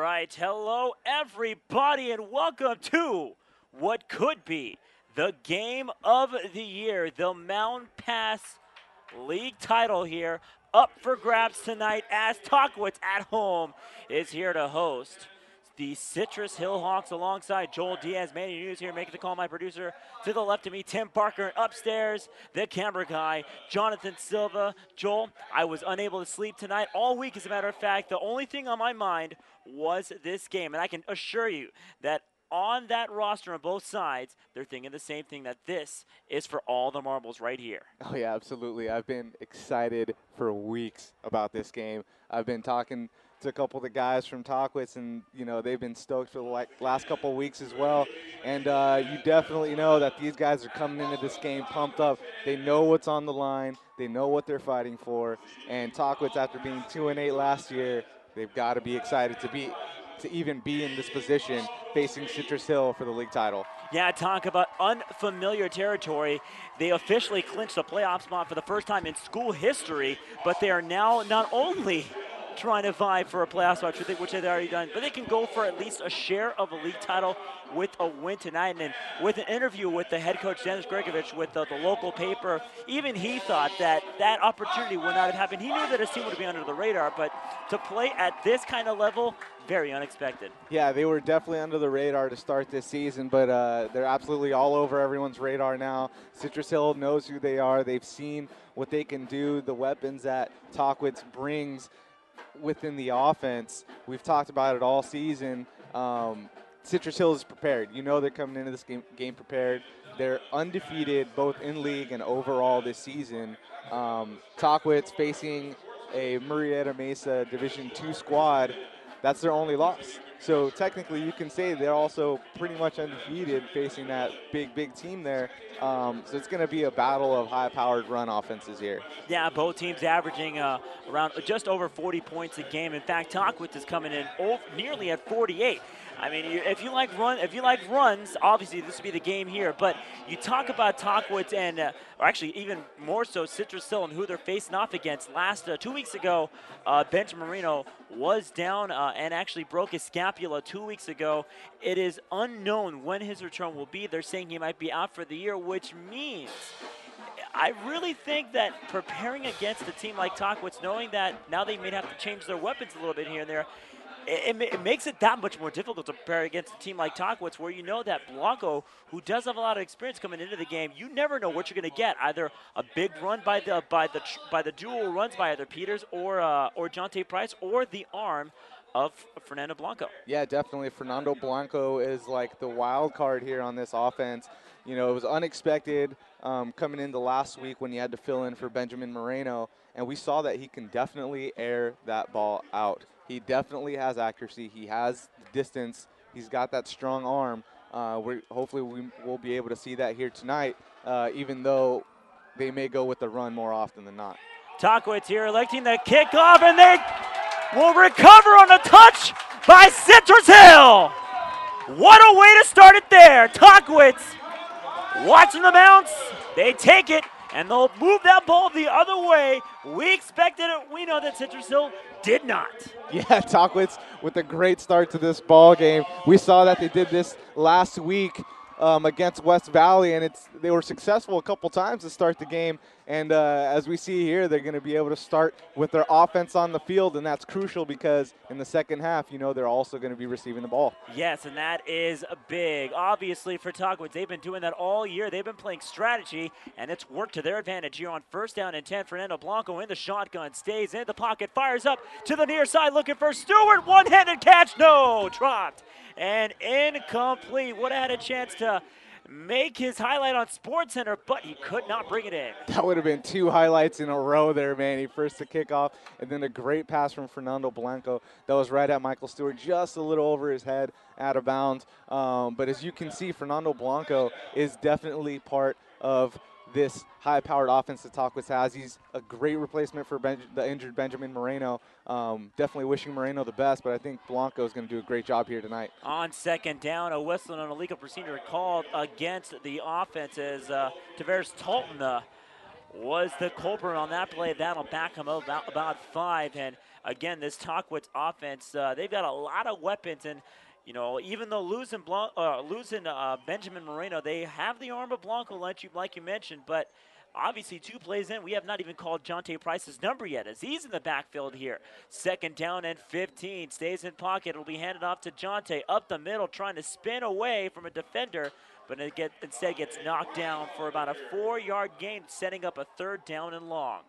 right, hello everybody, and welcome to what could be the game of the year, the Mountain Pass League title here, up for grabs tonight as Tahquitz at home is here to host the Citrus Hill Hawks alongside Joel Diaz. Manny News here making the call. My producer to the left of me, Tim Parker. Upstairs, the camera guy, Jonathan Silva. Joel, I was unable to sleep tonight all week, as a matter of fact. The only thing on my mind was this game. And I can assure you that on that roster on both sides, they're thinking the same thing that this is for all the marbles right here. Oh, yeah, absolutely. I've been excited for weeks about this game. I've been talking to a couple of the guys from Tahquitz, and you know they've been stoked for the like, last couple of weeks as well. And uh, you definitely know that these guys are coming into this game pumped up. They know what's on the line. They know what they're fighting for. And Tahquitz, after being two and eight last year, they've got to be excited to be to even be in this position facing Citrus Hill for the league title. Yeah, talk about unfamiliar territory. They officially clinched the playoff spot for the first time in school history, but they are now not only trying to vie for a playoff spot, which they've already done. But they can go for at least a share of a league title with a win tonight. And with an interview with the head coach, Dennis Gregovich, with the, the, local paper, even he thought that that opportunity would not have happened. He knew that his team would be under the radar, but to play at this kind of level, very unexpected. Yeah, they were definitely under the radar to start this season, but uh, they're absolutely all over everyone's radar now. Citrus Hill knows who they are. They've seen what they can do, the weapons that Tahquitz brings within the offense. We've talked about it all season. Um, Citrus Hill is prepared. You know they're coming into this game, game prepared. They're undefeated both in league and overall this season. Um, Tahquitz facing a Murrieta Mesa Division two squad. That's their only loss. So technically, you can say they're also pretty much undefeated facing that big, big team there. Um, so it's going to be a battle of high-powered run offenses here. Yeah, both teams averaging uh, around just over 40 points a game. In fact, Tahquitz is coming in over, nearly at 48. I mean, if you like run, if you like runs, obviously this would be the game here. But you talk about Tahquitz and, uh, or actually even more so, Citrus Hill and who they're facing off against. Last uh, two weeks ago, uh, Benjamin Moreno was down uh, and actually broke his scapula two weeks ago. It is unknown when his return will be. They're saying he might be out for the year, which means I really think that preparing against a team like Tahquitz, knowing that now they may have to change their weapons a little bit here and there, it, it, makes it that much more difficult to prepare against a team like Tahquitz, where you know that Blanco, who does have a lot of experience coming into the game, you never know what you're going to get. Either a big run by the by the by the dual runs by either Peters or uh, or Jonte Price, or the arm of Fernando Blanco. Yeah, definitely. Fernando Blanco is like the wild card here on this offense. You know, it was unexpected um, coming into last week when he had to fill in for Benjamin Moreno, and we saw that he can definitely air that ball out. He definitely has accuracy. He has distance. He's got that strong arm. Uh, we hopefully we will be able to see that here tonight, uh, even though they may go with the run more often than not. Tahquitz here electing the kickoff, and they will recover on a touch by Citrus Hill. What a way to start it there. Tahquitz watching the bounce. They take it, and they'll move that ball the other way. We expected it. We know that Citrus Hill did not. Yeah, Tahquitz with a great start to this ball game. We saw that they did this last week um, against West Valley, and it's they were successful a couple times to start the game. And uh, as we see here, they're going to be able to start with their offense on the field, and that's crucial because in the second half, you know, they're also going to be receiving the ball. Yes, and that is big. Obviously, for Tahquitz, they've been doing that all year. They've been playing strategy, and it's worked to their advantage here on first down and 10. Fernando Blanco in the shotgun, stays in the pocket, fires up to the near side, looking for Stewart. One-handed catch, no, dropped and incomplete. Would have had a chance to make his highlight on Sports Center, but he could not bring it in. That would have been two highlights in a row there, Manny. First the kickoff, and then a great pass from Fernando Blanco that was right at Michael Stewart, just a little over his head, out of bounds. Um, but as you can see, Fernando Blanco is definitely part of this high-powered offense that Tahquitz has. He's a great replacement for ben- the injured Benjamin Moreno. Um, definitely wishing Moreno the best, but I think Blanco is going to do a great job here tonight. On second down, a whistle and a legal procedure called against the offense as uh, Tavares Talton, the was the culprit on that play. That'll back him up about, about five. And again, this Tahquitz offense, uh, they've got a lot of weapons. And, you know, even though losing, Blanc, uh, losing uh, Benjamin Moreno, they have the arm of Blanco, like you, like you mentioned. But obviously, two plays in, we have not even called Jonte Price's number yet as he's in the backfield here. Second down and 15. Stays in pocket. It'll be handed off to Jonte up the middle, trying to spin away from a defender but it get, instead gets knocked down for about a four-yard gain, setting up a third down and long.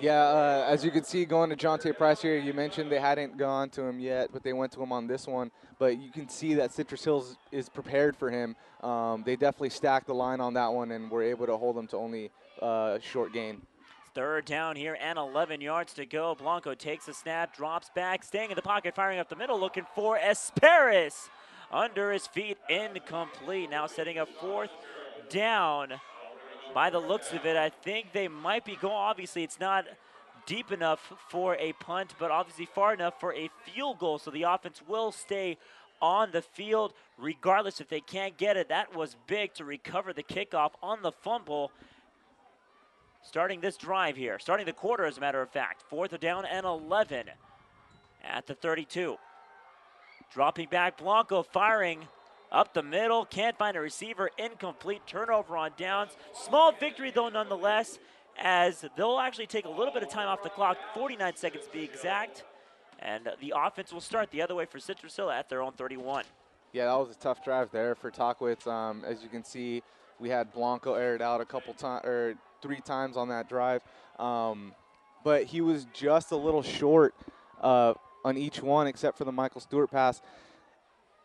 Yeah, uh, as you can see, going to Jonte Price here, you mentioned they hadn't gone to him yet, but they went to him on this one. But you can see that Citrus Hills is prepared for him. Um, they definitely stacked the line on that one and were able to hold him to only uh, short gain. Third down here and 11 yards to go. Blanco takes a snap, drops back, staying in the pocket, firing up the middle, looking for Esperis under his feet, incomplete. Now setting up fourth down. By the looks of it, I think they might be going. Obviously, it's not deep enough for a punt, but obviously far enough for a field goal. So the offense will stay on the field regardless if they can't get it. That was big to recover the kickoff on the fumble. Starting this drive here, starting the quarter, as a matter of fact. Fourth down and 11 at the 32. Dropping back, Blanco firing up the middle. Can't find a receiver. Incomplete turnover on downs. Small victory, though, nonetheless, as they'll actually take a little bit of time off the clock, 49 seconds to be exact. And the offense will start the other way for Citrus Hill at their own 31. Yeah, that was a tough drive there for Tahquitz. Um, as you can see, we had Blanco aired out a couple times, or three times on that drive. Um, but he was just a little short uh, on each one except for the Michael Stewart pass.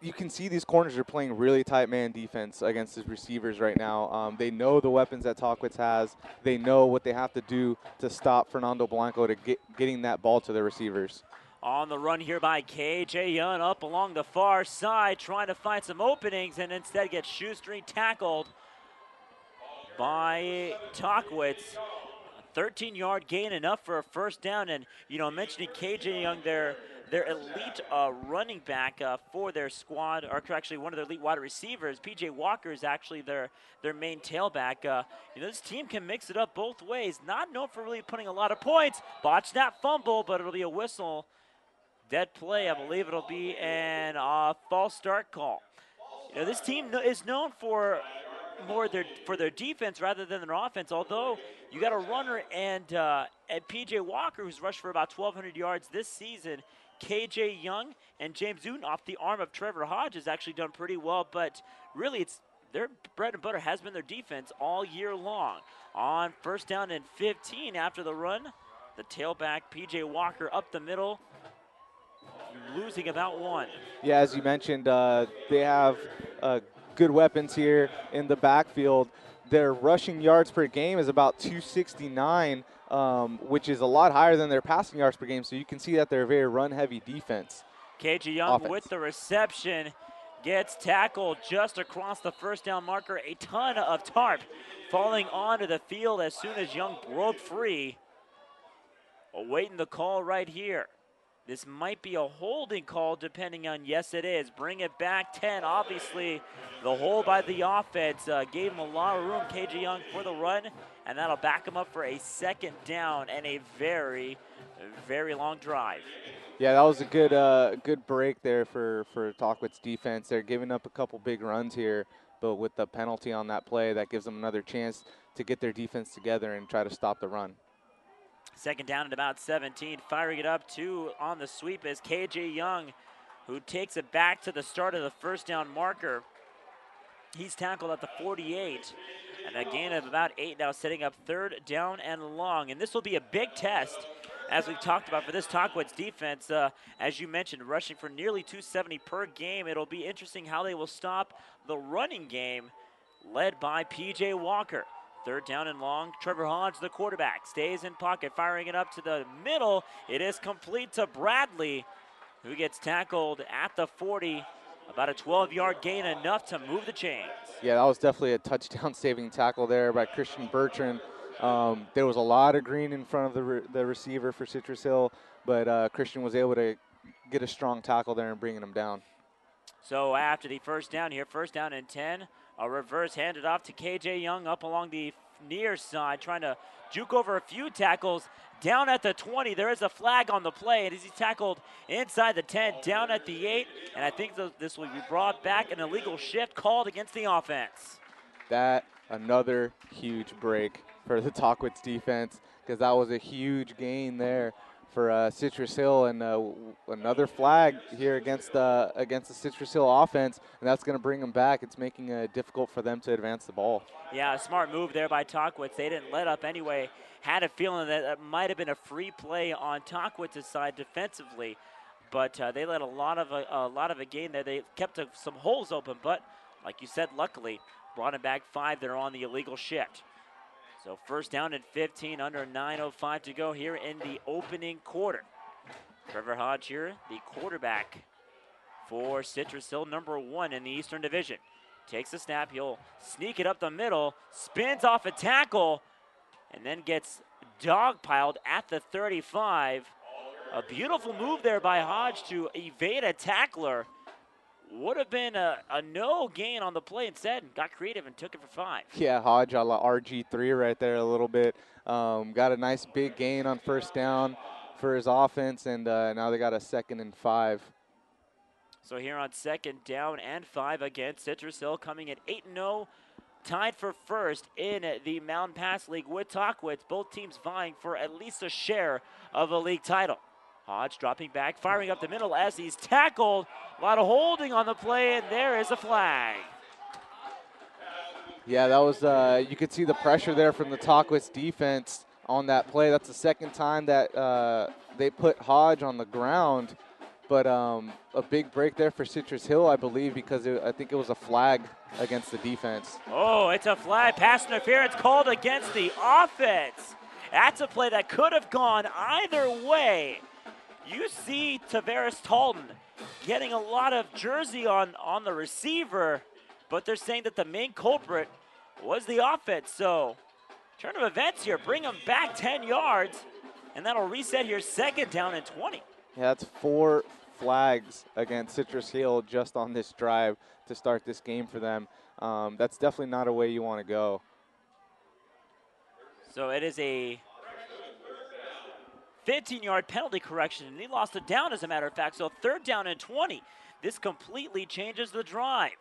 You can see these corners are playing really tight man defense against his receivers right now. Um, they know the weapons that Tahquitz has. They know what they have to do to stop Fernando Blanco to get getting that ball to the receivers. On the run here by KJ Young up along the far side, trying to find some openings, and instead gets shoestring tackled by Tahquitz. 13 yard gain, enough for a first down. And, you know, mentioning KJ Young, their, their elite uh, running back uh, for their squad, or actually one of their elite wide receivers, PJ Walker is actually their, their main tailback. Uh, you know, this team can mix it up both ways. Not known for really putting a lot of points. Botch that fumble, but it'll be a whistle. Dead play, I believe it'll be an uh, false start call. You know, this team is known for more their for their defense rather than their offense. Although you got a runner and uh, and PJ Walker who's rushed for about 1,200 yards this season. KJ Young and James Newton off the arm of Trevor Hodge has actually done pretty well, but really it's their bread and butter has been their defense all year long. On first down and 15 after the run, the tailback PJ Walker up the middle, losing about one. Yeah, as you mentioned, uh, they have a good weapons here in the backfield. Their rushing yards per game is about 269, um, which is a lot higher than their passing yards per game. So you can see that they're a very run-heavy defense. KJ Young offense. with the reception gets tackled just across the first down marker. A ton of tarp falling onto the field as soon as Young broke free. Awaiting the call right here. This might be a holding call depending on, yes, it is. Bring it back 10. Obviously, the hold by the offense uh, gave him a lot of room, KJ Young, for the run, and that'll back him up for a second down and a very, very long drive. Yeah, that was a good uh, good break there for, for Tahquitz defense. They're giving up a couple big runs here, but with the penalty on that play, that gives them another chance to get their defense together and try to stop the run. Second down at about 17. Firing it up two on the sweep is KJ Young, who takes it back to the start of the first down marker. He's tackled at the 48. And a gain of about eight now, setting up third down and long. And this will be a big test, as we've talked about, for this Tahquitz defense. Uh, as you mentioned, rushing for nearly 270 per game. It'll be interesting how they will stop the running game, led by P.J. Walker. Third down and long. Trevor Hodge, the quarterback, stays in pocket, firing it up to the middle. It is complete to Bradley, who gets tackled at the 40. About a 12 yard gain, enough to move the chains. Yeah, that was definitely a touchdown saving tackle there by Christian Bertrand. Um, there was a lot of green in front of the, re- the receiver for Citrus Hill, but uh, Christian was able to get a strong tackle there and bringing him down. So after the first down here, first down and 10, a reverse handed off to KJ Young up along the near side, trying to juke over a few tackles. Down at the 20, there is a flag on the play, and as he tackled inside the 10, down at the 8, and I think this will be brought back an illegal shift called against the offense. That another huge break for the Tahquitz defense because that was a huge gain there for uh, Citrus Hill and uh, another flag here against the against the Citrus Hill offense, and that's going to bring them back. It's making it difficult for them to advance the ball. Yeah, a smart move there by Tahquitz. They didn't let up anyway. Had a feeling that it might have been a free play on Tahquitz's side defensively, but uh, they let a lot of a, a, lot of a game there. They kept a, some holes open, but like you said, luckily brought it back five. They're on the illegal shift. So first down at 15, under 9.05 to go here in the opening quarter. Trevor Hodge here, the quarterback for Citrus Hill, number one in the Eastern Division. Takes a snap, he'll sneak it up the middle, spins off a tackle, and then gets dogpiled at the 35. A beautiful move there by Hodge to evade a tackler would have been a, a, no gain on the play instead got creative and took it for five. Yeah, Hodge a la RG3 right there a little bit. Um, got a nice big gain on first down for his offense, and uh, now they got a second and five. So here on second down and five again, Citrus Hill coming at 8 0, tied for first in the Mountain Pass League with Tahquitz. Both teams vying for at least a share of a league title. Hodge dropping back, firing up the middle as he's tackled. A lot of holding on the play, and there is a flag. Yeah, that was, uh, you could see the pressure there from the Tahquitz defense on that play. That's the second time that uh, they put Hodge on the ground. But um, a big break there for Citrus Hill, I believe, because it, I think it was a flag against the defense. Oh, it's a flag. Pass interference called against the offense. That's a play that could have gone either way. You see Tavares Talton getting a lot of jersey on, on the receiver, but they're saying that the main culprit was the offense. So, turn of events here, bring them back 10 yards, and that'll reset here second down and 20. Yeah, that's four flags against Citrus Hill just on this drive to start this game for them. Um, that's definitely not a way you want to go. So it is a 15 yard penalty correction, and he lost it down, as a matter of fact. So third down and 20. This completely changes the drive.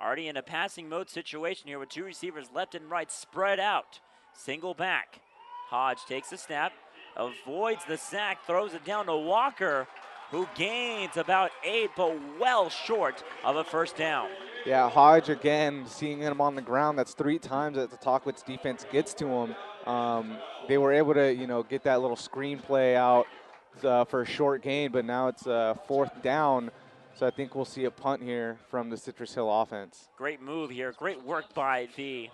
Already in a passing mode situation here with two receivers left and right spread out. Single back. Hodge takes a snap, avoids the sack, throws it down to Walker, who gains about eight, but well short of a first down. Yeah, Hodge again, seeing him on the ground. That's three times that the Tahquitz defense gets to him. Um, they were able to, you know, get that little screen play out uh, for a short gain, but now it's uh, fourth down. So I think we'll see a punt here from the Citrus Hill offense. Great move here. Great work by the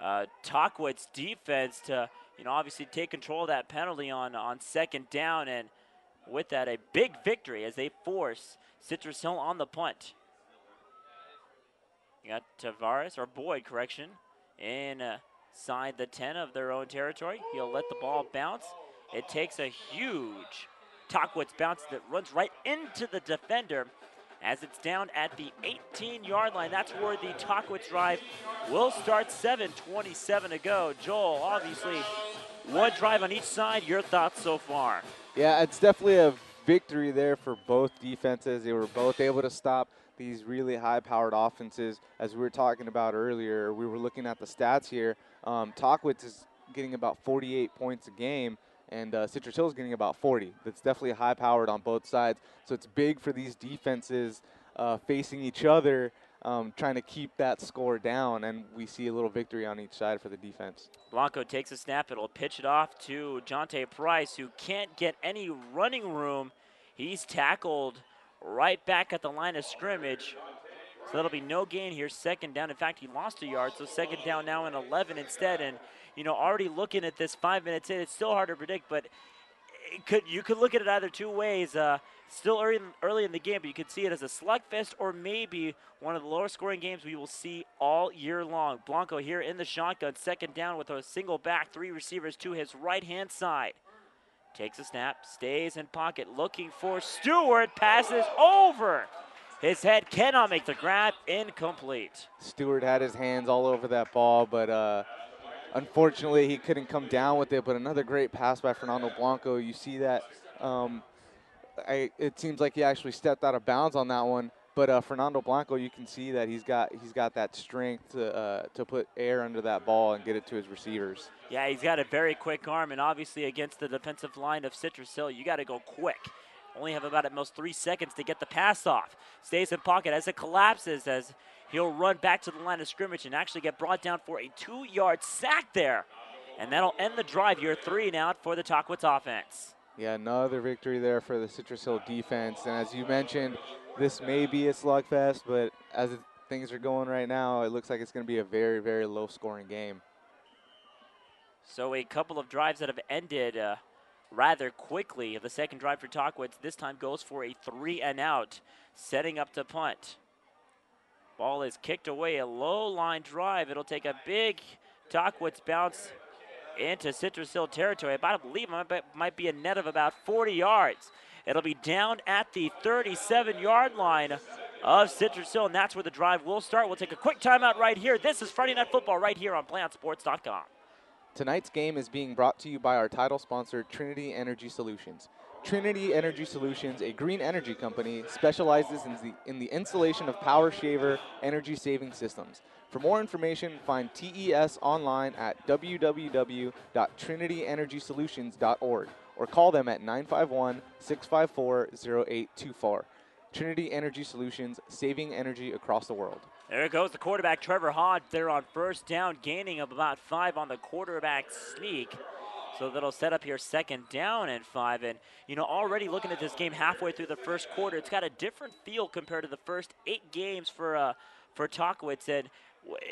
uh, Tahquitz defense to, you know, obviously take control of that penalty on, on second down. And with that, a big victory as they force Citrus Hill on the punt. Got Tavares, or Boyd, correction, inside the 10 of their own territory. He'll let the ball bounce. It takes a huge Tahquitz bounce that runs right into the defender as it's down at the 18 yard line. That's where the Tahquitz drive will start 7.27 to go. Joel, obviously, one drive on each side. Your thoughts so far? Yeah, it's definitely a victory there for both defenses. They were both able to stop these really high powered offenses. As we were talking about earlier, we were looking at the stats here. Um, Tahquitz is getting about 48 points a game, and uh, Citrus Hill is getting about 40. That's definitely high powered on both sides. So it's big for these defenses uh, facing each other. Um, trying to keep that score down, and we see a little victory on each side for the defense. Blanco takes a snap. It'll pitch it off to Jonte Price, who can't get any running room. He's tackled right back at the line of scrimmage. So that'll be no gain here, second down. In fact, he lost a yard, so second down now in 11 instead. And, you know, already looking at this five minutes in, it's still hard to predict, but could you could look at it either two ways. Uh, still early, early in the game, but you could see it as a slugfest or maybe one of the lower scoring games we will see all year long. Blanco here in the shotgun, second down with a single back, three receivers to his right hand side. Takes a snap, stays in pocket, looking for Stewart, passes over his head, cannot make the grab, incomplete. Stewart had his hands all over that ball, but uh, unfortunately he couldn't come down with it. But another great pass by Fernando Blanco. You see that. Um, I, it seems like he actually stepped out of bounds on that one. But uh, Fernando Blanco, you can see that he's got he's got that strength to uh, to put air under that ball and get it to his receivers. Yeah, he's got a very quick arm, and obviously against the defensive line of Citrus Hill, you got to go quick. Only have about at most three seconds to get the pass off. Stays in pocket as it collapses, as he'll run back to the line of scrimmage and actually get brought down for a two-yard sack there, and that'll end the drive. Year three now for the Tahquitz offense. Yeah, another victory there for the Citrus Hill defense, and as you mentioned, this may be a slugfest, but as things are going right now, it looks like it's going to be a very, very low scoring game. So a couple of drives that have ended uh, rather quickly. The second drive for Tahquitz this time goes for a three and out, setting up to punt. Ball is kicked away, a low line drive. It'll take a big Tahquitz bounce into Citrus Hill territory. About, I believe it might be a net of about 40 yards. It'll be down at the 37 yard line of Citrus Hill, and that's where the drive will start. We'll take a quick timeout right here. This is Friday Night Football right here on PlayOnSports.com. Tonight's game is being brought to you by our title sponsor, Trinity Energy Solutions. Trinity Energy Solutions, a green energy company, specializes in the, in the installation of power shaver energy saving systems. For more information, find TES online at www.trinityenergysolutions.org or call them at 951 654 0824. Trinity Energy Solutions, saving energy across the world. There it goes the quarterback, Trevor Hodge, there on first down, gaining of about five on the quarterback sneak. So that'll set up here second down and five. And, you know, already looking at this game halfway through the first quarter, it's got a different feel compared to the first eight games for, uh, for Tahquitz. And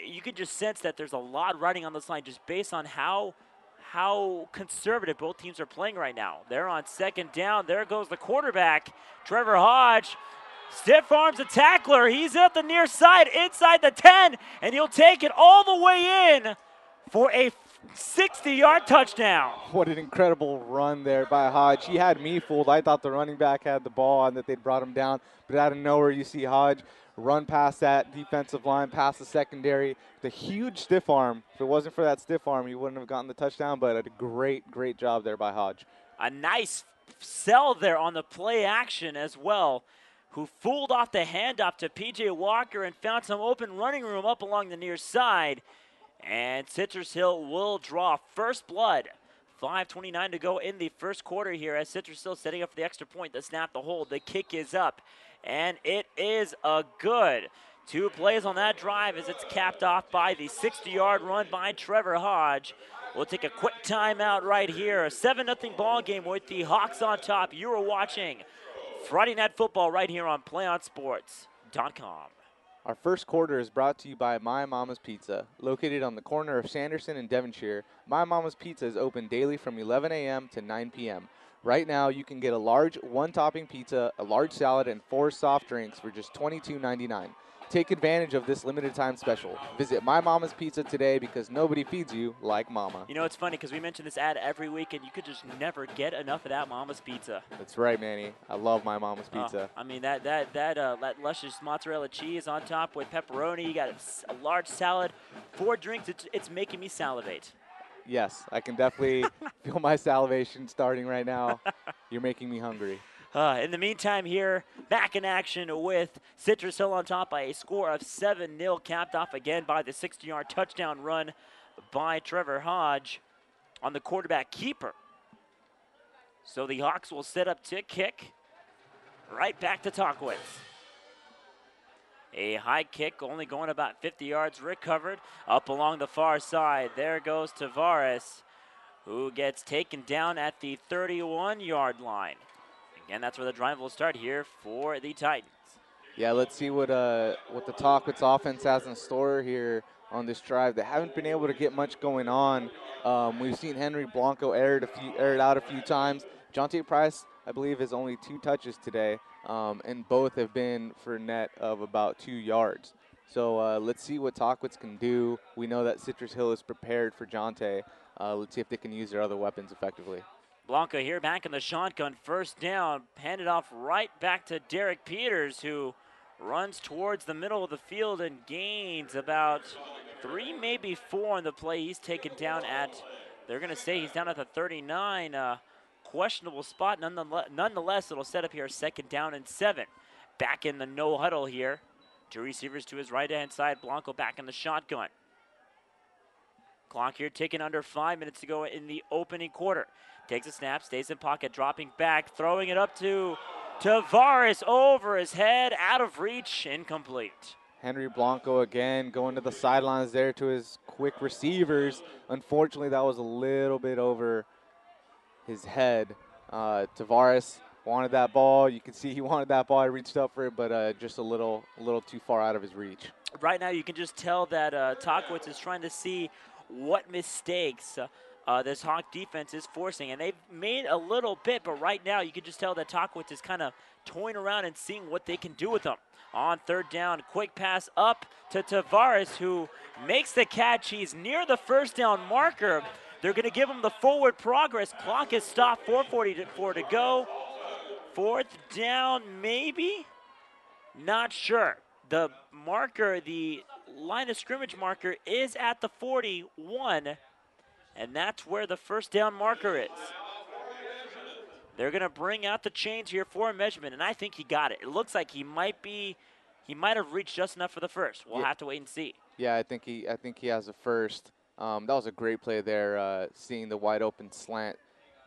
you can just sense that there's a lot riding on this line just based on how – how conservative both teams are playing right now. They're on second down. There goes the quarterback, Trevor Hodge. Stiff arms a tackler. He's at the near side, inside the 10, and he'll take it all the way in for a 60 yard touchdown. What an incredible run there by Hodge. He had me fooled. I thought the running back had the ball and that they'd brought him down, but out of nowhere, you see Hodge run past that defensive line, past the secondary. The huge stiff arm. If it wasn't for that stiff arm, he wouldn't have gotten the touchdown, but a great, great job there by Hodge. A nice sell there on the play action as well, who fooled off the handoff to PJ Walker and found some open running room up along the near side. And Citrus Hill will draw first blood. 5.29 to go in the first quarter here as Citrus Hill setting up for the extra point. The snap, the hold, the kick is up and it is a good. Two plays on that drive as it's capped off by the 60 yard run by Trevor Hodge. We'll take a quick timeout right here. A 7 0 ball game with the Hawks on top. You are watching Friday Night Football right here on PlayOnSports.com. Our first quarter is brought to you by My Mama's Pizza. Located on the corner of Sanderson and Devonshire, My Mama's Pizza is open daily from 11 a.m. to 9 p.m. Right now, you can get a large one topping pizza, a large salad, and four soft drinks for just $22.99. Take advantage of this limited time special. Visit My Mama's Pizza today because nobody feeds you like Mama. You know, it's funny because we mention this ad every week and you could just never get enough of that Mama's Pizza. That's right, Manny. I love My Mama's oh, Pizza. I mean, that that that, uh, that luscious mozzarella cheese on top with pepperoni. You got a, a large salad, four drinks. It's, it's making me salivate yes, I can definitely feel my salivation starting right now. You're making me hungry. Uh, in the meantime, here, back in action with Citrus Hill on top by a score of 7 0, capped off again by the 60 yard touchdown run by Trevor Hodge on the quarterback keeper. So the Hawks will set up to kick right back to Tahquitz. A high kick, only going about 50 yards, recovered up along the far side. There goes Tavares, who gets taken down at the 31 yard line. Again, that's where the drive will start here for the Titans. Yeah, let's see what uh, what the Tahquitz offense has in store here on this drive. They haven't been able to get much going on. Um, we've seen Henry Blanco air it, a few, air it out a few times. Jonte Price, I believe, has only two touches today um, and both have been for net of about two yards. So uh, let's see what Tahquitz can do. We know that Citrus Hill is prepared for Jonte. Uh, let's see if they can use their other weapons effectively. Blanco here back in the shotgun, first down, handed off right back to Derek Peters, who runs towards the middle of the field and gains about three, maybe four on the play. He's taken down at, they're going to say he's down at the 39. Uh, questionable spot. Nonetheless, nonetheless, it'll set up here second down and seven. Back in the no huddle here. Two receivers to his right hand side. Blanco back in the shotgun. Clock here ticking under five minutes to go in the opening quarter. Takes a snap, stays in pocket, dropping back, throwing it up to Tavares over his head, out of reach, incomplete. Henry Blanco again going to the sidelines there to his quick receivers. Unfortunately, that was a little bit over his head. Uh, Tavares wanted that ball. You can see he wanted that ball. He reached up for it, but uh, just a little, a little too far out of his reach. Right now, you can just tell that uh, Tahquitz is trying to see what mistakes uh, uh, this Hawk defense is forcing. And they've made a little bit, but right now you can just tell that Tahquitz is kind of toying around and seeing what they can do with them. On third down, quick pass up to Tavares, who makes the catch. He's near the first down marker. They're going to give him the forward progress. Clock is stopped. 4:44 to go. Fourth down, maybe. Not sure. The marker, the line of scrimmage marker, is at the 41. And that's where the first down marker is. They're going to bring out the chains here for a measurement, and I think he got it. It looks like he might be, he might have reached just enough for the first. We'll yeah. have to wait and see. Yeah, I think he, I think he has a first. Um, that was a great play there, uh, seeing the wide open slant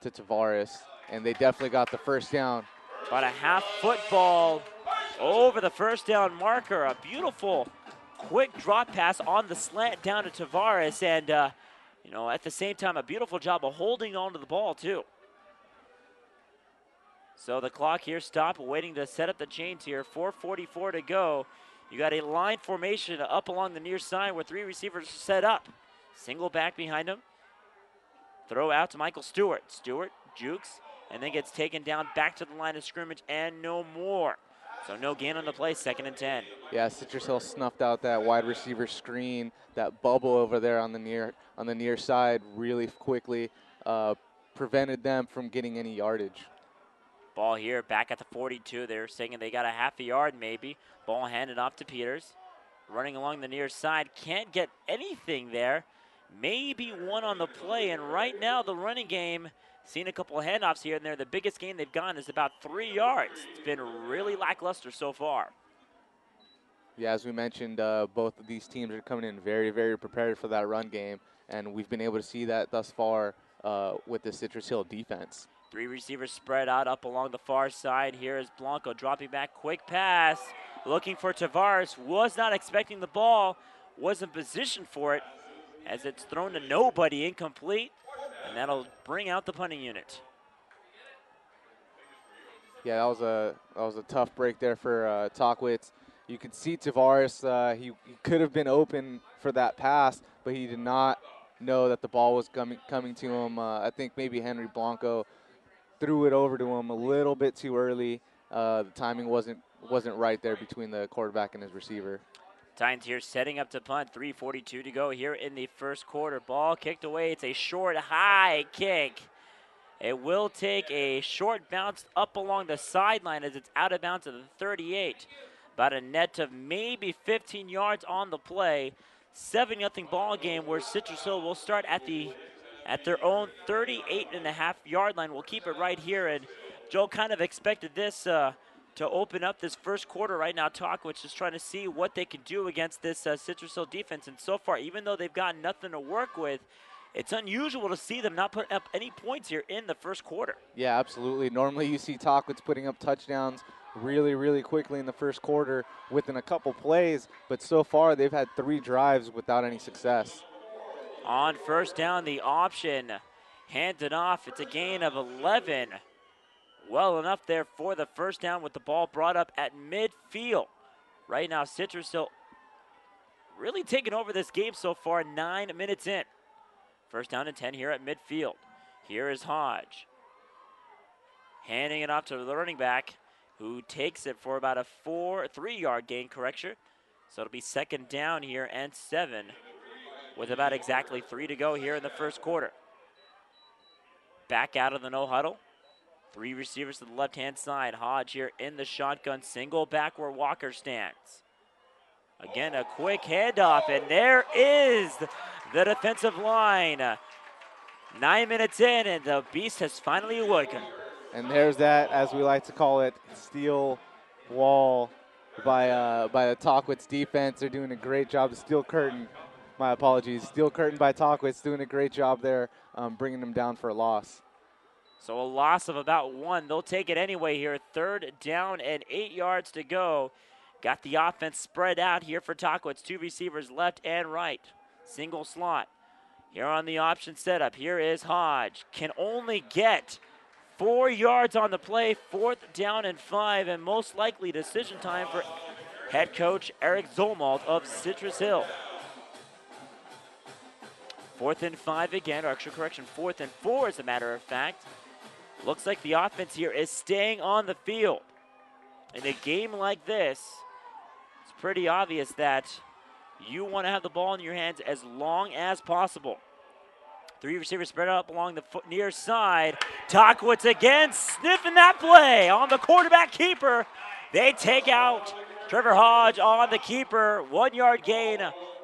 to Tavares, and they definitely got the first down. About a half football over the first down marker. A beautiful, quick drop pass on the slant down to Tavares, and uh, you know, at the same time, a beautiful job of holding on to the ball, too. So the clock here stopped, waiting to set up the chains here. 4.44 to go. You got a line formation up along the near side where three receivers set up. Single back behind him. Throw out to Michael Stewart. Stewart jukes and then gets taken down back to the line of scrimmage and no more. So no gain on the play, second and 10. Yeah, Citrus Hill snuffed out that wide receiver screen, that bubble over there on the near on the near side really quickly, uh, prevented them from getting any yardage. Ball here back at the 42. They're saying they got a half a yard maybe. Ball handed off to Peters. Running along the near side. Can't get anything there. Maybe one on the play. And right now the running game Seen a couple of handoffs here and there. The biggest gain they've gotten is about three yards. It's been really lackluster so far. Yeah, as we mentioned, uh, both of these teams are coming in very, very prepared for that run game, and we've been able to see that thus far uh, with the Citrus Hill defense. Three receivers spread out up along the far side. Here is Blanco dropping back, quick pass, looking for Tavares. Was not expecting the ball, was in position for it, as it's thrown to nobody, incomplete and that'll bring out the punting unit. Yeah, that was a that was a tough break there for uh, Tahquitz. You could see Tavares. Uh, he, he could have been open for that pass, but he did not know that the ball was coming coming to him. Uh, I think maybe Henry Blanco threw it over to him a little bit too early. Uh, the timing wasn't wasn't right there between the quarterback and his receiver. Titans here setting up to punt. 3.42 to go here in the first quarter. Ball kicked away. It's a short, high kick. It will take a short bounce up along the sideline as it's out of bounds at the 38. About a net of maybe 15 yards on the play. 7 0 ball game where Citrus Hill will start at the at their own 38 and a half yard line. We'll keep it right here. And Joe kind of expected this. Uh, to open up this first quarter right now. Tahquitz is trying to see what they can do against this uh, Citrus Hill defense. And so far, even though they've got nothing to work with, it's unusual to see them not put up any points here in the first quarter. Yeah, absolutely. Normally you see Tahquitz putting up touchdowns really, really quickly in the first quarter within a couple plays, but so far they've had three drives without any success. On first down, the option handed off. It's a gain of 11 well enough there for the first down with the ball brought up at midfield. Right now, Citrus still really taking over this game so far, nine minutes in. First down and 10 here at midfield. Here is Hodge. Handing it off to the running back who takes it for about a four, three yard gain correction. So it'll be second down here and seven with about exactly three to go here in the first quarter. Back out of the no huddle. Three receivers to the left hand side. Hodge here in the shotgun, single back where Walker stands. Again, a quick handoff, and there is the defensive line. Nine minutes in, and the beast has finally awoken. And there's that, as we like to call it, steel wall by uh, by the Tahquitz defense. They're doing a great job. Steel curtain, my apologies, steel curtain by Tahquitz doing a great job there, um, bringing them down for a loss. So a loss of about one. They'll take it anyway here. Third down and eight yards to go. Got the offense spread out here for Tahquitz. Two receivers left and right. Single slot. Here on the option setup, here is Hodge. Can only get four yards on the play, fourth down and five, and most likely decision time for head coach Eric Zolmald of Citrus Hill. Fourth and five again, or extra correction, fourth and four as a matter of fact. Looks like the offense here is staying on the field. In a game like this, it's pretty obvious that you want to have the ball in your hands as long as possible. Three receivers spread out along the near side. Tahquitz again sniffing that play on the quarterback keeper. They take out Trevor Hodge on the keeper. One yard gain.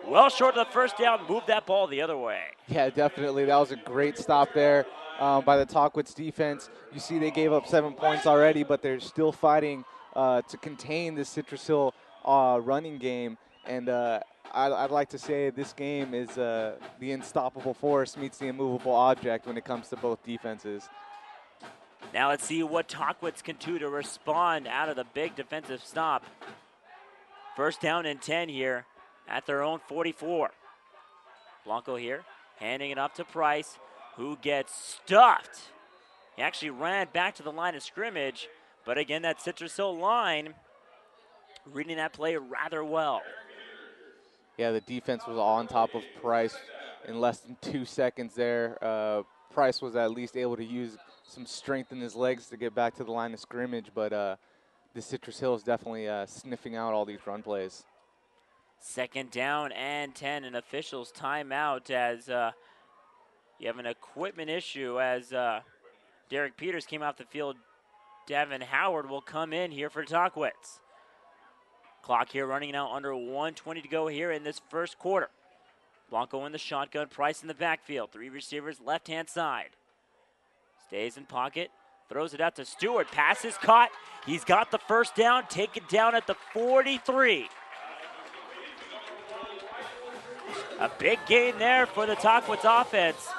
Well short of the first down. Move that ball the other way. Yeah, definitely. That was a great stop there um, by the Tahquitz defense. You see they gave up seven points already, but they're still fighting uh, to contain the Citrus Hill uh, running game. And uh, I'd, I'd, like to say this game is uh, the unstoppable force meets the immovable object when it comes to both defenses. Now let's see what Tahquitz can do to respond out of the big defensive stop. First down and 10 here at their own 44. Blanco here, handing it off to Price, who gets stuffed. He actually ran back to the line of scrimmage, but again, that Citrus Hill line reading that play rather well yeah, the defense was on top of Price in less than two seconds there. Uh, Price was at least able to use some strength in his legs to get back to the line of scrimmage, but uh, the Citrus Hill is definitely uh, sniffing out all these run plays. Second down and 10, and officials timeout as uh, you have an equipment issue as uh, Derek Peters came off the field. Devin Howard will come in here for Tahquitz. Clock here running now under 120 to go here in this first quarter. Blanco in the shotgun, Price in the backfield. Three receivers left hand side. Stays in pocket, throws it out to Stewart. Pass is caught. He's got the first down, take it down at the 43. A big gain there for the Tahquitz offense,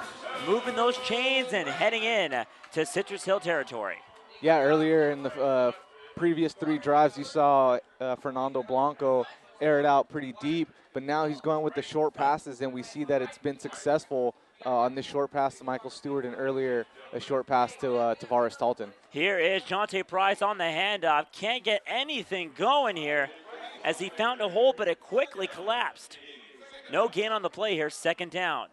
moving those chains and heading in to Citrus Hill territory. Yeah, earlier in the uh, previous three drives, you saw uh, Fernando Blanco air it out pretty deep, but now he's going with the short passes, and we see that it's been successful uh, on this short pass to Michael Stewart and earlier a short pass to uh, Tavares Talton. Here is Jonte Price on the handoff. Can't get anything going here as he found a hole, but it quickly collapsed. No gain on the play here, second down.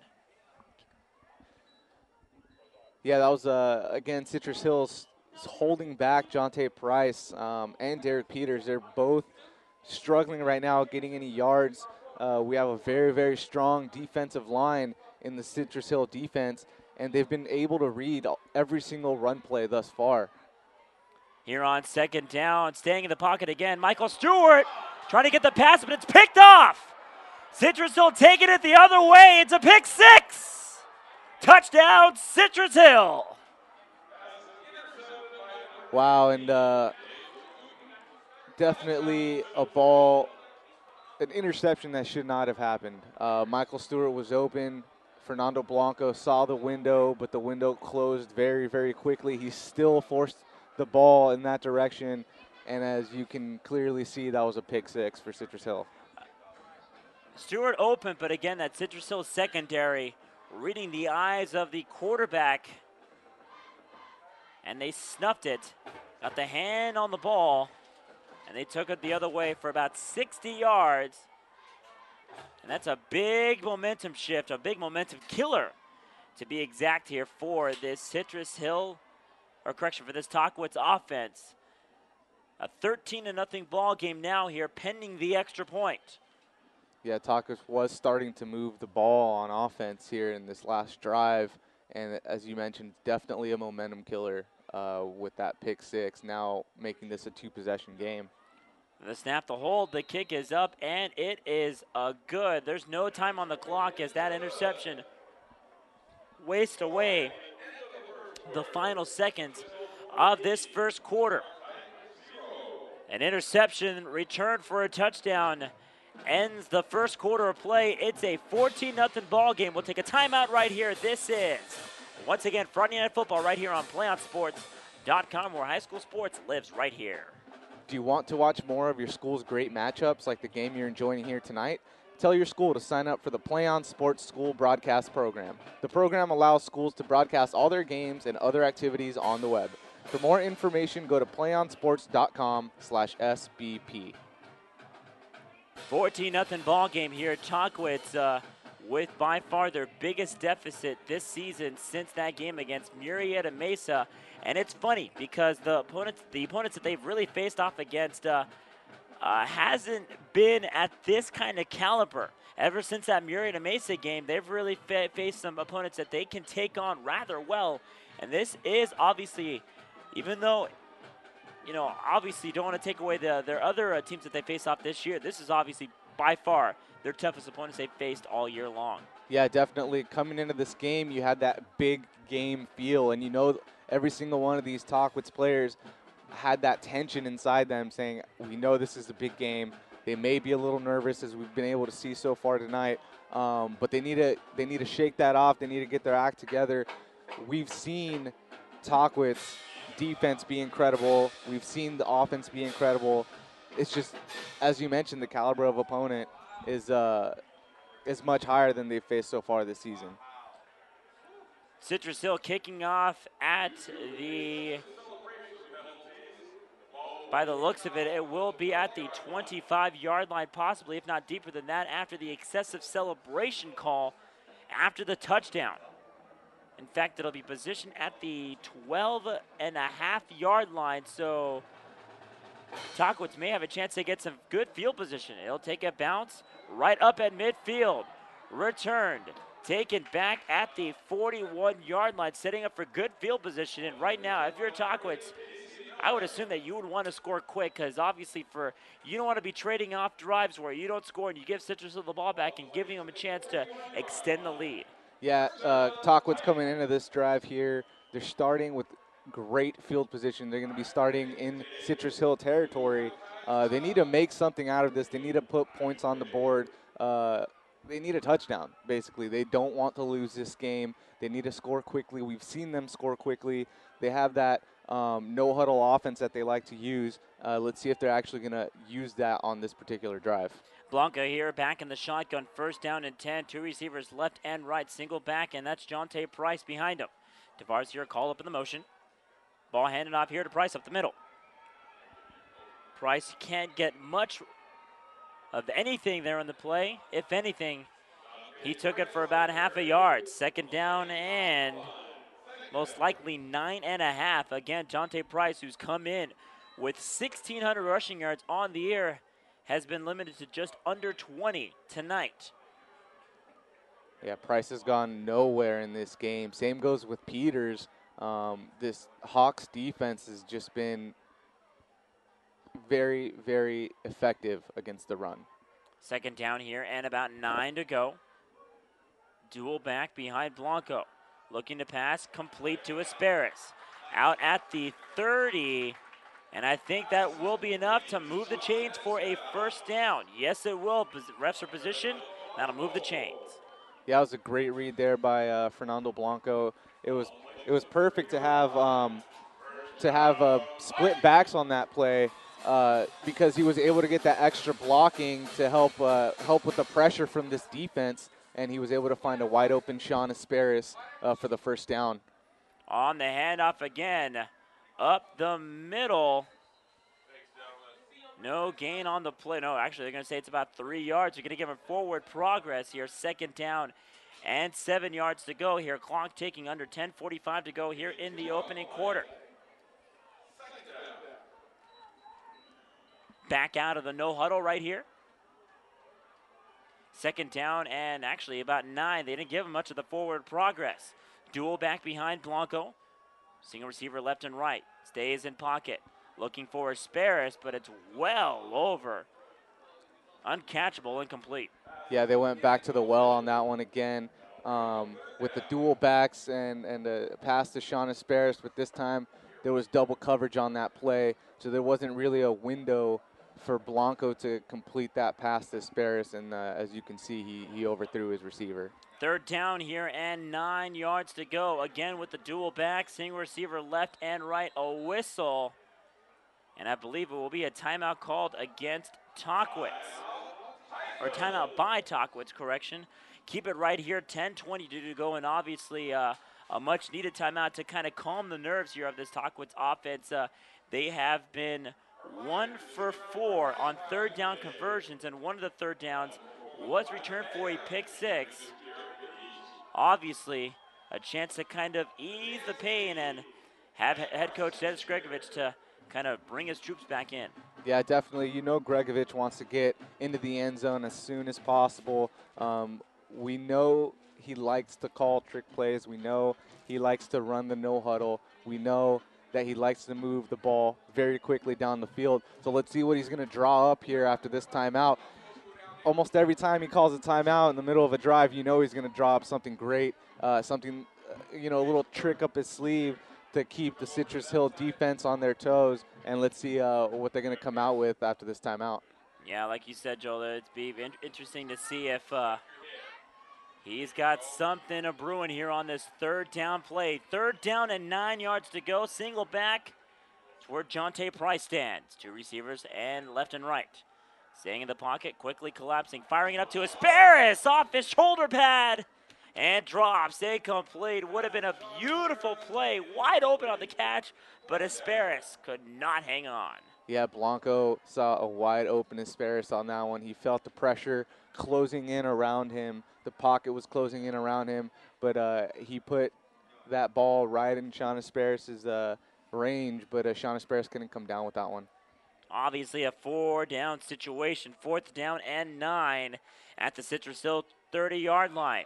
Yeah, that was, uh, again, Citrus Hills holding back Jonte Price um, and Derek Peters. They're both struggling right now getting any yards. Uh, we have a very, very strong defensive line in the Citrus Hill defense, and they've been able to read every single run play thus far. Here on second down, staying in the pocket again, Michael Stewart trying to get the pass, but it's picked off. Citrus Hill taking it the other way. It's a pick six. Touchdown, Citrus Hill. Wow, and uh, definitely a ball, an interception that should not have happened. Uh, Michael Stewart was open. Fernando Blanco saw the window, but the window closed very, very quickly. He still forced the ball in that direction, and as you can clearly see, that was a pick six for Citrus Hill. Stewart open, but again, that Citrus Hill secondary reading the eyes of the quarterback and they snuffed it. Got the hand on the ball, and they took it the other way for about 60 yards. And that's a big momentum shift, a big momentum killer, to be exact here for this Citrus Hill, or correction, for this Tahquitz offense. A 13 to nothing ball game now here, pending the extra point. Yeah, Tahquitz was starting to move the ball on offense here in this last drive, and as you mentioned, definitely a momentum killer uh, with that pick six, now making this a two possession game. The snap, the hold, the kick is up, and it is a good. There's no time on the clock as that interception wastes away the final seconds of this first quarter. An interception returned for a touchdown ends the first quarter of play. It's a 14 0 ball game. We'll take a timeout right here. This is, once again, Friday Night Football right here on PlayOnSports.com, where high school sports lives right here. Do you want to watch more of your school's great matchups like the game you're enjoying here tonight? Tell your school to sign up for the Play On Sports School Broadcast Program. The program allows schools to broadcast all their games and other activities on the web. For more information, go to playonsports.com slash SBP. 14 0 ball game here. Tahquitz uh, with by far their biggest deficit this season since that game against Murrieta Mesa. And it's funny because the opponents, the opponents that they've really faced off against, uh, uh, hasn't been at this kind of caliber. Ever since that Murrieta Mesa game, they've really fa- faced some opponents that they can take on rather well. And this is obviously, even though you know, obviously don't want to take away the, their other uh, teams that they face off this year. This is obviously by far their toughest opponents they've faced all year long. Yeah, definitely. Coming into this game, you had that big game feel, and you know every single one of these Tahquitz players had that tension inside them, saying, "We know this is a big game." They may be a little nervous, as we've been able to see so far tonight, um, but they need to they need to shake that off. They need to get their act together. We've seen Tahquitz defense be incredible. We've seen the offense be incredible. It's just, as you mentioned, the caliber of opponent is uh, is much higher than they've faced so far this season. Citrus Hill kicking off at the. By the looks of it, it will be at the 25 yard line, possibly, if not deeper than that, after the excessive celebration call after the touchdown. In fact, it'll be positioned at the 12 and a half yard line. So Tahquitz may have a chance to get some good field position. It'll take a bounce right up at midfield. Returned. Taken back at the 41 yard line, setting up for good field position. And right now, if you're Tahquitz, I would assume that you would want to score quick because obviously for you don't want to be trading off drives where you don't score and you give Citrus the ball back and giving them a chance to extend the lead. Yeah, uh, Tahquitz coming into this drive here. They're starting with great field position. They're going to be starting in Citrus Hill territory. Uh, they need to make something out of this. They need to put points on the board. Uh, they need a touchdown, basically. They don't want to lose this game. They need to score quickly. We've seen them score quickly. They have that um, no huddle offense that they like to use. Uh, let's see if they're actually going to use that on this particular drive. Blanco here back in the shotgun. First down and 10. Two receivers left and right. Single back, and that's Jonte Price behind him. Tavares here, call up in the motion. Ball handed off here to Price up the middle. Price can't get much of anything there in the play. If anything, he took it for about half a yard. Second down and most likely nine and a half. Again, Jonte Price, who's come in with 1,600 rushing yards on the year, has been limited to just under 20 tonight. Yeah, Price has gone nowhere in this game. Same goes with Peters. Um, this Hawks defense has just been very, very effective against the run. Second down here and about nine to go. Dual back behind Blanco. Looking to pass, complete to Asperis. Out at the 30. And I think that will be enough to move the chains for a first down. Yes, it will. Refs are positioned. That'll move the chains. Yeah, it was a great read there by uh, Fernando Blanco. It was it was perfect to have um, to have uh, split backs on that play uh, because he was able to get that extra blocking to help uh, help with the pressure from this defense, and he was able to find a wide open Sean Asperis uh, for the first down. On the handoff again, up the middle. No gain on the play. No, actually, they're going to say it's about three yards. They're going to give him forward progress here. Second down and seven yards to go here. Clock ticking under 10:45 to go here in the opening quarter. Back out of the no huddle right here. Second down and actually about nine. They didn't give him much of the forward progress. Dual back behind Blanco. Single receiver left and right. Stays in pocket. Looking for Asparis, but it's well over. Uncatchable, incomplete. Yeah, they went back to the well on that one again um, with the dual backs and, and a pass to Sean Asparis, but this time there was double coverage on that play, so there wasn't really a window for Blanco to complete that pass to Asparis, and uh, as you can see, he, he overthrew his receiver. Third down here and nine yards to go. Again with the dual back, single receiver left and right, a whistle. And I believe it will be a timeout called against Tahquitz. Or timeout by Tahquitz, correction. Keep it right here, 10 20 to go, and obviously uh, a much needed timeout to kind of calm the nerves here of this Tahquitz offense. Uh, they have been one for four on third down conversions, and one of the third downs was returned for a pick six. Obviously, a chance to kind of ease the pain and have head coach Dennis Gregovich to kind of bring his troops back in. Yeah, definitely. You know, Gregovich wants to get into the end zone as soon as possible. Um, we know he likes to call trick plays. We know he likes to run the no huddle. We know that he likes to move the ball very quickly down the field. So let's see what he's going to draw up here after this timeout. Almost every time he calls a timeout in the middle of a drive, you know he's going to draw up something great, uh, something, uh, you know, a little trick up his sleeve to keep the Citrus Hill defense on their toes. And let's see uh, what they're going to come out with after this timeout. Yeah, like you said, Joel, it'd be interesting to see if uh, he's got something a brewing here on this third down play. Third down and nine yards to go. Single back toward Jonte Price stands. Two receivers and left and right. Staying in the pocket, quickly collapsing, firing it up to Asparis off his shoulder pad and drops incomplete. Would have been a beautiful play, wide open on the catch, but Asparis could not hang on. Yeah, Blanco saw a wide open Asparis on that one. He felt the pressure closing in around him. The pocket was closing in around him, but uh, he put that ball right in Sean Asparis' uh, range, but uh, Sean Asparis couldn't come down with that one. Obviously, a four down situation, fourth down and nine at the Citrus Hill 30 yard line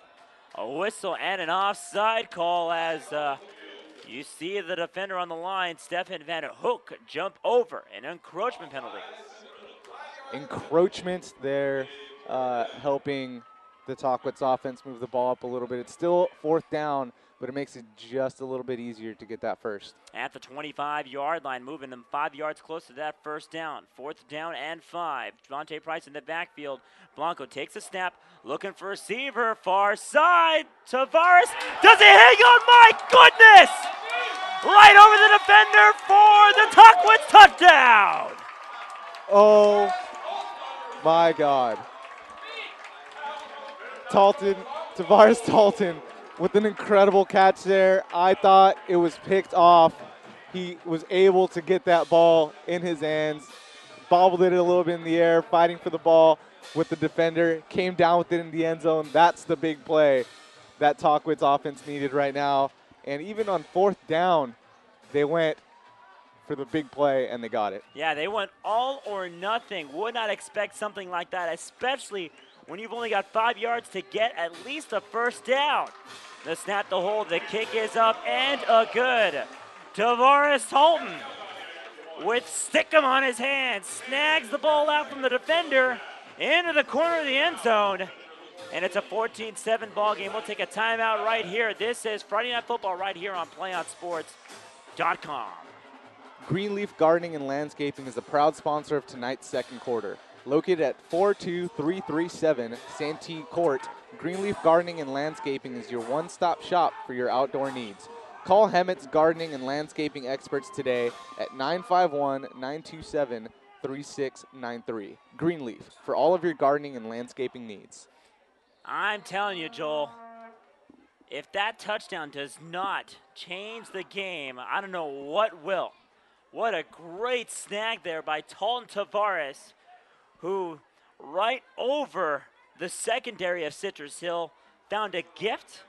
a whistle and an offside call as uh, you see the defender on the line, Stefan Van Hook, jump over an encroachment penalty. Encroachment there, uh, helping the Tahquitz offense move the ball up a little bit. It's still fourth down, but it makes it just a little bit easier to get that first. At the 25 yard line, moving them five yards close to that first down. Fourth down and five. Devontae Price in the backfield. Blanco takes a snap, looking for a receiver, far side. Tavares, does he hang on? My goodness! Right over the defender for the Tahquitz touchdown! Oh my God. Talton, Tavares Talton with an incredible catch there. I thought it was picked off. He was able to get that ball in his hands, bobbled it a little bit in the air, fighting for the ball with the defender, came down with it in the end zone. That's the big play that Tahquitz offense needed right now. And even on fourth down, they went for the big play and they got it. Yeah, they went all or nothing. Would not expect something like that, especially when you've only got five yards to get at least a first down. The snap, the hold, the kick is up and a good. Tavares Talton with Stickum on his hand, snags the ball out from the defender into the corner of the end zone. And it's a 14-7 ball game. We'll take a timeout right here. This is Friday Night Football right here on PlayOnSports.com. Greenleaf Gardening and Landscaping is the proud sponsor of tonight's second quarter. Located at 42337 Santee Court, Greenleaf Gardening and Landscaping is your one-stop shop for your outdoor needs. Call Hemet's Gardening and Landscaping experts today at 951-927-3693. Greenleaf for all of your gardening and landscaping needs. I'm telling you, Joel, if that touchdown does not change the game, I don't know what will. What a great snag there by Talton Tavares, who right over the secondary of Citrus Hill found a gift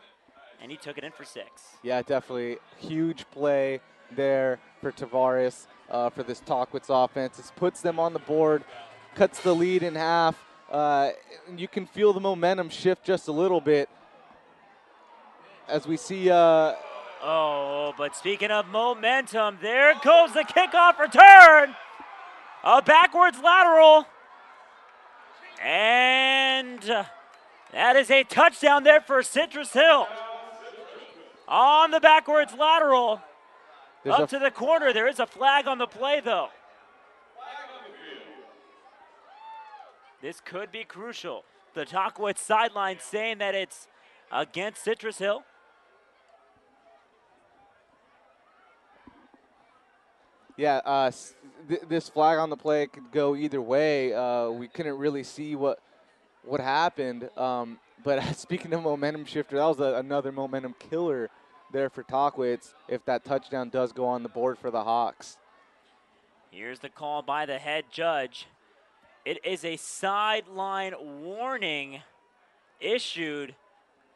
and he took it in for six. Yeah, definitely huge play there for Tavares uh, for this Tahquitz offense. This puts them on the board, cuts the lead in half. Uh, you can feel the momentum shift just a little bit as we see uh, Oh, but speaking of momentum, there goes the kickoff return. A backwards lateral. And that is a touchdown there for Citrus Hill. On the backwards lateral. There's up to the corner. There is a flag on the play, though. This could be crucial. The Tahquitz sideline saying that it's against Citrus Hill. Yeah, uh, th- this flag on the play could go either way. Uh, we couldn't really see what what happened. Um, but speaking of momentum shifter, that was a, another momentum killer there for Tahquitz if that touchdown does go on the board for the Hawks. Here's the call by the head judge. It is a sideline warning issued.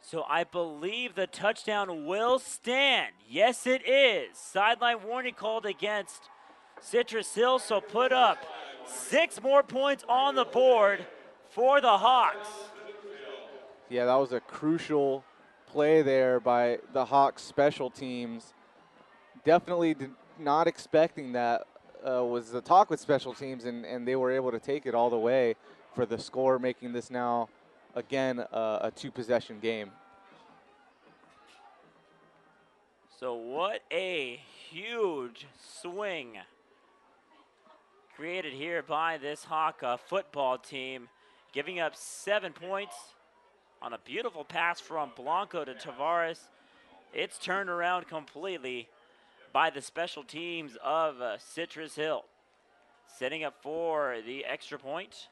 So I believe the touchdown will stand. Yes, it is. Sideline warning called against Citrus Hill. So put up six more points on the board for the Hawks. Yeah, that was a crucial play there by the Hawks special teams. Definitely not expecting that uh, was the talk with special teams, and, and they were able to take it all the way for the score, making this now, again, uh, a two possession game. So, what a huge swing created here by this Hawk uh, football team, giving up seven points on a beautiful pass from Blanco to Tavares. It's turned around completely by the special teams of uh, Citrus Hill. Setting up for the extra point.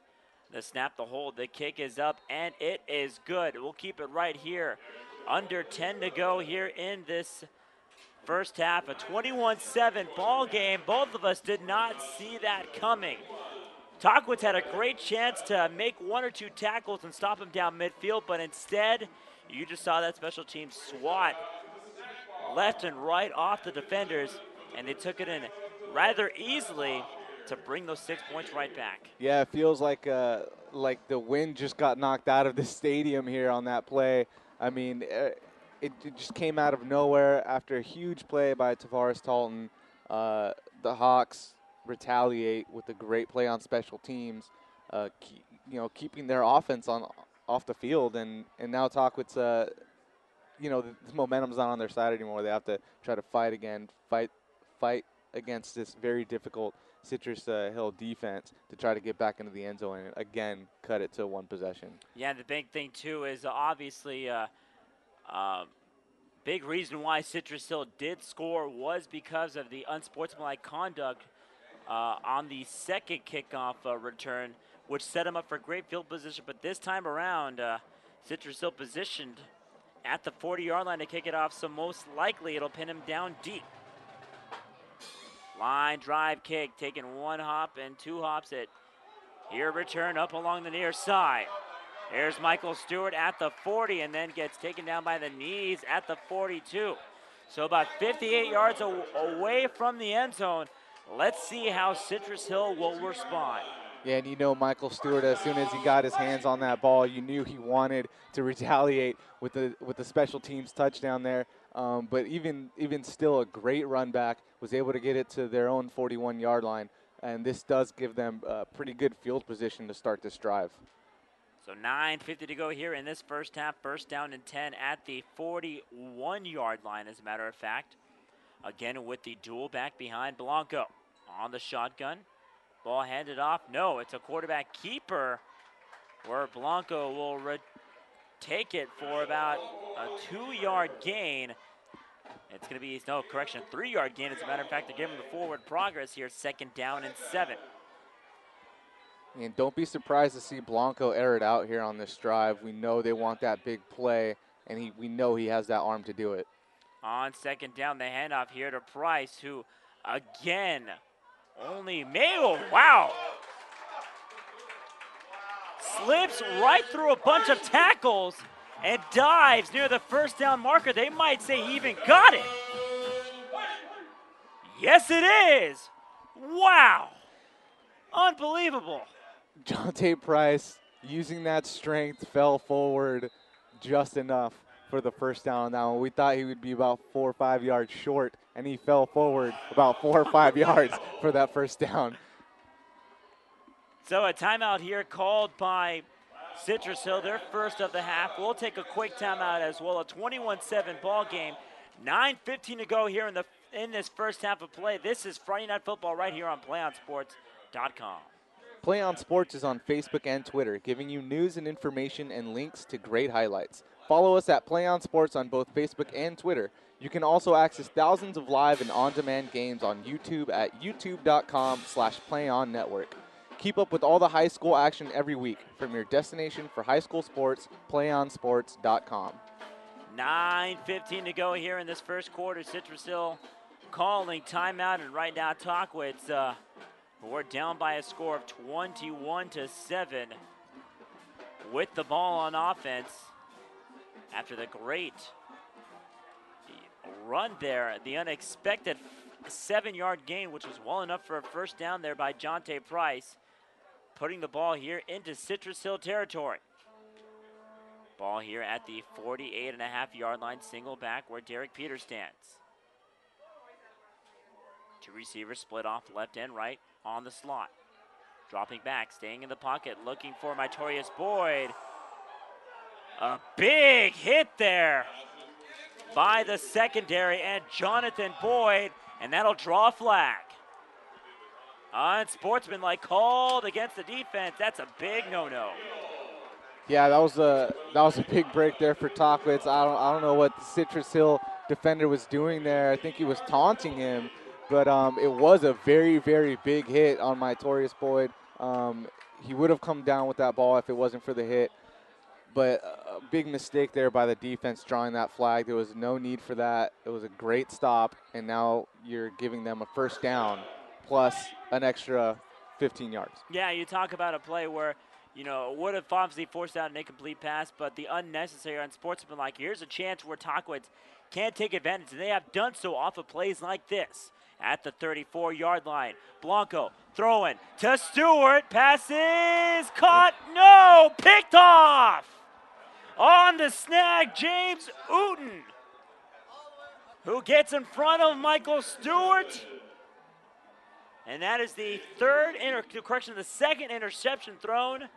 The snap, the hold, the kick is up, and it is good. We'll keep it right here. Under 10 to go here in this first half. A 21 7 ball game. Both of us did not see that coming. Tahquitz had a great chance to make one or two tackles and stop him down midfield, but instead, you just saw that special team swat left and right off the defenders, and they took it in rather easily to bring those six points right back. Yeah, it feels like uh, like the wind just got knocked out of the stadium here on that play. I mean, uh, it, it just came out of nowhere after a huge play by Tavares Talton. Uh, the Hawks retaliate with a great play on special teams, uh, keep, you know, keeping their offense on off the field, and and now Tahquitz uh, you know, the, the momentum's not on their side anymore. They have to try to fight again, fight, fight against this very difficult Citrus uh, Hill defense to try to get back into the end zone and again cut it to one possession. Yeah, the big thing too is obviously uh, uh, big reason why Citrus Hill did score was because of the unsportsmanlike conduct uh, on the second kickoff uh, return, which set them up for great field position. But this time around, uh, Citrus Hill positioned at the 40 yard line to kick it off, so most likely it'll pin him down deep. Line drive kick, taking one hop and two hops it. Here return up along the near side. There's Michael Stewart at the 40 and then gets taken down by the knees at the 42. So about 58 yards away from the end zone. Let's see how Citrus Hill will respond. Yeah, and you know Michael Stewart, as soon as he got his hands on that ball, you knew he wanted to retaliate with the with the special teams touchdown there. Um, but even even still, a great run back was able to get it to their own 41 yard line, and this does give them a pretty good field position to start this drive. So 9:50 to go here in this first half. First down and 10 at the 41 yard line, as a matter of fact. Again with the dual back behind Blanco on the shotgun. Ball handed off. No, it's a quarterback keeper where Blanco will take it for about a two yard gain. It's going to be, no, correction, three yard gain. As a matter of fact, they're giving the forward progress here, second down and seven. And don't be surprised to see Blanco air it out here on this drive. We know they want that big play, and he, we know he has that arm to do it. On second down, the handoff here to Price, who again only Mayo, wow. Slips right through a bunch of tackles and dives near the first down marker. They might say he even got it. Yes, it is. Wow. Unbelievable. Jonte Price using that strength fell forward just enough for the first down on that one. We thought he would be about four or five yards short, and he fell forward about four or five yards for that first down. So a timeout here called by Citrus Hill, their first of the half. We'll take a quick timeout as well. A 21-7 ball game. 9:15 to go here in the in this first half of play. This is Friday Night Football right here on PlayOnSports.com. Play on Sports is on Facebook and Twitter, giving you news and information and links to great highlights. Follow us at Play on Sports on both Facebook and Twitter. You can also access thousands of live and on-demand games on YouTube at youtube.com slash playonnetwork. Keep up with all the high school action every week from your destination for high school sports, playonsports.com. 9.15 to go here in this first quarter. Citrus Hill calling timeout, and right now Tahquitz, uh, we're down by a score of 21 to 7 with the ball on offense after the great run there, the unexpected seven yard gain, which was well enough for a first down there by Jonte Price putting the ball here into Citrus Hill territory. Ball here at the 48 and a half yard line, single back where Derek Peters stands. Two receivers split off left and right on the slot. Dropping back, staying in the pocket, looking for Mytorius Boyd. A big hit there by the secondary and Jonathan Boyd, and that'll draw a flag. Unsportsmanlike called against the defense. That's a big no-no. Yeah, that was a that was a big break there for Tahquitz. I don't I don't know what the Citrus Hill defender was doing there. I think he was taunting him, but um, it was a very very big hit on my Mytorius Boyd. Um, he would have come down with that ball if it wasn't for the hit. But a big mistake there by the defense drawing that flag. There was no need for that. It was a great stop, and now you're giving them a first down plus an extra 15 yards. Yeah, you talk about a play where, you know, would have obviously forced out an incomplete pass, but the unnecessary unsportsmanlike. Here's a chance where Tahquitz can take advantage, and they have done so off of plays like this. At the 34 yard line, Blanco throwing to Stewart. Passes caught. No, picked off. On the snag, James Uten, who gets in front of Michael Stewart. And that is the third, inter- correction, the second interception thrown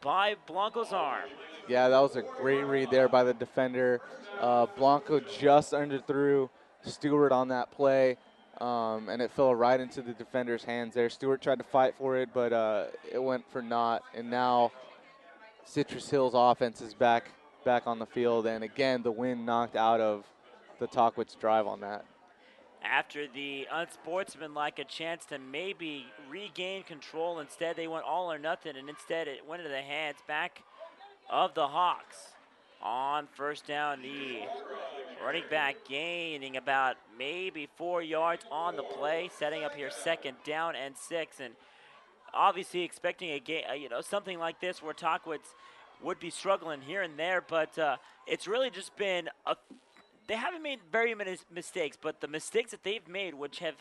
by Blanco's arm. Yeah, that was a great read there by the defender. Uh, Blanco just under underthrew Stewart on that play, um, and it fell right into the defender's hands there. Stewart tried to fight for it, but uh, it went for naught. And now Citrus Hills offense is back back on the field, and again the wind knocked out of the Tahquitz drive on that after the unsportsmanlike a chance to maybe regain control. Instead, they went all or nothing, and instead it went into the hands back of the Hawks. On first down, the running back gaining about maybe four yards on the play, setting up here second down and six, and obviously expecting a game, you know, something like this where Tahquitz would be struggling here and there, but uh, it's really just been a they haven't made very many mistakes, but the mistakes that they've made, which have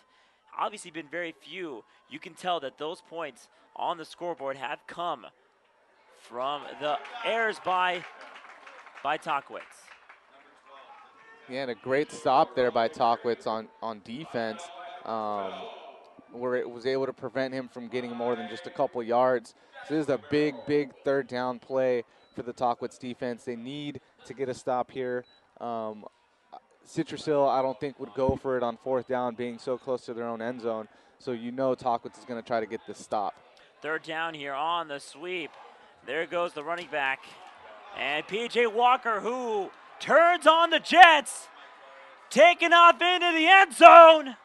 obviously been very few, you can tell that those points on the scoreboard have come from the errors by by Tahquitz. He had a great stop there by Tahquitz on, on defense, um, where it was able to prevent him from getting more than just a couple yards. So this is a big, big third down play for the Tahquitz defense. They need to get a stop here. Um, Citrus Hill, I don't think would go for it on fourth down, being so close to their own end zone. So you know Tahquitz is going to try to get this stop. Third down here on the sweep. There goes the running back. And PJ Walker, who turns on the Jets, taking off into the end zone.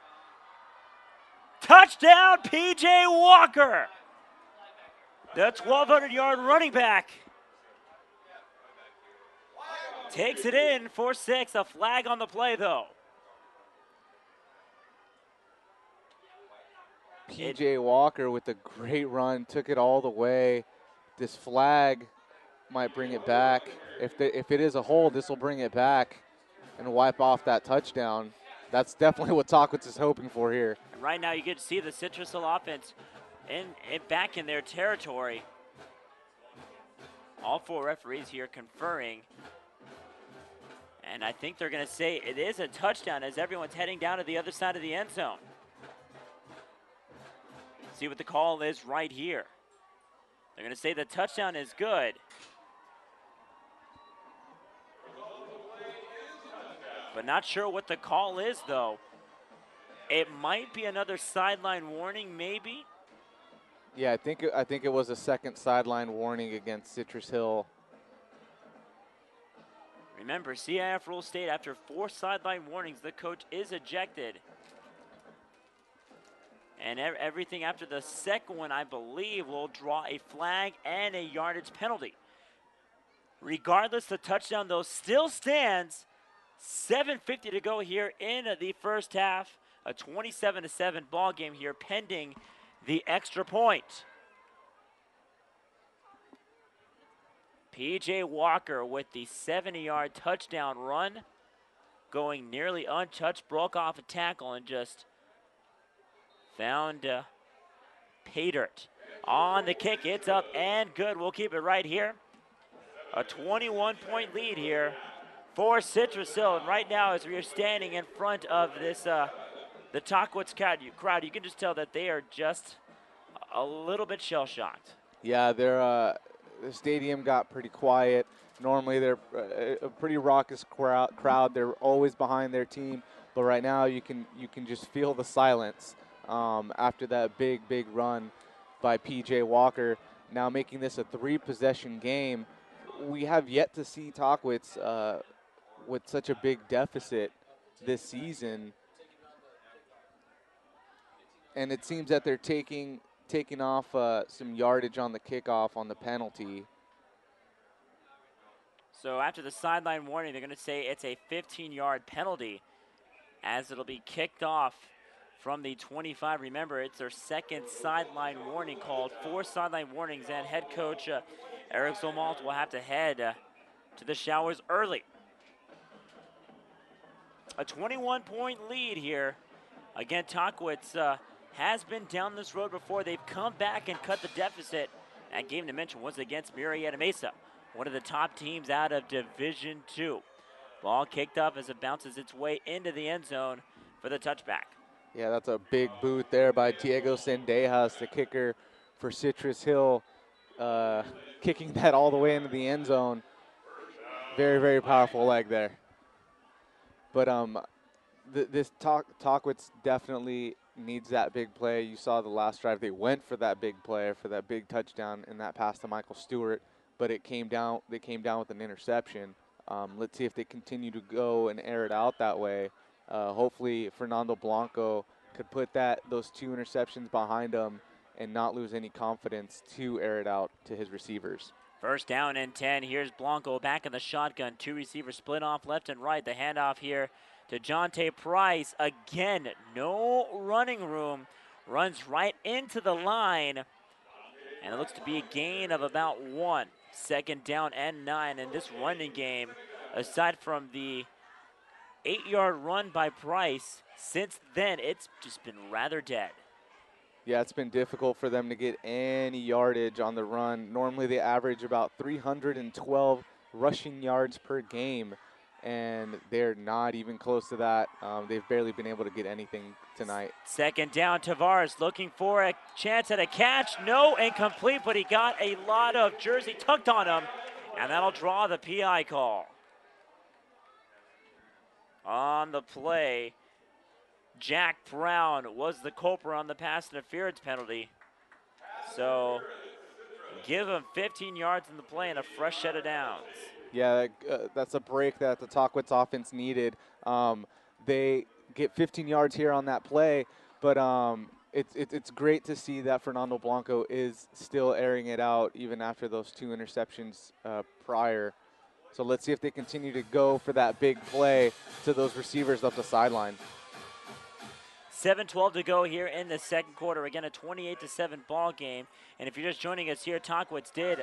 Touchdown, PJ Walker. The 1,200 yard running back Takes it in for six. A flag on the play, though. PJ Walker with a great run, took it all the way. This flag might bring it back. If, the, if it is a hold, this will bring it back and wipe off that touchdown. That's definitely what Tahquitz is hoping for here. right now, you get to see the Citrus Hill offense in, in back in their territory. All four referees here conferring And I think they're going to say it is a touchdown as everyone's heading down to the other side of the end zone. See what the call is right here. They're going to say the touchdown is good. But not sure what the call is, though. It might be another sideline warning, maybe. Yeah, I think it, I think it was a second sideline warning against Citrus Hill. Remember, CIF rule state after four sideline warnings, the coach is ejected. And everything after the second one, I believe, will draw a flag and a yardage penalty. Regardless, the touchdown, though, still stands. 7.50 to go here in the first half. A 27 7 ball game here, pending the extra point. PJ Walker with the 70 yard touchdown run, going nearly untouched, broke off a tackle and just found uh, Paydirt on the kick. It's up and good. We'll keep it right here. A 21 point lead here for Citrus Hill. And right now, as we are standing in front of this, uh, the Tahquitz crowd, you, can just tell that they are just a little bit shell shocked. Yeah, they're. Uh, the stadium got pretty quiet. Normally, they're uh, a pretty raucous crowd. They're always behind their team, but right now you can you can just feel the silence um, after that big big run by PJ Walker. Now making this a three possession game. We have yet to see Tahquitz uh, with such a big deficit this season, and it seems that they're taking taking off uh, some yardage on the kickoff on the penalty. So after the sideline warning, they're going to say it's a 15-yard penalty as it'll be kicked off from the 25. Remember, it's their second sideline warning called. Four sideline warnings, and head coach uh, Eric Zolmalt will have to head uh, to the showers early. A 21-point lead here. Again, Tahquitz uh, has been down this road before. They've come back and cut the deficit. That game to mention was against Murrieta Mesa, one of the top teams out of Division Two. Ball kicked up as it bounces its way into the end zone for the touchback. Yeah, that's a big boot there by Diego Sendejas, the kicker for Citrus Hill, uh, kicking that all the way into the end zone. Very, very powerful leg there. But um, th- this talk Tahquitz definitely needs that big play. You saw the last drive; they went for that big play, for that big touchdown, and that pass to Michael Stewart. But it came down. They came down with an interception. Um, let's see if they continue to go and air it out that way. Uh, hopefully, Fernando Blanco could put that those two interceptions behind him and not lose any confidence to air it out to his receivers. First down and 10. Here's Blanco back in the shotgun. Two receivers split off left and right. The handoff here to Jonte Price. Again, no running room. Runs right into the line. And it looks to be a gain of about one. Second down and nine in this running game. Aside from the eight yard run by Price, since then it's just been rather dead. Yeah, it's been difficult for them to get any yardage on the run. Normally they average about 312 rushing yards per game and they're not even close to that. Um, they've barely been able to get anything tonight. Second down, Tavares looking for a chance at a catch. No, incomplete, but he got a lot of jersey tucked on him, and that'll draw the PI call. On the play, Jack Brown was the culprit on the pass interference penalty. So give him 15 yards in the play and a fresh set of downs. Yeah, uh, that's a break that the Tahquitz offense needed. Um, they get 15 yards here on that play, but um, it's, it's, it's great to see that Fernando Blanco is still airing it out even after those two interceptions uh, prior. So let's see if they continue to go for that big play to those receivers up the sideline. 7-12 to go here in the second quarter. Again, a 28-7 ball game. And if you're just joining us here, Tahquitz did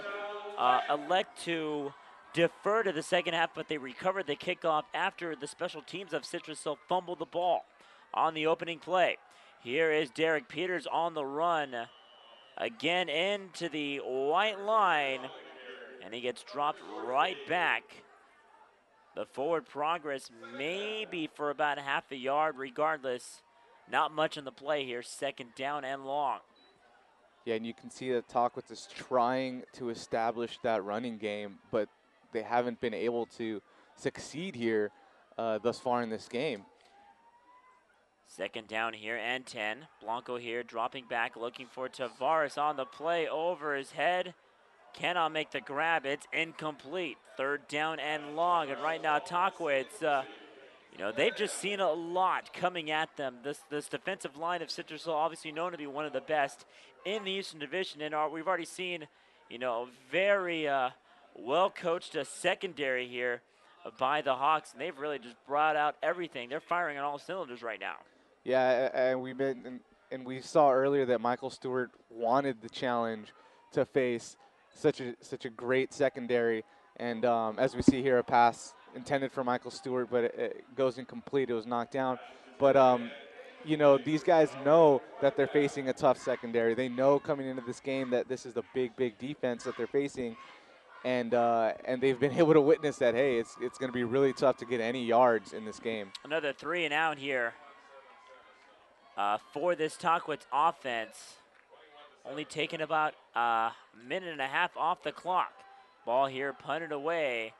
uh, elect to defer to the second half, but they recovered the kickoff after the special teams of Citrus Hill fumbled the ball on the opening play. Here is Derek Peters on the run. Again into the white line, and he gets dropped right back. the forward progress maybe for about half a yard regardless. Not much in the play here, second down and long. Yeah, and you can see that Tahquitz is trying to establish that running game, but they haven't been able to succeed here uh, thus far in this game. Second down here and 10. Blanco here dropping back, looking for Tavares on the play over his head. Cannot make the grab. It's incomplete. Third down and long. And right now, Tahquitz, uh, you know, they've just seen a lot coming at them. This this defensive line of Citrus Hill, obviously known to be one of the best in the Eastern Division. And our, we've already seen, you know, very uh, well coached a secondary here by the Hawks. And they've really just brought out everything. They're firing on all cylinders right now. Yeah, and we've been and, and we saw earlier that Michael Stewart wanted the challenge to face such a such a great secondary, and um, as we see here, a pass intended for Michael Stewart, but it, it goes incomplete. It was knocked down, but. Um, you know, these guys know that they're facing a tough secondary. They know coming into this game that this is the big, big defense that they're facing, and uh, and they've been able to witness that. Hey, it's it's going to be really tough to get any yards in this game. Another three and out here uh, for this Tahquitz offense. Only taking about a minute and a half off the clock. Ball here punted away.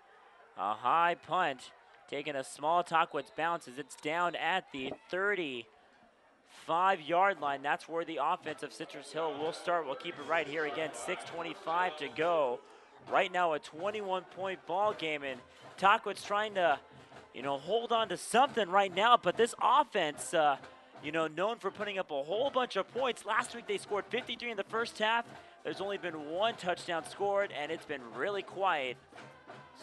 A high punt, taking a small Tahquitz bounces. It's down at the 35 yard line. That's where the offense of Citrus Hill will start. We'll keep it right here again. 6.25 to go. Right now, a 21 point ball game, and Tahquitz trying to, you know, hold on to something right now. But this offense, uh, you know, known for putting up a whole bunch of points. Last week they scored 53 in the first half. There's only been one touchdown scored, and it's been really quiet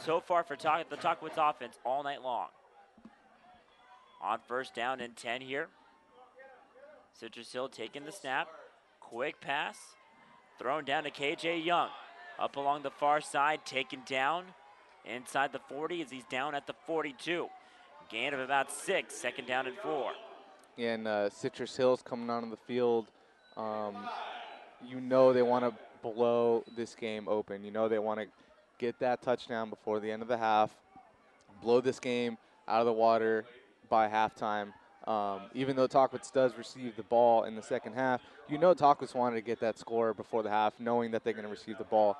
so far for talk, the Tahquitz offense all night long. On first down and 10 here. Citrus Hill taking the snap. Quick pass. Thrown down to KJ Young. Up along the far side, taken down inside the 40 as he's down at the 42. Gain of about six, second down and four and uh, Citrus Hills coming on the field, um, you know they want to blow this game open. You know they want to get that touchdown before the end of the half, blow this game out of the water by halftime. Um, even though Tahquitz does receive the ball in the second half, you know Tahquitz wanted to get that score before the half, knowing that they're going to receive the ball.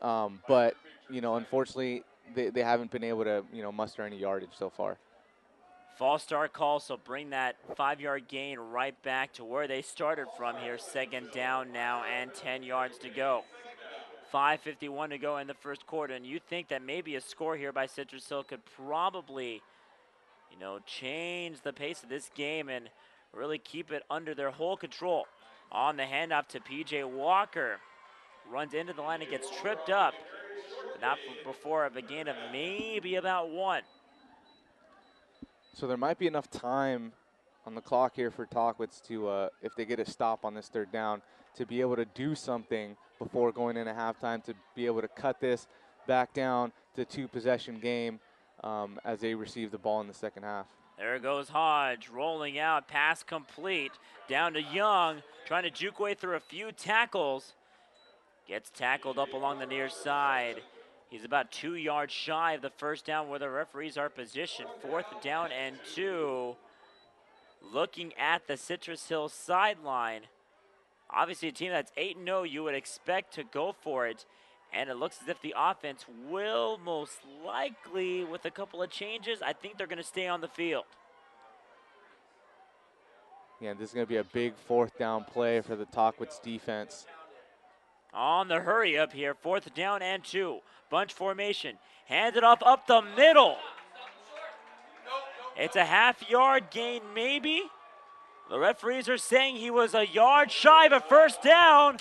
Um, but you know, unfortunately, they, they haven't been able to you know muster any yardage so far. False start call, so bring that five yard gain right back to where they started from here. Second down now and 10 yards to go. 5.51 to go in the first quarter, and you think that maybe a score here by Citrus Hill could probably, you know, change the pace of this game and really keep it under their whole control. On the handoff to PJ Walker. Runs into the line and gets tripped up. Not before a gain of maybe about one. So there might be enough time on the clock here for Tahquitz to, uh, if they get a stop on this third down, to be able to do something before going into halftime to be able to cut this back down to two possession game um, as they receive the ball in the second half. There goes Hodge rolling out, pass complete, down to Young, trying to juke way through a few tackles. Gets tackled up along the near side. He's about two yards shy of the first down where the referees are positioned. Fourth down and two. Looking at the Citrus Hill sideline. Obviously, a team that's 8 0, you would expect to go for it. And it looks as if the offense will most likely, with a couple of changes, I think they're going to stay on the field. Yeah, this is going to be a big fourth down play for the Tahquitz defense. On the hurry up here, fourth down and two. Bunch formation. Hand it off up the middle. It's a half yard gain, maybe. The referees are saying he was a yard shy of a first down.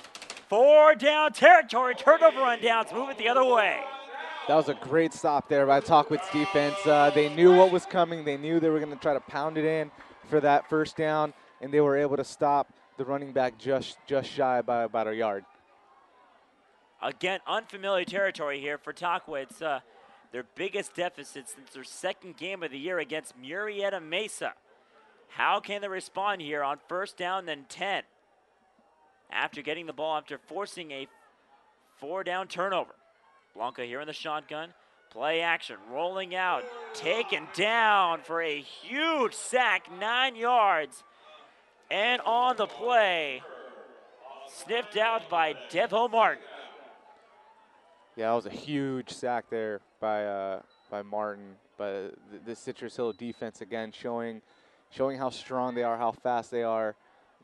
Four down territory. Turnover on downs. Move it the other way. That was a great stop there by Tahquitz defense. Uh, they knew what was coming. They knew they were going to try to pound it in for that first down, and they were able to stop the running back just just shy by about a yard. Again, unfamiliar territory here for Tahquitz. Uh, their biggest deficit since their second game of the year against Murrieta Mesa. How can they respond here on first down, then 10? After getting the ball, after forcing a four down turnover. Blanco here in the shotgun. Play action, rolling out, taken down for a huge sack, nine yards. And on the play, sniffed out by Devo Martin. Yeah, that was a huge sack there by uh, by Martin. But the, the Citrus Hill defense again showing showing how strong they are, how fast they are.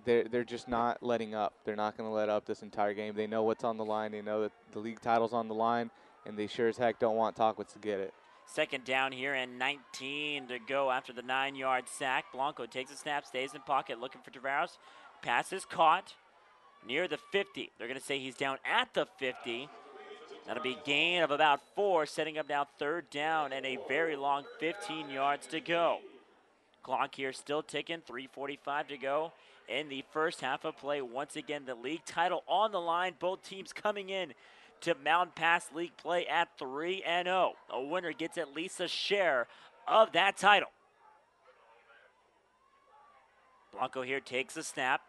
They're, they're just not letting up. They're not going to let up this entire game. They know what's on the line. They know that the league title's on the line, and they sure as heck don't want Tahquitz to get it. Second down here and 19 to go after the nine yard sack. Blanco takes a snap, stays in pocket, looking for Tavares. Pass is caught near the 50. They're going to say he's down at the 50. That'll be gain of about four, setting up now third down and a very long 15 yards to go. Clock here still ticking, 3.45 to go in the first half of play. Once again, the league title on the line. Both teams coming in to Mountain Pass League play at 3 and 0. A winner gets at least a share of that title. Blanco here takes a snap.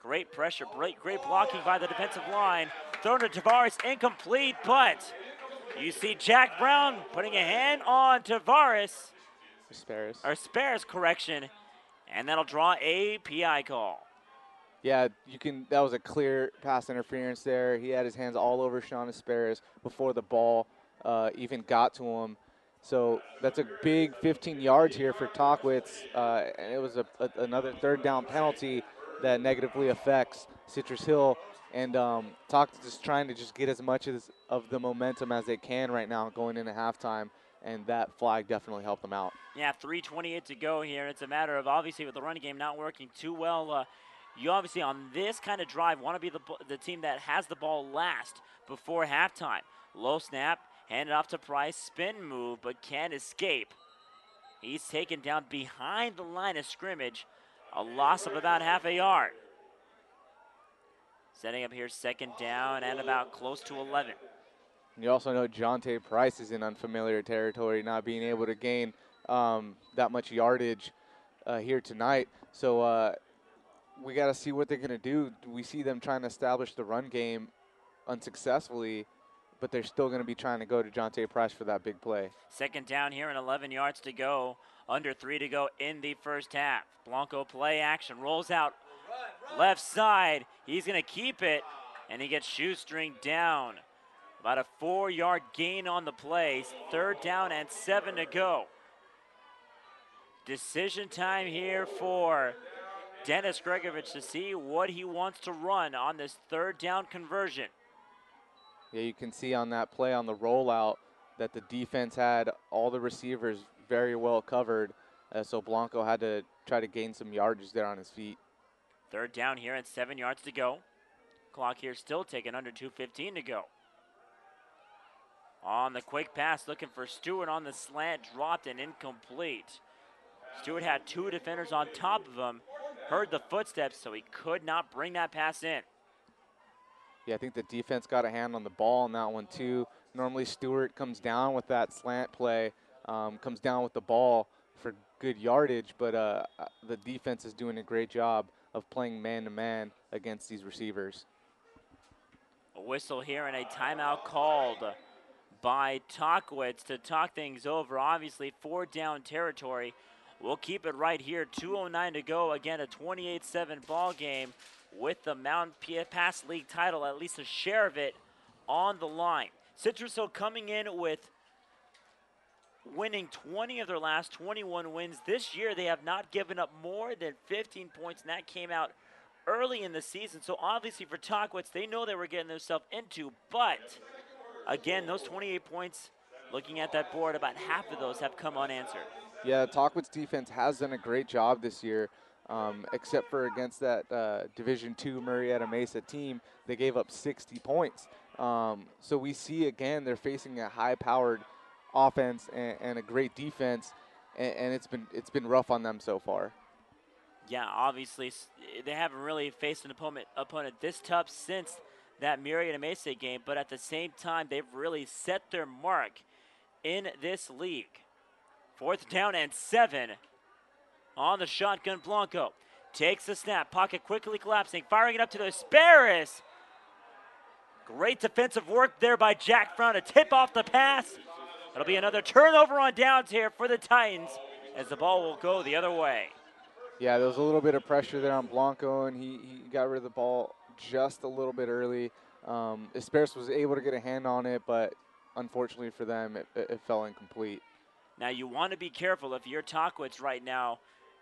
Great pressure, great, great blocking by the defensive line. Thrown to Tavares, incomplete, but you see Jack Brown putting a hand on Tavares. Asparis. Or Spares, correction. And that'll draw a PI call. Yeah, you can. That was a clear pass interference there. He had his hands all over Sean Asparis before the ball uh, even got to him. So that's a big 15 yards here for Tahquitz, uh, and it was a, a, another third down penalty that negatively affects Citrus Hill. And um, Tahquitz is trying to just get as much as, of the momentum as they can right now going into halftime, and that flag definitely helped them out. Yeah, 3:28 to go here. It's a matter of obviously with the running game not working too well. Uh, you obviously on this kind of drive want to be the the team that has the ball last before halftime. Low snap, hand it off to Price, spin move, but can't escape. He's taken down behind the line of scrimmage, a loss of about half a yard. Setting up here second down and about close to 11. You also know Jonte Price is in unfamiliar territory, not being able to gain um, that much yardage uh, here tonight. So uh, we got to see what they're going to do. We see them trying to establish the run game unsuccessfully, but they're still going to be trying to go to Jonte Price for that big play. Second down here and 11 yards to go. Under three to go in the first half. Blanco play action, rolls out left side. He's going to keep it, and he gets shoestring down. About a four yard gain on the play. Third down and seven to go. Decision time here for Dennis Gregovich to see what he wants to run on this third down conversion. Yeah, you can see on that play on the rollout that the defense had all the receivers very well covered. Uh, so Blanco had to try to gain some yardage there on his feet. Third down here and seven yards to go. Clock here still taking under 2.15 to go. On the quick pass, looking for Stewart on the slant, dropped and incomplete. Stewart had two defenders on top of him, heard the footsteps, so he could not bring that pass in. Yeah, I think the defense got a hand on the ball on that one too. Normally Stewart comes down with that slant play, um, comes down with the ball for good yardage, but uh, the defense is doing a great job of playing man to man against these receivers. A whistle here and a timeout called by Tahquitz to talk things over. Obviously, four down territory. We'll keep it right here. 2.09 to go. Again, a 28 7 ball game with the Mountain Pass League title, at least a share of it, on the line. Citrus Hill coming in with winning 20 of their last 21 wins. This year, they have not given up more than 15 points, and that came out early in the season. So obviously for Tahquitz, they know they were getting themselves into, but again, those 28 points, looking at that board, about half of those have come unanswered. Yeah, Tahquitz defense has done a great job this year. Um, except for against that uh, Division Two Murrieta Mesa team, they gave up 60 points. Um, so we see again they're facing a high-powered offense and, and a great defense, and, and, it's been it's been rough on them so far. Yeah, obviously they haven't really faced an opponent opponent this tough since that Murrieta Mesa game, but at the same time they've really set their mark in this league. Fourth down and seven on the shotgun. Blanco takes the snap, pocket quickly collapsing, firing it up to the Asparis. Great defensive work there by Jack Brown to tip off the pass. It'll be another turnover on downs here for the Titans as the ball will go the other way. Yeah, there was a little bit of pressure there on Blanco, and he, he got rid of the ball just a little bit early. Um, was able to get a hand on it, but unfortunately for them, it, it fell incomplete. Now you want to be careful if you're Tahquitz right now.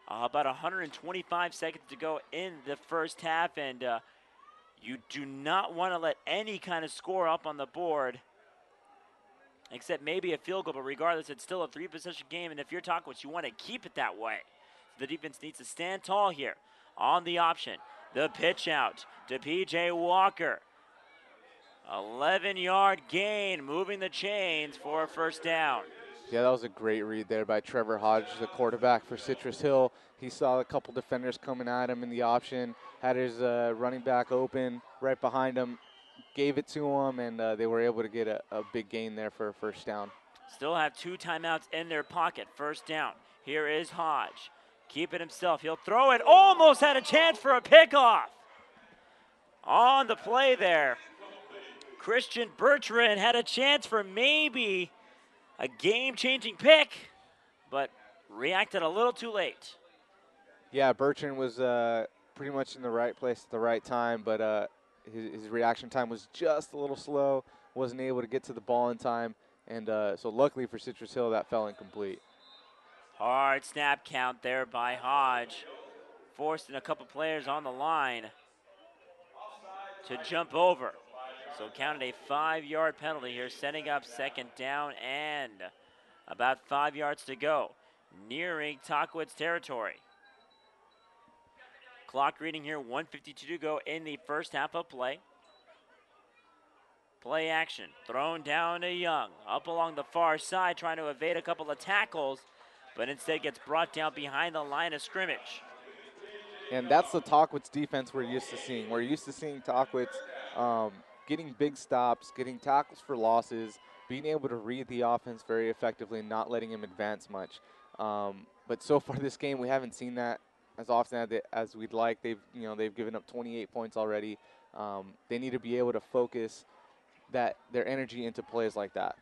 Uh, about 125 seconds to go in the first half, and uh, you do not want to let any kind of score up on the board, except maybe a field goal. But regardless, it's still a three-possession game, and if you're Tahquitz, you want to keep it that way. So the defense needs to stand tall here on the option. The pitch out to PJ Walker. 11 yard gain, moving the chains for a first down. Yeah, that was a great read there by Trevor Hodge, the quarterback for Citrus Hill. He saw a couple defenders coming at him in the option, had his uh, running back open right behind him, gave it to him, and uh, they were able to get a, a big gain there for a first down. Still have two timeouts in their pocket. First down. Here is Hodge. Keep it himself. He'll throw it. Almost had a chance for a pickoff. On the play there, Christian Bertrand had a chance for maybe a game changing pick, but reacted a little too late. Yeah, Bertrand was uh, pretty much in the right place at the right time, but uh, his, his, reaction time was just a little slow, wasn't able to get to the ball in time, and uh, so luckily for Citrus Hill, that fell incomplete. Hard snap count there by Hodge, forcing a couple players on the line to jump over. So counted a five yard penalty here, setting up second down and about five yards to go, nearing Tahquitz territory. Clock reading here, 152 to go in the first half of play. Play action, thrown down to Young, up along the far side, trying to evade a couple of tackles, but instead gets brought down behind the line of scrimmage. And that's the Tahquitz defense we're used to seeing. We're used to seeing Tahquitz um, getting big stops, getting tackles for losses, being able to read the offense very effectively, not letting him advance much. Um, but so far this game, we haven't seen that as often as we'd like. They've you know they've given up 28 points already. Um, they need to be able to focus that their energy into plays like that.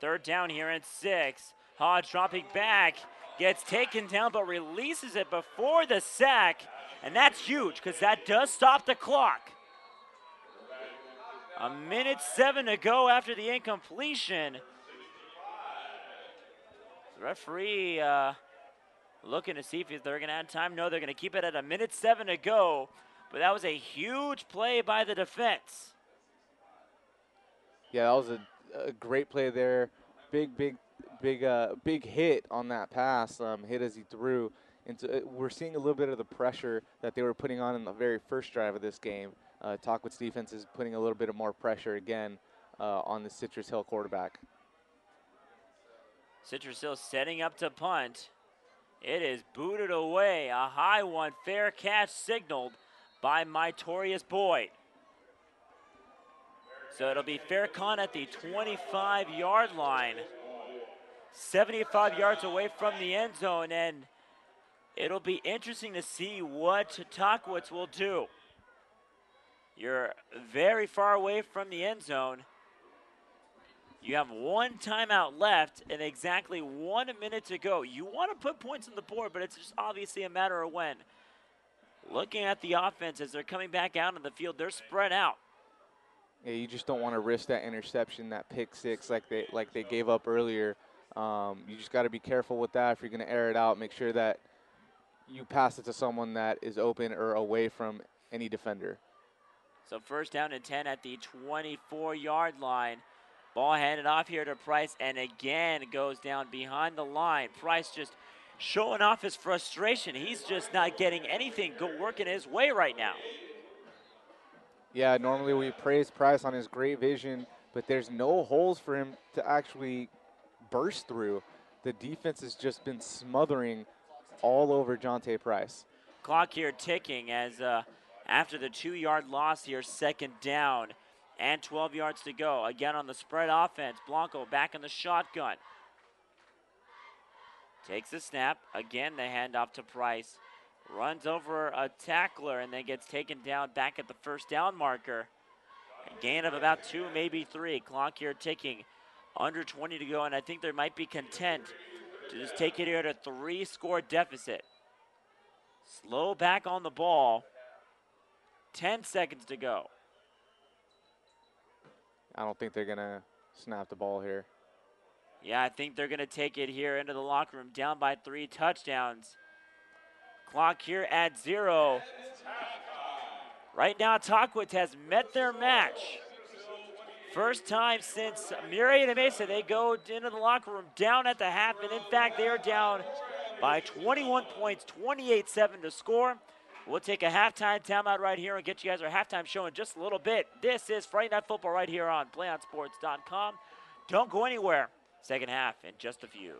Third down here at six. Hodge dropping back, gets taken down, but releases it before the sack, and that's huge because that does stop the clock. A minute seven to go after the incompletion. The referee uh, looking to see if they're going to add time. No, they're going to keep it at a minute seven to go. But that was a huge play by the defense. Yeah, that was a, a great play there. Big, big, big, uh, big hit on that pass. Um, hit as he threw. And so uh, we're seeing a little bit of the pressure that they were putting on in the very first drive of this game uh, Tahquitz defense is putting a little bit of more pressure again uh, on the Citrus Hill quarterback. Citrus Hill setting up to punt. It is booted away. A high one, fair catch signaled by Mytorius Boyd. So it'll be fair con at the 25 yard line. 75 yards away from the end zone, and it'll be interesting to see what Tahquitz will do. You're very far away from the end zone. You have one timeout left and exactly one minute to go. You want to put points on the board, but it's just obviously a matter of when. Looking at the offense as they're coming back out on the field, they're spread out. Yeah, you just don't want to risk that interception, that pick six, like they like they gave up earlier. Um, you just got to be careful with that. If you're going to air it out, make sure that you pass it to someone that is open or away from any defender. So first down and 10 at the 24 yard line. Ball handed off here to Price and again goes down behind the line. Price just showing off his frustration. He's just not getting anything good working his way right now. Yeah, normally we praise Price on his great vision, but there's no holes for him to actually burst through. The defense has just been smothering all over Jonte Price. Clock here ticking as uh, after the two yard loss here, second down and 12 yards to go. Again on the spread offense. Blanco back in the shotgun. Takes the snap. Again, the handoff to Price. Runs over a tackler and then gets taken down back at the first down marker. A gain of about two, maybe three. Clock here ticking Under 20 to go, and I think they might be content to just take it here at a three score deficit. Slow back on the ball. 10 seconds to go. I don't think they're going to snap the ball here. Yeah, I think they're going to take it here into the locker room, down by three touchdowns. Clock here at zero. Right now, Tahquitz has met their match. First time since Murrieta Mesa, they go into the locker room down at the half, and in fact, they are down by 21 points, 28-7 to score. We'll take a halftime timeout right here and get you guys our halftime show in just a little bit. This is Friday Night Football right here on PlayOnSports.com. Don't go anywhere. Second half in just a few.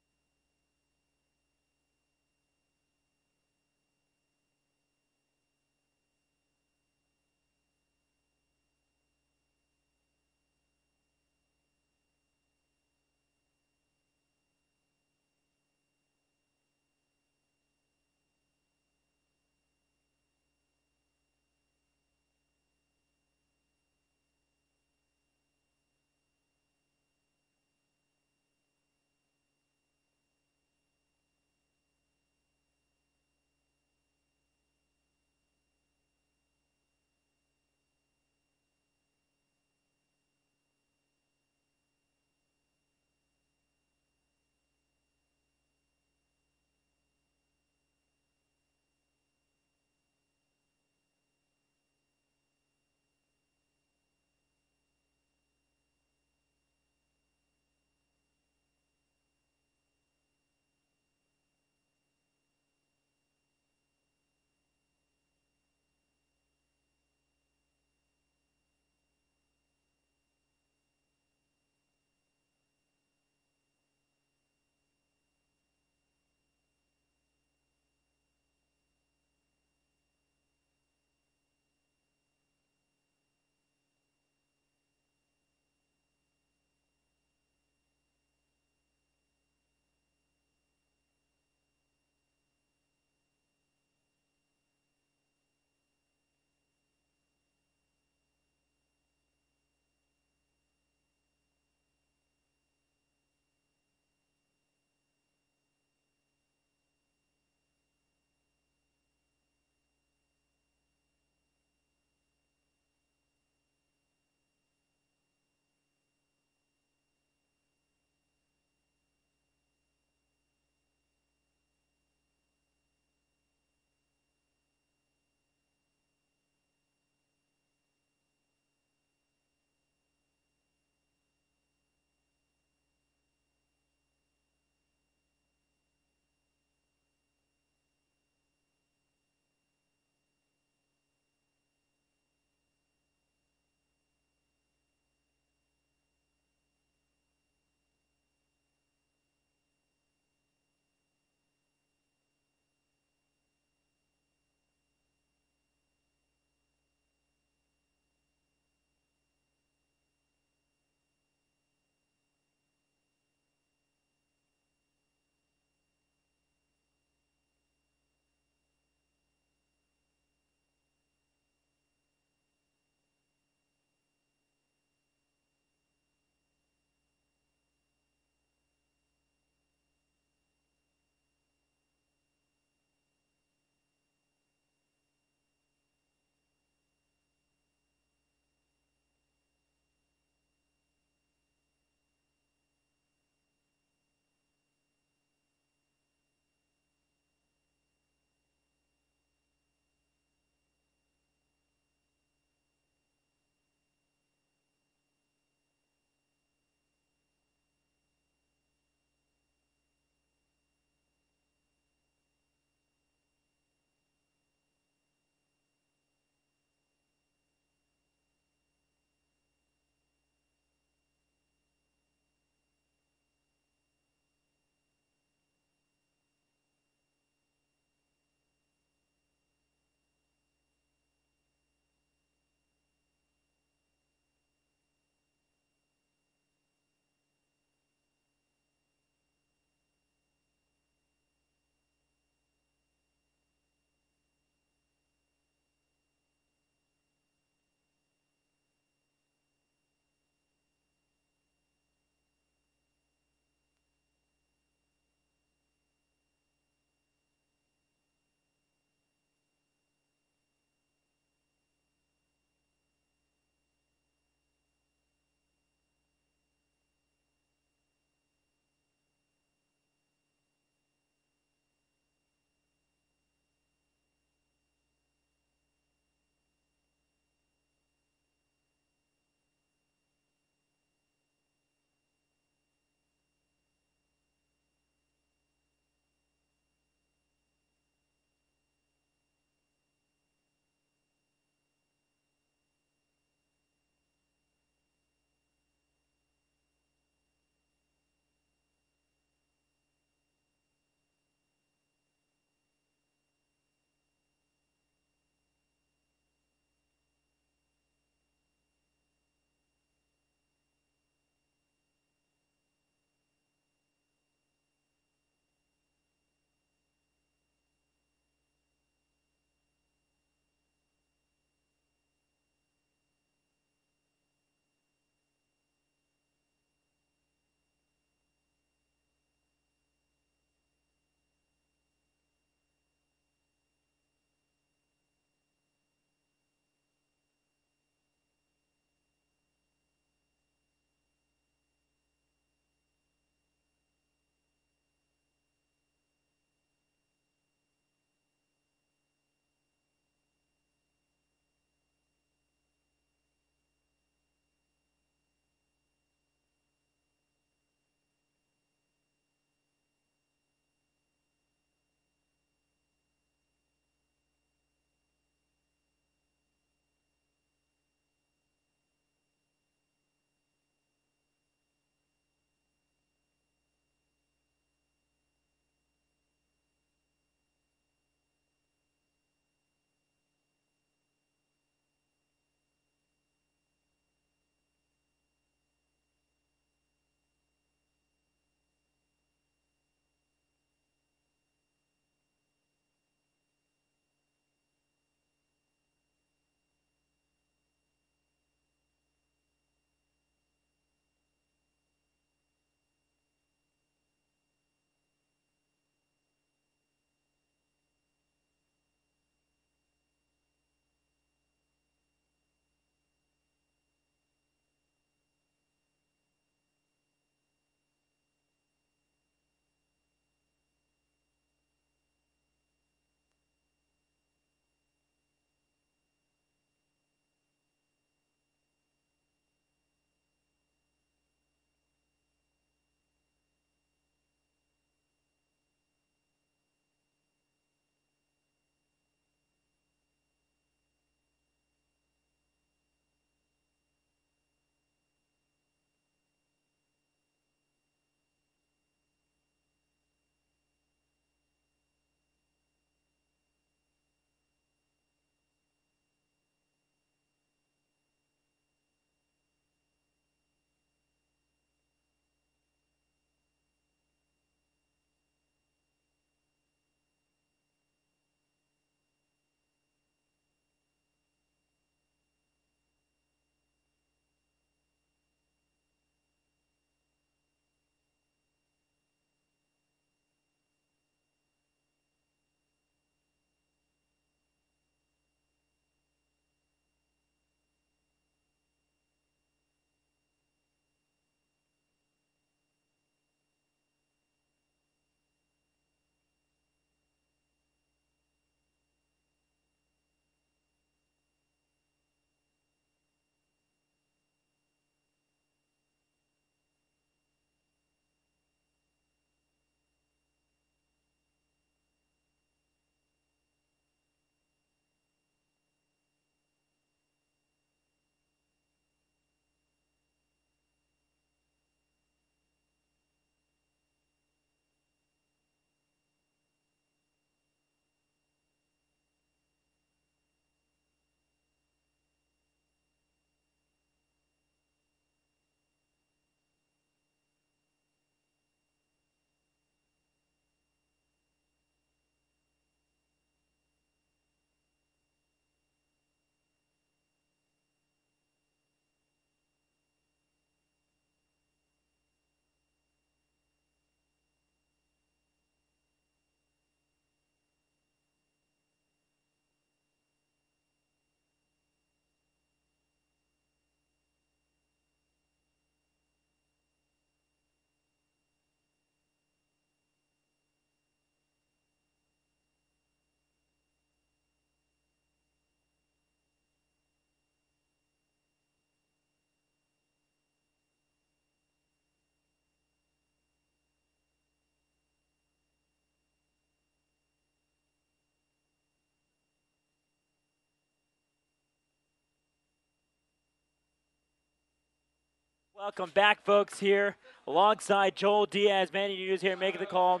Welcome back, folks, here alongside Joel Diaz, Manny News here making the call.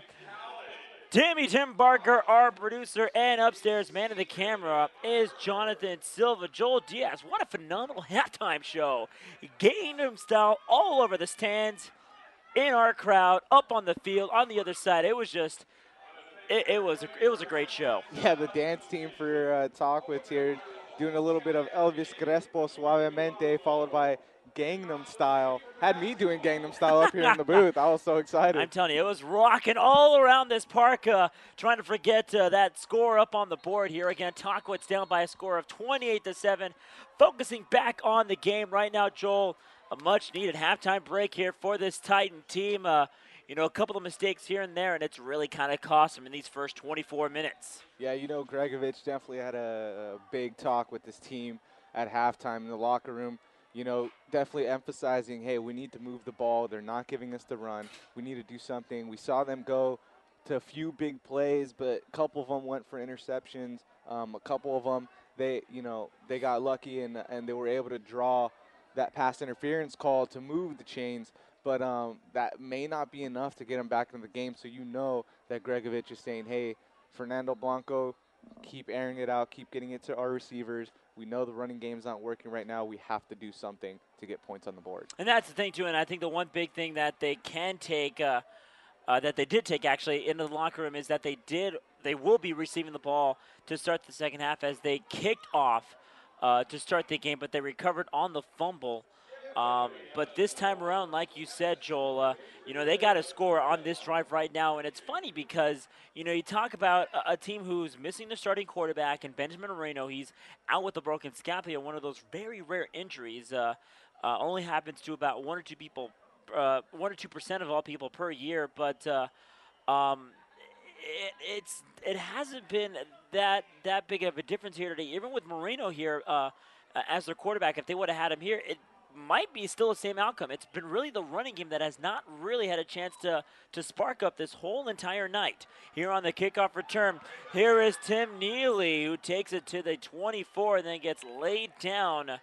Timmy Tim Barker, our producer, and upstairs, man of the camera, is Jonathan Silva. Joel Diaz, what a phenomenal halftime show. Gangnam style all over the stands, in our crowd, up on the field, on the other side. It was just, it, it was, a, it was a great show. Yeah, the dance team for uh, with here doing a little bit of Elvis Crespo Suavemente, followed by Gangnam Style. Had me doing Gangnam Style up here in the booth. I was so excited. I'm telling you, it was rocking all around this park. Uh, trying to forget uh, that score up on the board here again. Tahquitz down by a score of 28 to seven. Focusing back on the game right now, Joel. A much-needed halftime break here for this Titan team. Uh, you know, a couple of mistakes here and there, and it's really kind of cost them in these first 24 minutes. Yeah, you know, Gregovich definitely had a, a big talk with this team at halftime in the locker room you know, definitely emphasizing, hey, we need to move the ball. They're not giving us the run. We need to do something. We saw them go to a few big plays, but a couple of them went for interceptions. Um, a couple of them, they, you know, they got lucky and and they were able to draw that pass interference call to move the chains. But um, that may not be enough to get them back into the game. So you know that Gregovich is saying, hey, Fernando Blanco, keep airing it out, keep getting it to our receivers. We know the running game's not working right now. We have to do something to get points on the board. And that's the thing too. And I think the one big thing that they can take, uh, uh, that they did take actually into the locker room, is that they did, they will be receiving the ball to start the second half as they kicked off uh, to start the game, but they recovered on the fumble. Um, but this time around, like you said, Joel, uh, you know, they got a score on this drive right now. And it's funny because, you know, you talk about a, a, team who's missing the starting quarterback and Benjamin Moreno. He's out with a broken scapula, one of those very rare injuries. Uh, uh, only happens to about one or two people, uh, one or two percent of all people per year. But uh, um, it, it's it hasn't been that that big of a difference here today. Even with Moreno here uh, as their quarterback, if they would have had him here, it, might be still the same outcome. It's been really the running game that has not really had a chance to, to spark up this whole entire night. Here on the kickoff return, here is Tim Neely who takes it to the 24 and then gets laid down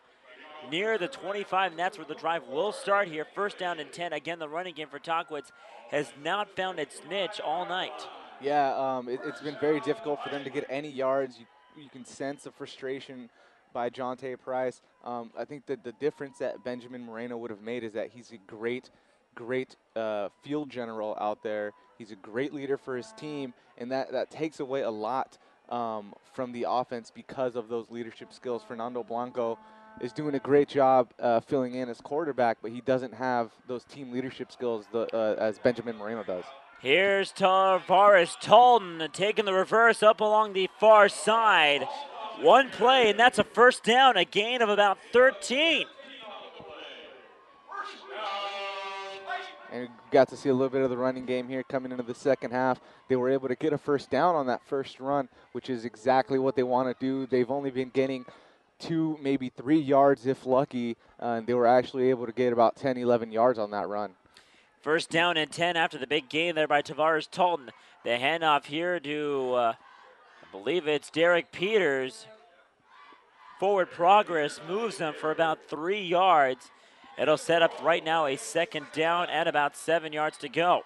near the 25, and that's where the drive will start here. First down and 10. Again, the running game for Tahquitz has not found its niche all night. Yeah, um, it, has been very difficult for them to get any yards. You, you can sense the frustration by Jonte Price. Um, I think that the difference that Benjamin Moreno would have made is that he's a great, great uh, field general out there. He's a great leader for his team, and that, that takes away a lot um, from the offense because of those leadership skills. Fernando Blanco is doing a great job uh, filling in as quarterback, but he doesn't have those team leadership skills the, uh, as Benjamin Moreno does. Here's Tavares Talton taking the reverse up along the far side. One play, and that's a first down, a gain of about 13. And got to see a little bit of the running game here coming into the second half. They were able to get a first down on that first run, which is exactly what they want to do. They've only been getting two, maybe three yards if lucky, uh, and they were actually able to get about 10, 11 yards on that run. First down and 10 after the big gain there by Tavares Talton. The handoff here to uh, believe it's Derek Peters. Forward progress moves them for about three yards. It'll set up right now a second down and about seven yards to go.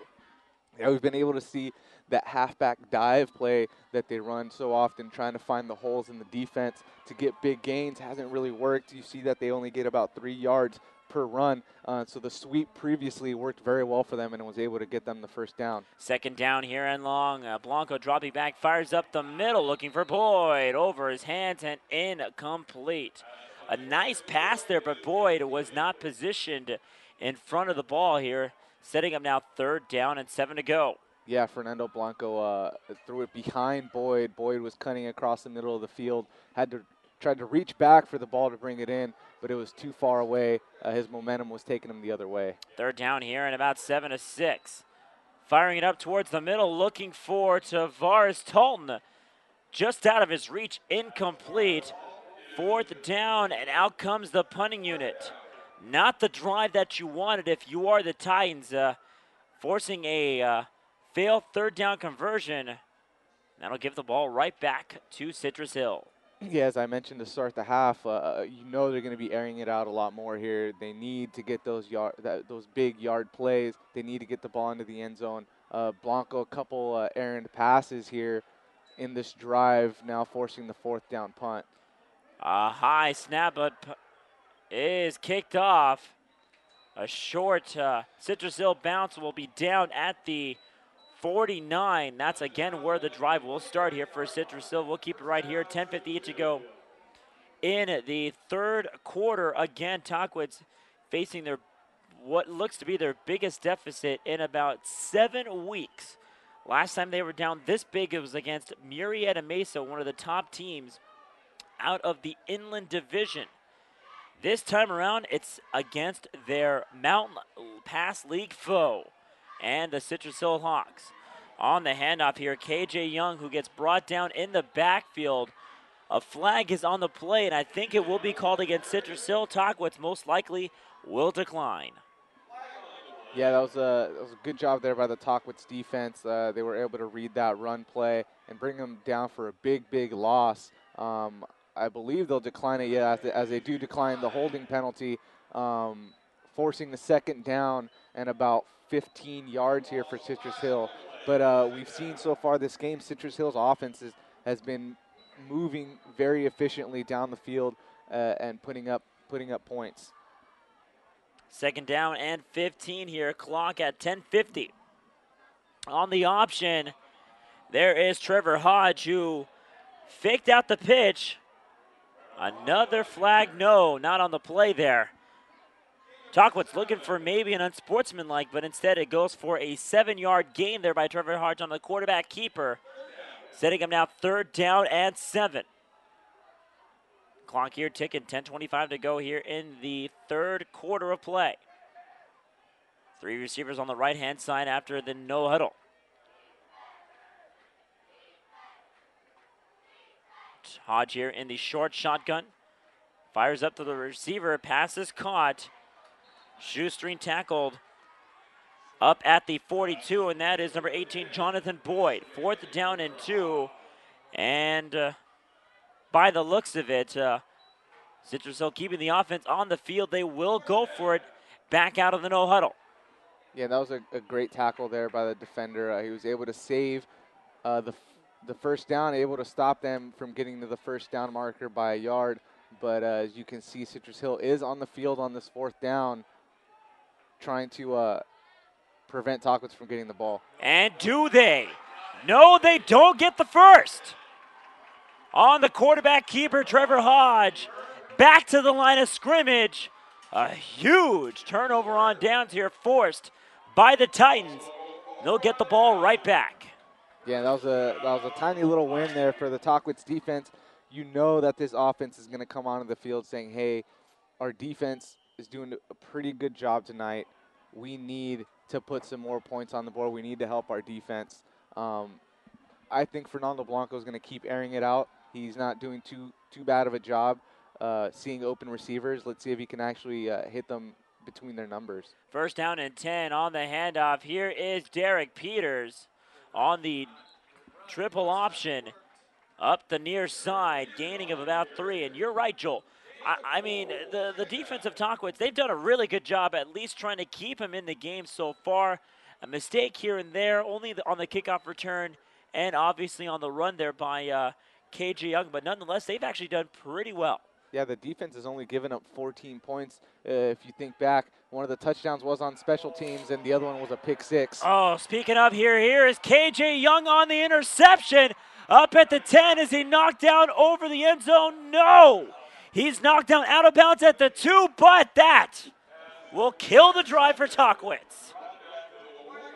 Yeah, we've been able to see that halfback dive play that they run so often, trying to find the holes in the defense to get big gains, hasn't really worked. You see that they only get about three yards per run. Uh, so the sweep previously worked very well for them and was able to get them the first down. Second down here and long. Uh, Blanco dropping back, fires up the middle, looking for Boyd over his hands and incomplete. A nice pass there, but Boyd was not positioned in front of the ball here, setting up now third down and seven to go. Yeah, Fernando Blanco uh, threw it behind Boyd. Boyd was cutting across the middle of the field, had to tried to reach back for the ball to bring it in, but it was too far away. Uh, his momentum was taking him the other way. Third down here and about seven to six. Firing it up towards the middle, looking for Tavares Talton. Just out of his reach, incomplete. Fourth down, and out comes the punting unit. Not the drive that you wanted if you are the Titans. Uh, forcing a uh, failed third down conversion. That'll give the ball right back to Citrus Hill. Yeah, as I mentioned to start the half, uh, uh you know they're going to be airing it out a lot more here. They need to get those yard, that, those big yard plays. They need to get the ball into the end zone. Uh, Blanco, a couple uh, errant passes here in this drive, now forcing the fourth down punt. A high snap, but is kicked off. A short uh, Citrus Hill bounce will be down at the 49. That's again where the drive will start here for Citrus Hill. We'll keep it right here. 10:58 to go in the third quarter. Again, Tahquitz facing their what looks to be their biggest deficit in about seven weeks. Last time they were down this big, it was against Murrieta Mesa, one of the top teams out of the Inland Division. This time around, it's against their Mountain Pass League foe and the Citrus Hill Hawks. On the handoff here, KJ Young, who gets brought down in the backfield. A flag is on the play, and I think it will be called against Citrus Hill. Tahquitz most likely will decline. Yeah, that was a that was a good job there by the Tahquitz defense. Uh, they were able to read that run play and bring them down for a big, big loss. Um, I believe they'll decline it, yeah, as they, as they do decline the holding penalty, um, forcing the second down and about 15 yards here for Citrus Hill. But uh, we've seen so far this game, Citrus Hill's offense is, has been moving very efficiently down the field uh, and putting up putting up points. Second down and 15 here. Clock at 10:50. On the option, there is Trevor Hodge who faked out the pitch. Another flag, no, not on the play there. Tahquitz looking for maybe an unsportsmanlike, but instead it goes for a seven-yard gain there by Trevor Hodge on the quarterback keeper, setting him now third down and seven. Clock here ticking, 10.25 to go here in the third quarter of play. Three receivers on the right hand side after the no huddle. Hodge here in the short shotgun. Fires up to the receiver. Pass is caught. Shoestring tackled up at the 42, and that is number 18, Jonathan Boyd. Fourth down and two. And uh, by the looks of it. Uh, Citrus Hill keeping the offense on the field. They will go for it back out of the no huddle. Yeah, that was a, a great tackle there by the defender. Uh, he was able to save uh, the, the first down, able to stop them from getting to the first down marker by a yard. But uh, as you can see, Citrus Hill is on the field on this fourth down, trying to uh, prevent Tahquitz from getting the ball. And do they? No, they don't get the first on the quarterback keeper, Trevor Hodge. Back to the line of scrimmage. A huge turnover on downs here, forced by the Titans. They'll get the ball right back. Yeah, that was a that was a tiny little win there for the Tahquitz defense. You know that this offense is going to come onto the field saying, "Hey, our defense is doing a pretty good job tonight. We need to put some more points on the board. We need to help our defense." Um, I think Fernando Blanco is going to keep airing it out. He's not doing too too bad of a job uh, seeing open receivers. Let's see if he can actually uh, hit them between their numbers. First down and 10 on the handoff. Here is Derek Peters on the triple option up the near side, gaining of about three. And you're right, Joel. I, I mean, the, the defense of Tahquitz, they've done a really good job at least trying to keep him in the game so far. A mistake here and there, only on the kickoff return, and obviously on the run there by uh, KJ Young, but nonetheless, they've actually done pretty well. Yeah, the defense has only given up 14 points. Uh, if you think back, one of the touchdowns was on special teams, and the other one was a pick six. Oh, speaking of here, here is KJ Young on the interception. Up at the 10 as he knocked down over the end zone. No! He's knocked down out of bounds at the two, but that will kill the drive for Tahquitz.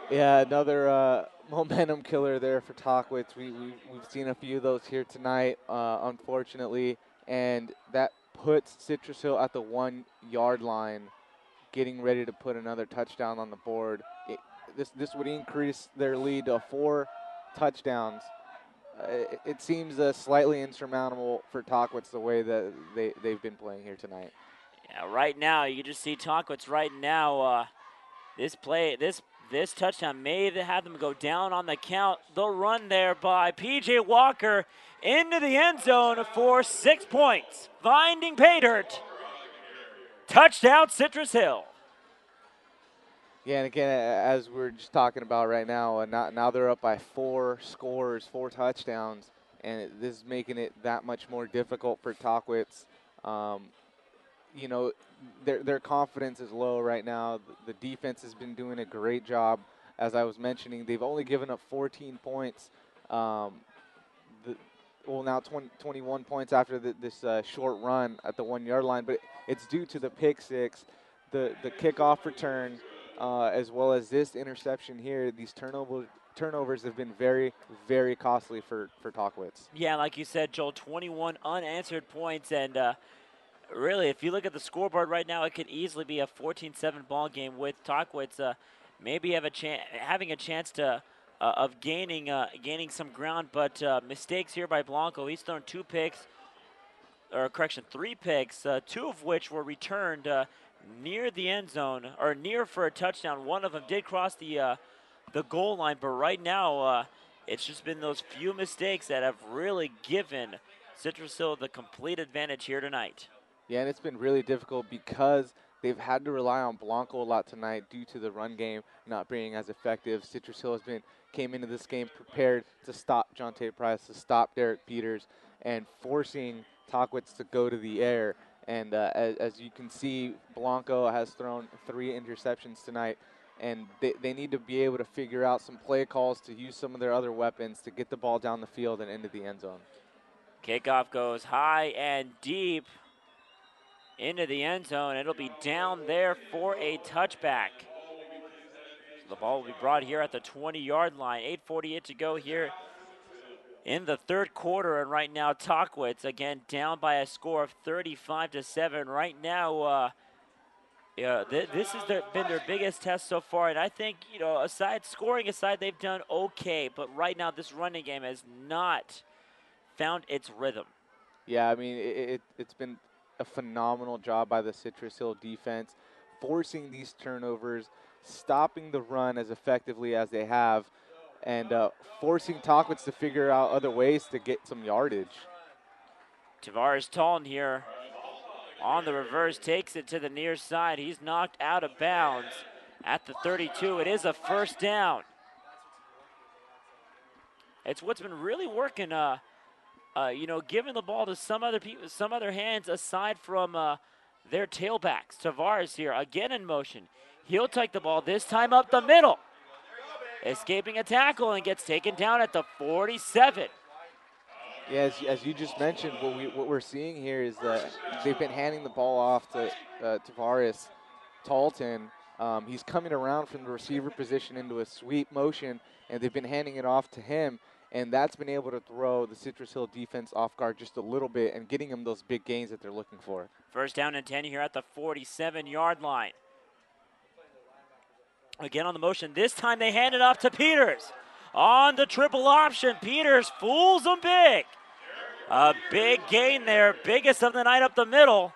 Yeah, another uh, momentum killer there for Tahquitz. We, we, we've seen a few of those here tonight, uh, unfortunately, and that puts Citrus Hill at the one yard line, getting ready to put another touchdown on the board. It, this, this would increase their lead to four touchdowns. It, it, seems uh, slightly insurmountable for Tahquitz the way that they, they've been playing here tonight. Yeah, right now, you just see Tahquitz right now. Uh, this play, this This touchdown may have them go down on the count. The run there by PJ Walker into the end zone for six points, finding pay dirt. Touchdown, Citrus Hill. Yeah, and again, as we're just talking about right now, uh, now, now they're up by four scores, four touchdowns, and this is making it that much more difficult for Tahquitz. Um, you know, their their confidence is low right now. The defense has been doing a great job. As I was mentioning, they've only given up 14 points. Um, the, well, now 20, 21 points after the, this uh, short run at the one yard line, but it's due to the pick six, the the kickoff return uh, as well as this interception here. These turnover, turnovers have been very, very costly for, for Tahquitz. Yeah, like you said, Joel, 21 unanswered points. And uh, really, if you look at the scoreboard right now, it could easily be a 14 7 ball game with Tahquitz uh, maybe have a chance, having a chance to. Uh, of gaining uh, gaining some ground, but uh, mistakes here by Blanco. He's thrown two picks, or correction, three picks, two of which were returned near the end zone or near for a touchdown. One of them did cross the uh, the goal line, but right now uh, it's just been those few mistakes that have really given Citrus Hill the complete advantage here tonight. Yeah, and it's been really difficult because they've had to rely on Blanco a lot tonight due to the run game not being as effective. Citrus Hill has been came into this game prepared to stop Jonte Price, to stop Derek Peters, and forcing Tahquitz to go to the air. And uh, as, as, you can see, Blanco has thrown three interceptions tonight, and they, they need to be able to figure out some play calls to use some of their other weapons to get the ball down the field and into the end zone. Kickoff goes high and deep into the end zone. It'll be down there for a touchback. So the ball will be brought here at the 20 yard line. 8.48 to go here in the third quarter. And right now, Tahquitz again down by a score of 35 to 7. Right now, uh, yeah, th- this has their, been their biggest test so far. And I think, you know, aside scoring aside, they've done okay. But right now, this running game has not found its rhythm. Yeah, I mean, it, it, it's been a phenomenal job by the Citrus Hill defense, forcing these turnovers, stopping the run as effectively as they have and uh, forcing Tahquitz to figure out other ways to get some yardage. Tavares Talton here on the reverse takes it to the near side. He's knocked out of bounds at the 32. It is a first down. It's what's been really working. Uh, uh, you know, giving the ball to some other people, some other hands aside from uh, their tailbacks. Tavares here again in motion. He'll take the ball this time up the middle escaping a tackle and gets taken down at the 47. Yeah, as, as you just mentioned, what, we, what we're seeing here is that they've been handing the ball off to uh, Tavares Talton. Um, he's coming around from the receiver position into a sweep motion, and they've been handing it off to him, and that's been able to throw the Citrus Hill defense off guard just a little bit and getting them those big gains that they're looking for. First down and 10 here at the 47 yard line. Again on the motion. This time they hand it off to Peters. On the triple option, Peters fools them big. A big gain there, biggest of the night up the middle.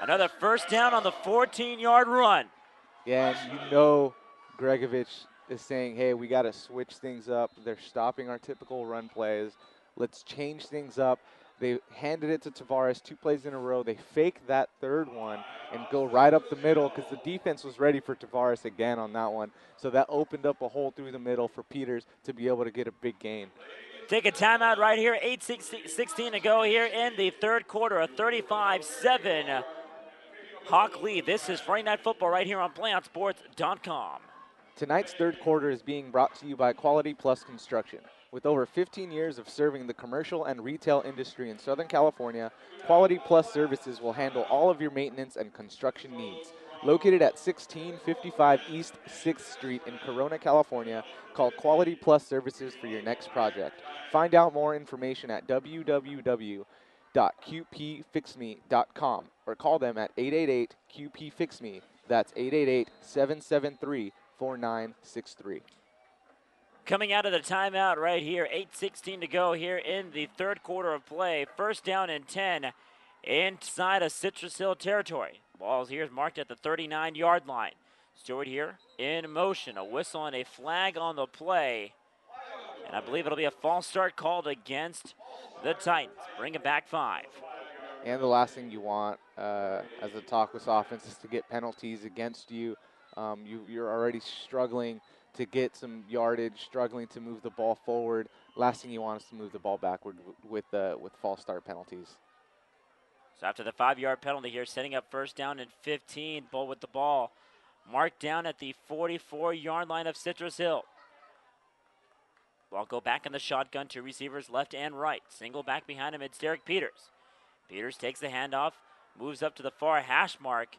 Another first down on the 14 yard run. Yeah, and you know Gregovich is saying, hey, we got to switch things up. They're stopping our typical run plays. Let's change things up. They handed it to Tavares two plays in a row. They fake that third one and go right up the middle because the defense was ready for Tavares again on that one. So that opened up a hole through the middle for Peters to be able to get a big gain. Take a timeout right here. 8.16 to go here in the third quarter. A 35 7 Hawk lead. This is Friday Night Football right here on PlayOnSports.com. Tonight's third quarter is being brought to you by Quality Plus Construction. With over 15 years of serving the commercial and retail industry in Southern California, Quality Plus Services will handle all of your maintenance and construction needs. Located at 1655 East 6th Street in Corona, California, call Quality Plus Services for your next project. Find out more information at www.qpfixme.com or call them at 888 QPFixMe. That's 888 773 4963. Coming out of the timeout right here, 8.16 to go here in the third quarter of play. First down and 10 inside of Citrus Hill territory. Balls here is marked at the 39 yard line. Stewart here in motion. A whistle and a flag on the play. And I believe it'll be a false start called against the Titans. Bring it back five. And the last thing you want uh, as a Tahquitz offense is to get penalties against you. Um, you. You're already struggling to get some yardage, struggling to move the ball forward. Last thing you want is to move the ball backward with uh, with false start penalties. So after the five-yard penalty here, setting up first down and 15. Bull with the ball, marked down at the 44-yard line of Citrus Hill. Ball go back in the shotgun to receivers left and right. Single back behind him, it's Derek Peters. Peters takes the handoff, moves up to the far hash mark,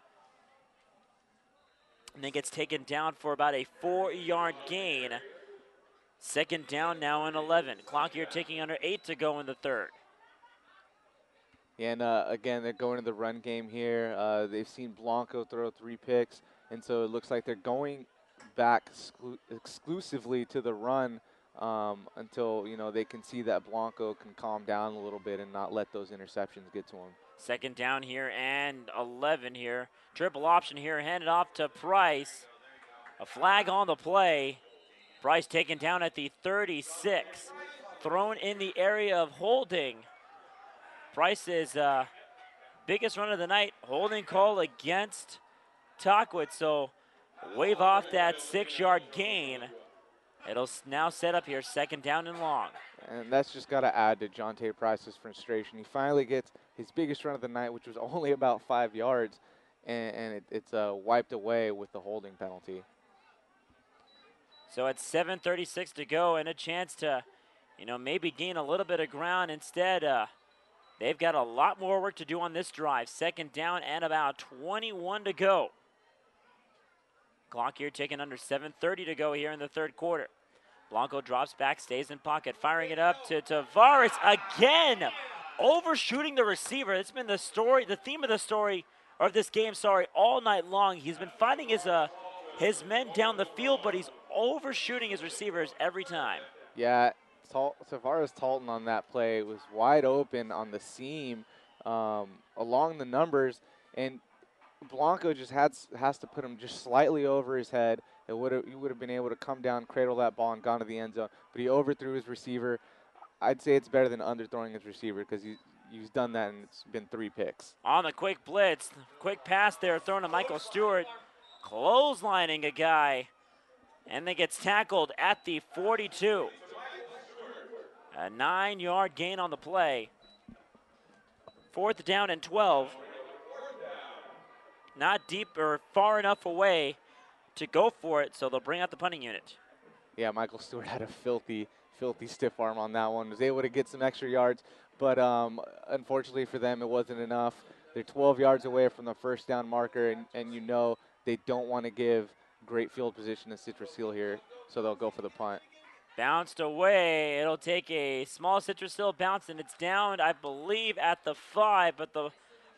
and then gets taken down for about a four-yard gain. Second down now in 11. Clock here ticking under eight to go in the third. And uh, again, they're going to the run game here. Uh, they've seen Blanco throw three picks, and so it looks like they're going back exclu- exclusively to the run um, until you know they can see that Blanco can calm down a little bit and not let those interceptions get to him. Second down here and 11 here. Triple option here, handed off to Price. A flag on the play. Price taken down at the 36. Thrown in the area of holding. Price's uh, biggest run of the night, holding call against Tahquitz. So wave off that six yard gain. It'll now set up here, second down and long. And that's just got to add to Jonte Price's frustration. He finally gets his biggest run of the night, which was only about five yards, and, and it, it's uh, wiped away with the holding penalty. So it's 7:36 to go, and a chance to, you know, maybe gain a little bit of ground. Instead, uh, they've got a lot more work to do on this drive. Second down and about 21 to go. Clock here ticking under 7:30 to go here in the third quarter. Blanco drops back, stays in pocket, firing it up to Tavares again, overshooting the receiver. That's been the story, the theme of the story, or of this game, sorry, all night long. He's been finding his uh, his men down the field, but he's overshooting his receivers every time. Yeah, Tal- Tavares Talton on that play was wide open on the seam um, along the numbers, and Blanco just has has to put him just slightly over his head. It would have he would have been able to come down, cradle that ball, and gone to the end zone. But he overthrew his receiver. I'd say it's better than underthrowing his receiver because he he's done that and it's been three picks. On the quick blitz, quick pass there, thrown to Michael Stewart, clotheslining a guy, and then gets tackled at the 42. A nine-yard gain on the play. Fourth down and 12 not deep or far enough away to go for it, so they'll bring out the punting unit. Yeah, Michael Stewart had a filthy, filthy stiff arm on that one. Was able to get some extra yards, but um, unfortunately for them, it wasn't enough. They're 12 yards away from the first down marker, and, and you know they don't want to give great field position to Citrus Hill here, so they'll go for the punt. Bounced away. It'll take a small Citrus Hill bounce, and it's down, I believe, at the five, but the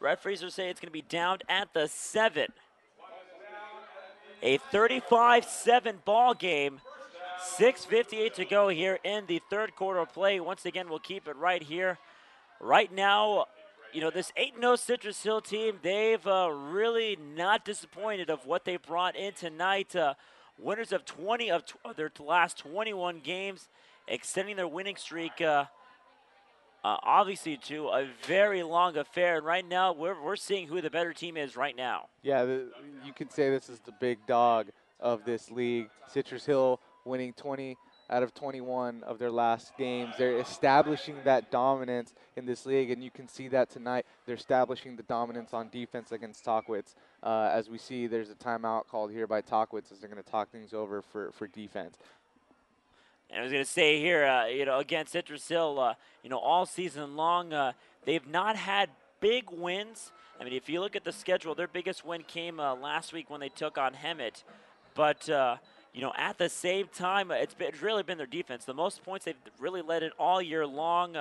Referees are saying it's going to be downed at the seven. A 35-7 ball game. 6.58 to go here in the third quarter of play. Once again, we'll keep it right here. Right now, you know, this 8-0 Citrus Hill team, they've uh, really not disappointed of what they brought in tonight. Uh, winners of 20 of tw- their last 21 games, extending their winning streak uh, uh, obviously to a very long affair. And right now, we're, we're seeing who the better team is right now. Yeah, the, you could say this is the big dog of this league. Citrus Hill winning 20 out of 21 of their last games. They're establishing that dominance in this league, and you can see that tonight. They're establishing the dominance on defense against Tahquitz. Uh, as we see, there's a timeout called here by Tahquitz as they're going to talk things over for, for defense. And I was going to say here, uh, you know, again, Citrus Hill, uh, you know, all season long, uh, they've not had big wins. I mean, if you look at the schedule, their biggest win came uh, last week when they took on Hemet. But, uh, you know, at the same time, uh, it's, been, it's, really been their defense. The most points they've really led it all year long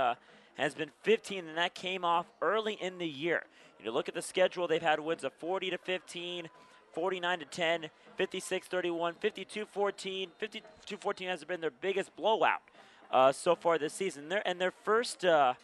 has been 15, and that came off early in the year. You know, look at the schedule. They've had wins of 40 to 15, 49 to 10, 56 31, 52 14. 52 14 has been their biggest blowout uh, so far this season. They're, and their first, uh,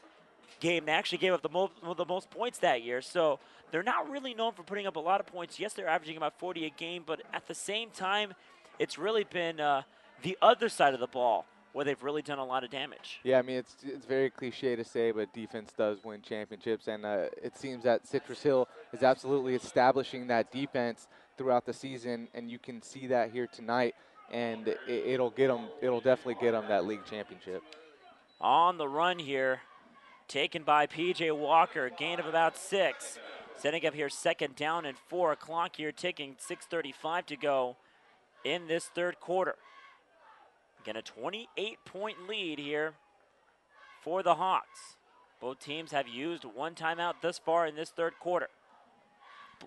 game. They actually gave up the most the most points that year. So they're not really known for putting up a lot of points. Yes, they're averaging about 40 a game, but at the same time, it's really been uh, the other side of the ball where they've really done a lot of damage. Yeah, I mean it's it's very cliche to say, but defense does win championships, and uh, it seems that Citrus Hill is absolutely establishing that defense throughout the season, and you can see that here tonight. And it, will get them. It'll definitely get them that league championship. On the run here, taken by PJ Walker, gain of about six. Setting up here second down and four o'clock here ticking, 6.35 to go in this third quarter. Again, a 28 point lead here for the Hawks. Both teams have used one timeout thus far in this third quarter.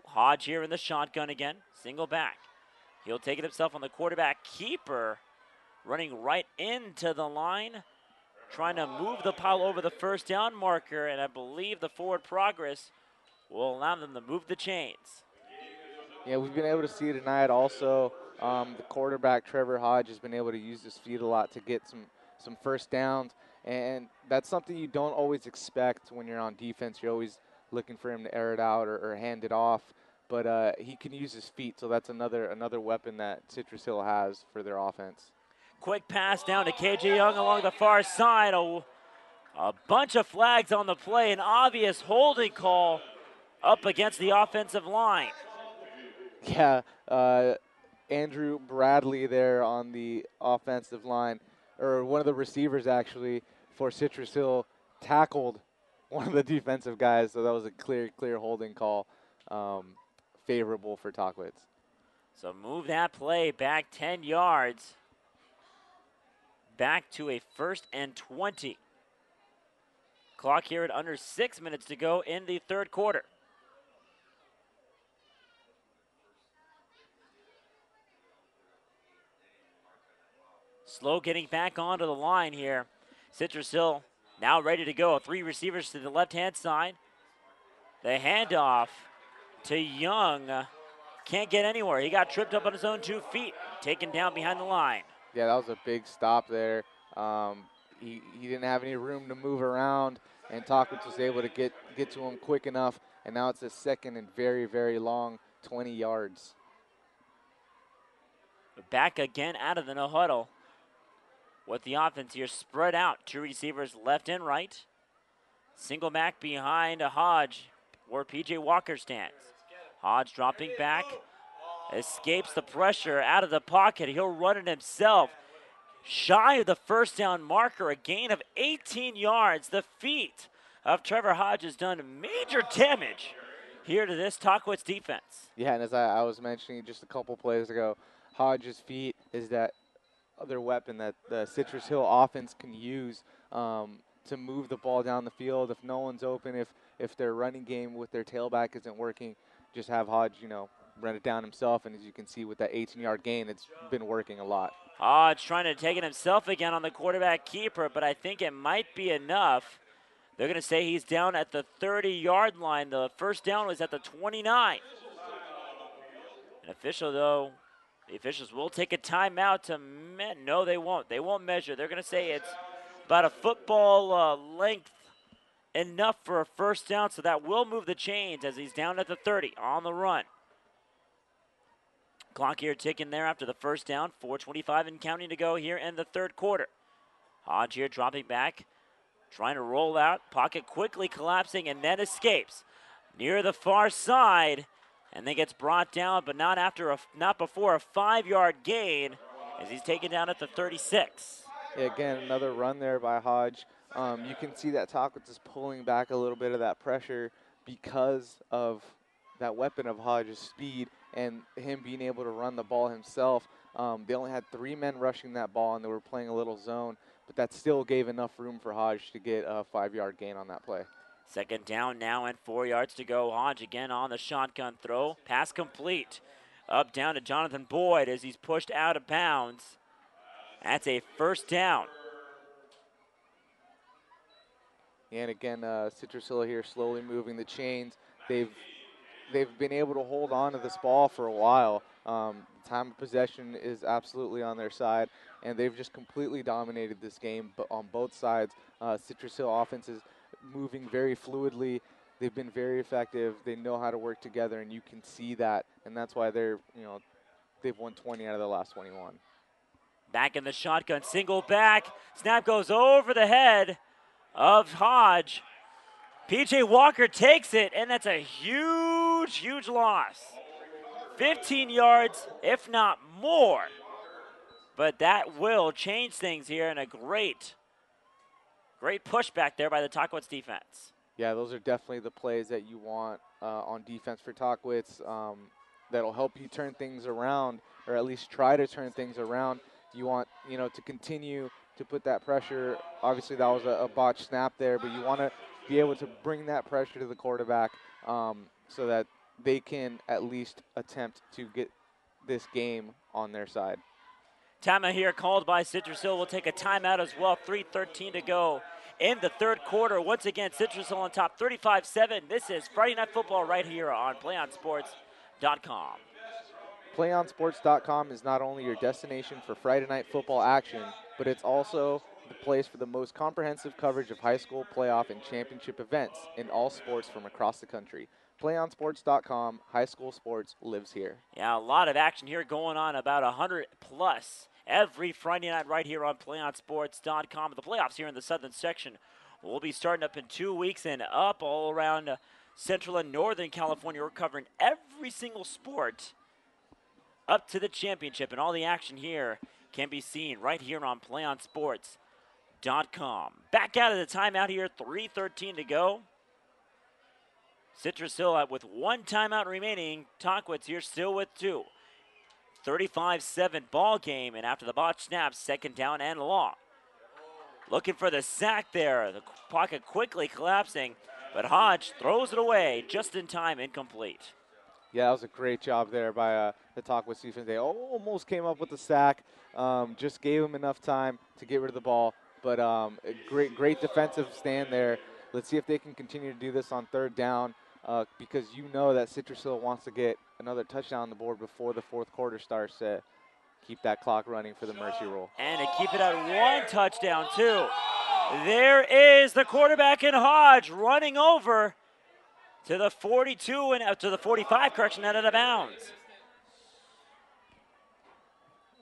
Hodge here in the shotgun again, single back. He'll take it himself on the quarterback keeper, running right into the line, trying to move the pile over the first down marker, and I believe the forward progress will allow them to move the chains. Yeah, we've been able to see tonight also um, the quarterback Trevor Hodge has been able to use his feet a lot to get some some first downs, and that's something you don't always expect when you're on defense. You're always looking for him to air it out or, or hand it off, but uh, he can use his feet, so that's another another weapon that Citrus Hill has for their offense. Quick pass down to KJ Young along the far side. A, a bunch of flags on the play, an obvious holding call up against the offensive line. Yeah, uh, Andrew Bradley there on the offensive line, or one of the receivers actually for Citrus Hill tackled one of the defensive guys, so that was a clear, clear holding call, um, favorable for Tahquitz. So move that play back 10 yards, back to a first and 20. Clock here at under six minutes to go in the third quarter. Slow getting back onto the line here. Citrus Hill now ready to go. Three receivers to the left hand side. The handoff to Young. Can't get anywhere. He got tripped up on his own two feet, taken down behind the line. Yeah, that was a big stop there. Um, he, he didn't have any room to move around, and Tahquitz was able to get, get to him quick enough, and now it's a second and very, very long 20 yards. Back again out of the no huddle with the offense here spread out. Two receivers left and right. Single back behind a Hodge where PJ Walker stands. Hodge dropping back, escapes the pressure out of the pocket. He'll run it himself. Shy of the first down marker, a gain of 18 yards. The feet of Trevor Hodge has done major damage here to this Tahquitz defense. Yeah, and as I, I was mentioning just a couple plays ago, Hodge's feet is that other weapon that the Citrus Hill offense can use um, to move the ball down the field. If no one's open, if if their running game with their tailback isn't working, just have Hodge, you know, run it down himself. And as you can see with that 18-yard gain, it's been working a lot. Hodge trying to take it himself again on the quarterback keeper, but I think it might be enough. They're going to say he's down at the 30-yard line. The first down was at the 29. An official, though, the officials will take a timeout to me- no, they won't. They won't measure. They're going to say it's about a football uh, length enough for a first down, so that will move the chains as he's down at the 30 on the run. Clock here ticking there after the first down. 4:25 and counting to go here in the third quarter. Hodge here dropping back, trying to roll out. Pocket quickly collapsing and then escapes near the far side and then gets brought down, but not after a not before a five-yard gain, as he's taken down at the 36. Yeah, again, another run there by Hodge. Um, you can see that Tahquitz is pulling back a little bit of that pressure because of that weapon of Hodge's speed and him being able to run the ball himself. Um, they only had three men rushing that ball, and they were playing a little zone, but that still gave enough room for Hodge to get a five-yard gain on that play. Second down now and four yards to go. Hodge again on the shotgun throw. Pass complete. Up down to Jonathan Boyd as he's pushed out of bounds. That's a first down. And again, uh, Citrus Hill here slowly moving the chains. They've they've been able to hold on to this ball for a while. Um, time of possession is absolutely on their side, and they've just completely dominated this game But on both sides. Uh, Citrus Hill offenses moving very fluidly. They've been very effective. They know how to work together, and you can see that, and that's why they're you know they've won 20 out of the last 21. Back in the shotgun, single back. Snap goes over the head of Hodge. PJ Walker takes it, and that's a huge, huge loss. 15 yards, if not more. But that will change things here, and a great, great pushback there by the Tahquitz defense. Yeah, those are definitely the plays that you want uh, on defense for Tahquitz. Um, that'll help you turn things around, or at least try to turn things around. You want, you know, to continue to put that pressure. Obviously, that was a, a botched snap there, but you want to be able to bring that pressure to the quarterback um, so that they can at least attempt to get this game on their side. Timeout here called by Citrus Hill. We'll take a timeout as well. 3.13 to go in the third quarter. Once again, Citrus Hill on top 35 7. This is Friday Night Football right here on PlayOnSports.com. PlayOnSports.com is not only your destination for Friday Night Football action, but it's also the place for the most comprehensive coverage of high school playoff and championship events in all sports from across the country. PlayOnSports.com, high school sports lives here. Yeah, a lot of action here going on, about 100 plus every Friday night right here on PlayOnSports.com. The playoffs here in the southern section will be starting up in two weeks and up all around Central and Northern California. We're covering every single sport up to the championship, and all the action here can be seen right here on PlayOnSports.com. Back out of the timeout here, 3.13 to go. Citrus Hill with one timeout remaining. Tahquitz here still with two. 35-7 ball game, and after the botch snap, second down and long. Looking for the sack there. The pocket quickly collapsing, but Hodge throws it away just in time, incomplete. Yeah, that was a great job there by uh, the with defense. They almost came up with the sack, um, just gave him enough time to get rid of the ball. But um, great, great defensive stand there. Let's see if they can continue to do this on third down uh, because you know that Citrus Hill wants to get another touchdown on the board before the fourth quarter starts to keep that clock running for the mercy rule. And to keep it at one touchdown, too. There is the quarterback in Hodge running over to the 42 and uh, to the 45, correction, out of bounds.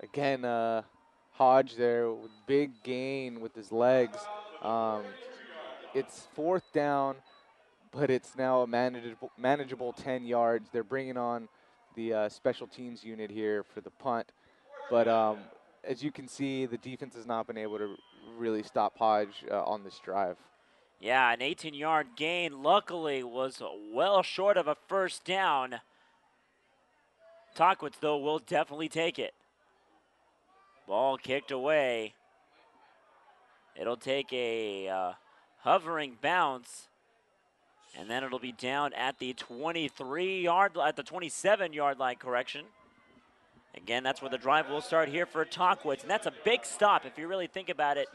Again, uh, Hodge there, with big gain with his legs. Um, it's fourth down but it's now a manageable, manageable 10 yards. They're bringing on the uh, special teams unit here for the punt. But um, as you can see, the defense has not been able to really stop Hodge uh, on this drive. Yeah, an 18 yard gain, luckily, was well short of a first down. Tahquitz, though, will definitely take it. Ball kicked away. It'll take a uh, hovering bounce and then it'll be down at the 23 yard, at the 27 yard line, correction. Again, that's where the drive will start here for Tahquitz. And that's a big stop if you really think about it.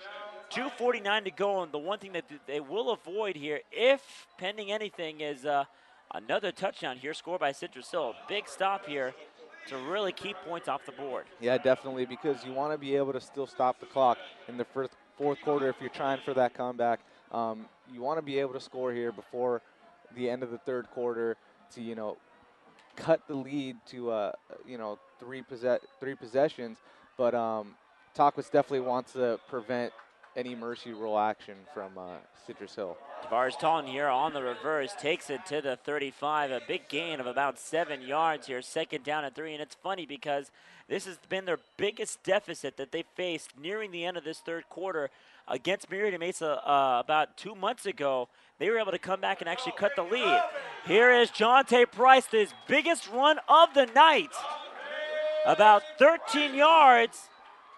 2.49 to go. And the one thing that they will avoid here, if pending anything, is uh, another touchdown here scored by Citrus Hill. Big stop here to really keep points off the board. Yeah, definitely, because you want to be able to still stop the clock in the first, fourth quarter if you're trying for that comeback. Um, you want to be able to score here before the end of the third quarter to you know cut the lead to uh, you know three possess three possessions. But um, definitely wants to prevent any mercy rule action from uh, Citrus Hill. Tavares Talton here on the reverse takes it to the 35. A big gain of about seven yards here, second down and three. And it's funny because this has been their biggest deficit that they faced nearing the end of this third quarter against Murrieta Mesa uh, about two months ago. They were able to come back and actually cut the lead. Here is Jonte Price, his biggest run of the night. About 13 yards,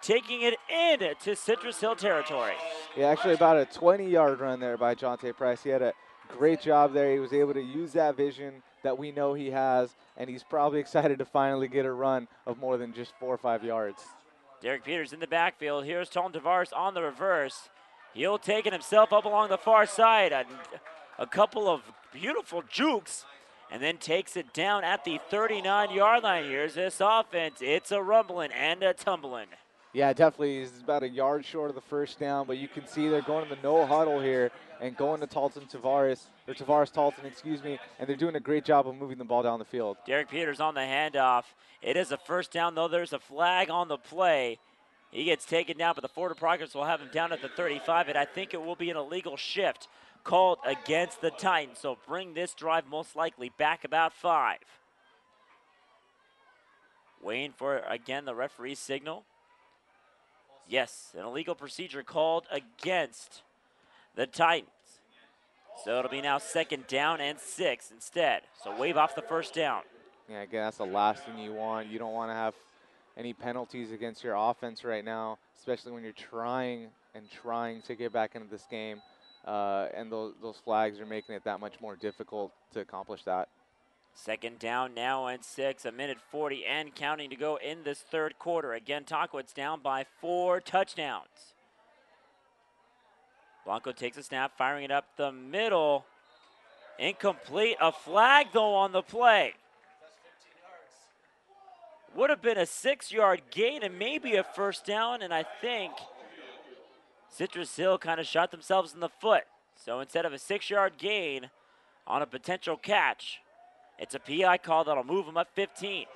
taking it in to Citrus Hill territory. Yeah, actually about a 20-yard run there by Jonte Price. He had a great job there. He was able to use that vision that we know he has, and he's probably excited to finally get a run of more than just four or five yards. Derek Peters in the backfield. Here's Tom Tavares on the reverse. He'll take it himself up along the far side. A, a couple of beautiful jukes and then takes it down at the 39 yard line. Here's this offense. It's a rumbling and a tumbling. Yeah, definitely. He's about a yard short of the first down, but you can see they're going to the no huddle here and going to Talton Tavares, or Tavares Talton, excuse me, and they're doing a great job of moving the ball down the field. Derek Peters on the handoff. It is a first down, though. There's a flag on the play. He gets taken down, but the forward progress will have him down at the 35, and I think it will be an illegal shift called against the Titans. So bring this drive most likely back about five. Waiting for, again, the referee's signal. Yes, an illegal procedure called against the Titans. So it'll be now second down and six instead. So wave off the first down. Yeah, again, that's the last thing you want. You don't want to have any penalties against your offense right now, especially when you're trying and trying to get back into this game. Uh, and those, those flags are making it that much more difficult to accomplish that. Second down now and six, a minute 40 and counting to go in this third quarter. Again, Tahquitz down by four touchdowns. Blanco takes a snap, firing it up the middle. Incomplete. A flag, though, on the play. Would have been a six yard gain and maybe a first down, and I think Citrus Hill kind of shot themselves in the foot. So instead of a six yard gain on a potential catch, it's a PI call that'll move them up 15.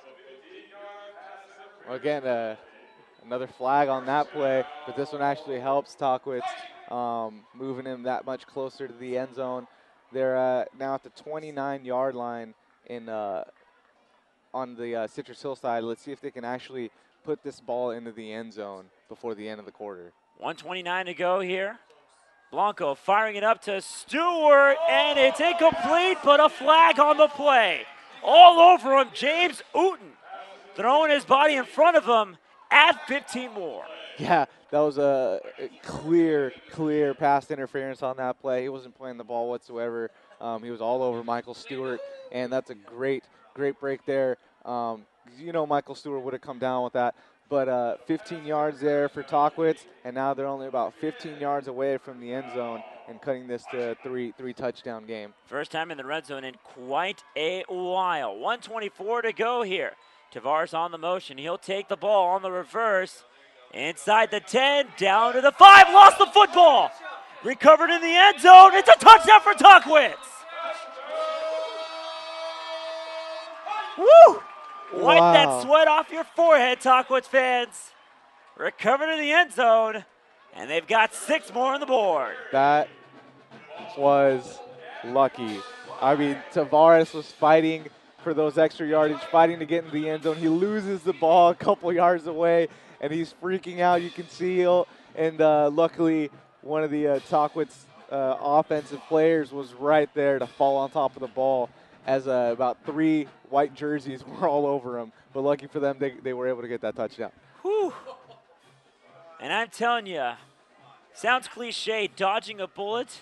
Well, again, uh, another flag on that play, but this one actually helps Tahquitz, um, moving him that much closer to the end zone. They're uh, now at the 29 yard line in uh, on the uh, Citrus Hill side. Let's see if they can actually put this ball into the end zone before the end of the quarter. 129 to go here. Blanco firing it up to Stewart, and it's incomplete, but a flag on the play. All over him, James Uten throwing his body in front of him at 15 more. Yeah, that was a clear, clear pass interference on that play. He wasn't playing the ball whatsoever. Um, he was all over Michael Stewart, and that's a great, great break there. Um, you know, Michael Stewart would have come down with that. But uh, 15 yards there for Tahquitz, and now they're only about 15 yards away from the end zone and cutting this to a three three touchdown game. First time in the red zone in quite a while. 124 to go here. Tavares on the motion. He'll take the ball on the reverse. Inside the 10, down to the 5, lost the football. Recovered in the end zone. It's a touchdown for Tahquitz. Woo! Wipe wow. that sweat off your forehead, Tahquitz fans. Recover to the end zone, and they've got six more on the board. That was lucky. I mean, Tavares was fighting for those extra yardage, fighting to get in the end zone. He loses the ball a couple yards away, and he's freaking out. You can see, and uh, luckily, one of the uh, Tahquitz uh, offensive players was right there to fall on top of the ball as uh, about three white jerseys were all over them. But lucky for them, they, they were able to get that touchdown. Whew. And I'm telling you, sounds cliche, dodging a bullet,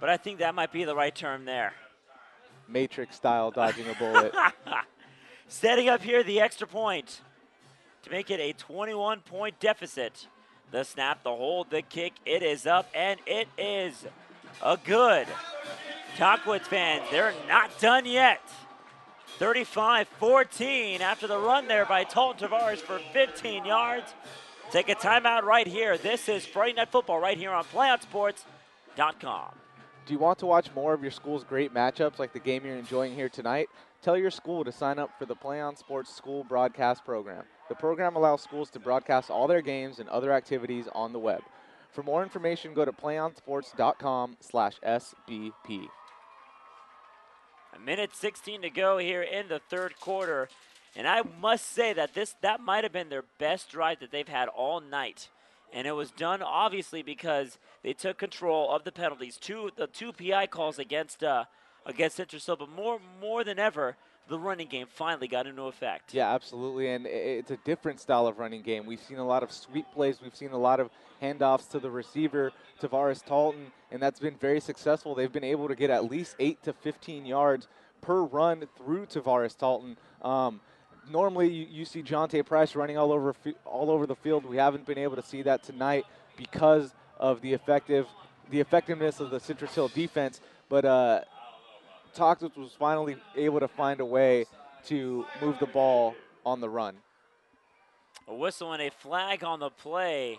but I think that might be the right term there. Matrix style dodging a bullet. Setting up here the extra point to make it a 21 point deficit. The snap, the hold, the kick, it is up, and it is a good. Tahquitz fans, they're not done yet. 35-14 after the run there by Talton Tavares for 15 yards. Take a timeout right here. This is Friday Night Football right here on PlayOnSports.com. Do you want to watch more of your school's great matchups like the game you're enjoying here tonight? Tell your school to sign up for the Play On Sports School Broadcast Program. The program allows schools to broadcast all their games and other activities on the web. For more information, go to playonsports.com slash SBP. A minute 16 to go here in the third quarter. And I must say that this that might have been their best drive that they've had all night. And it was done obviously because they took control of the penalties. Two the two PI calls against uh, against Hill, but more more than ever, the running game finally got into effect. Yeah, absolutely, and it's a different style of running game. We've seen a lot of sweep plays. We've seen a lot of handoffs to the receiver, Tavares Talton, and that's been very successful. They've been able to get at least 8 to 15 yards per run through Tavares Talton. Um, normally, you, you see Jonte Price running all over all over the field. We haven't been able to see that tonight because of the effective the effectiveness of the Citrus Hill defense. But uh, Tahquitz was finally able to find a way to move the ball on the run. A whistle and a flag on the play.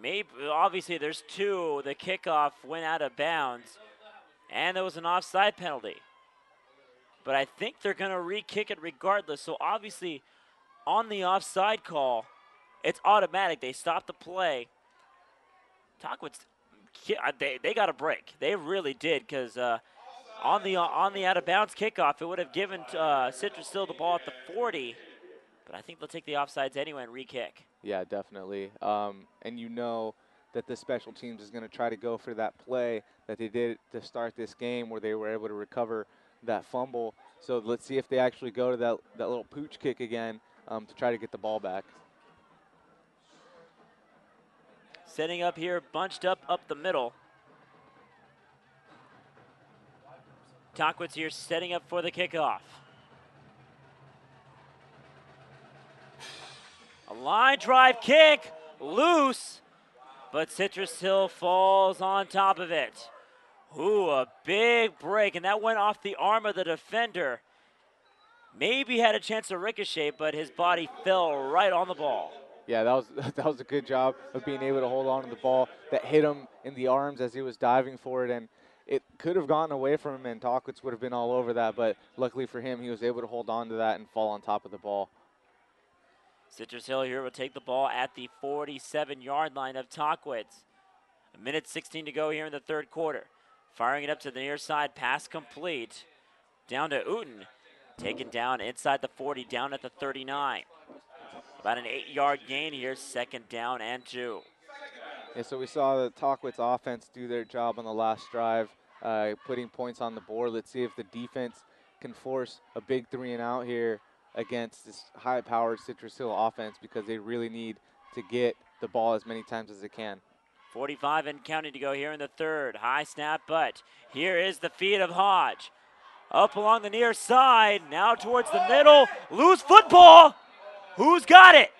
Maybe obviously there's two. The kickoff went out of bounds, and there was an offside penalty. But I think they're going to re-kick it regardless. So obviously, on the offside call, it's automatic. They stop the play. Tahquitz, they, they got a break. They really did because uh, on the on the out of bounds kickoff, it would have given uh, Citrus Hill the ball at the 40. But I think they'll take the offsides anyway and re-kick. Yeah, definitely. Um, and you know that the special teams is going to try to go for that play that they did to start this game where they were able to recover that fumble. So let's see if they actually go to that, that little pooch kick again um, to try to get the ball back. Setting up here, bunched up up the middle. Tahquitz here setting up for the kickoff. A line drive kick, loose, but Citrus Hill falls on top of it. Ooh, a big break, and that went off the arm of the defender. Maybe had a chance to ricochet, but his body fell right on the ball. Yeah, that was that was a good job of being able to hold on to the ball that hit him in the arms as he was diving for it, and it could have gotten away from him, and Tahquitz would have been all over that. But luckily for him, he was able to hold on to that and fall on top of the ball. Citrus Hill here will take the ball at the 47-yard line of Tahquitz. A minute 16 to go here in the third quarter. Firing it up to the near side, pass complete. Down to Uten. Taken down inside the 40, down at the 39. About an eight yard gain here, second down and two. Yeah, so we saw the Tahquitz offense do their job on the last drive, uh, putting points on the board. Let's see if the defense can force a big three and out here against this high powered Citrus Hill offense because they really need to get the ball as many times as they can. 45 and counting to go here in the third. High snap, but here is the feed of Hodge. Up along the near side, now towards the middle. Loose football. Who's got it?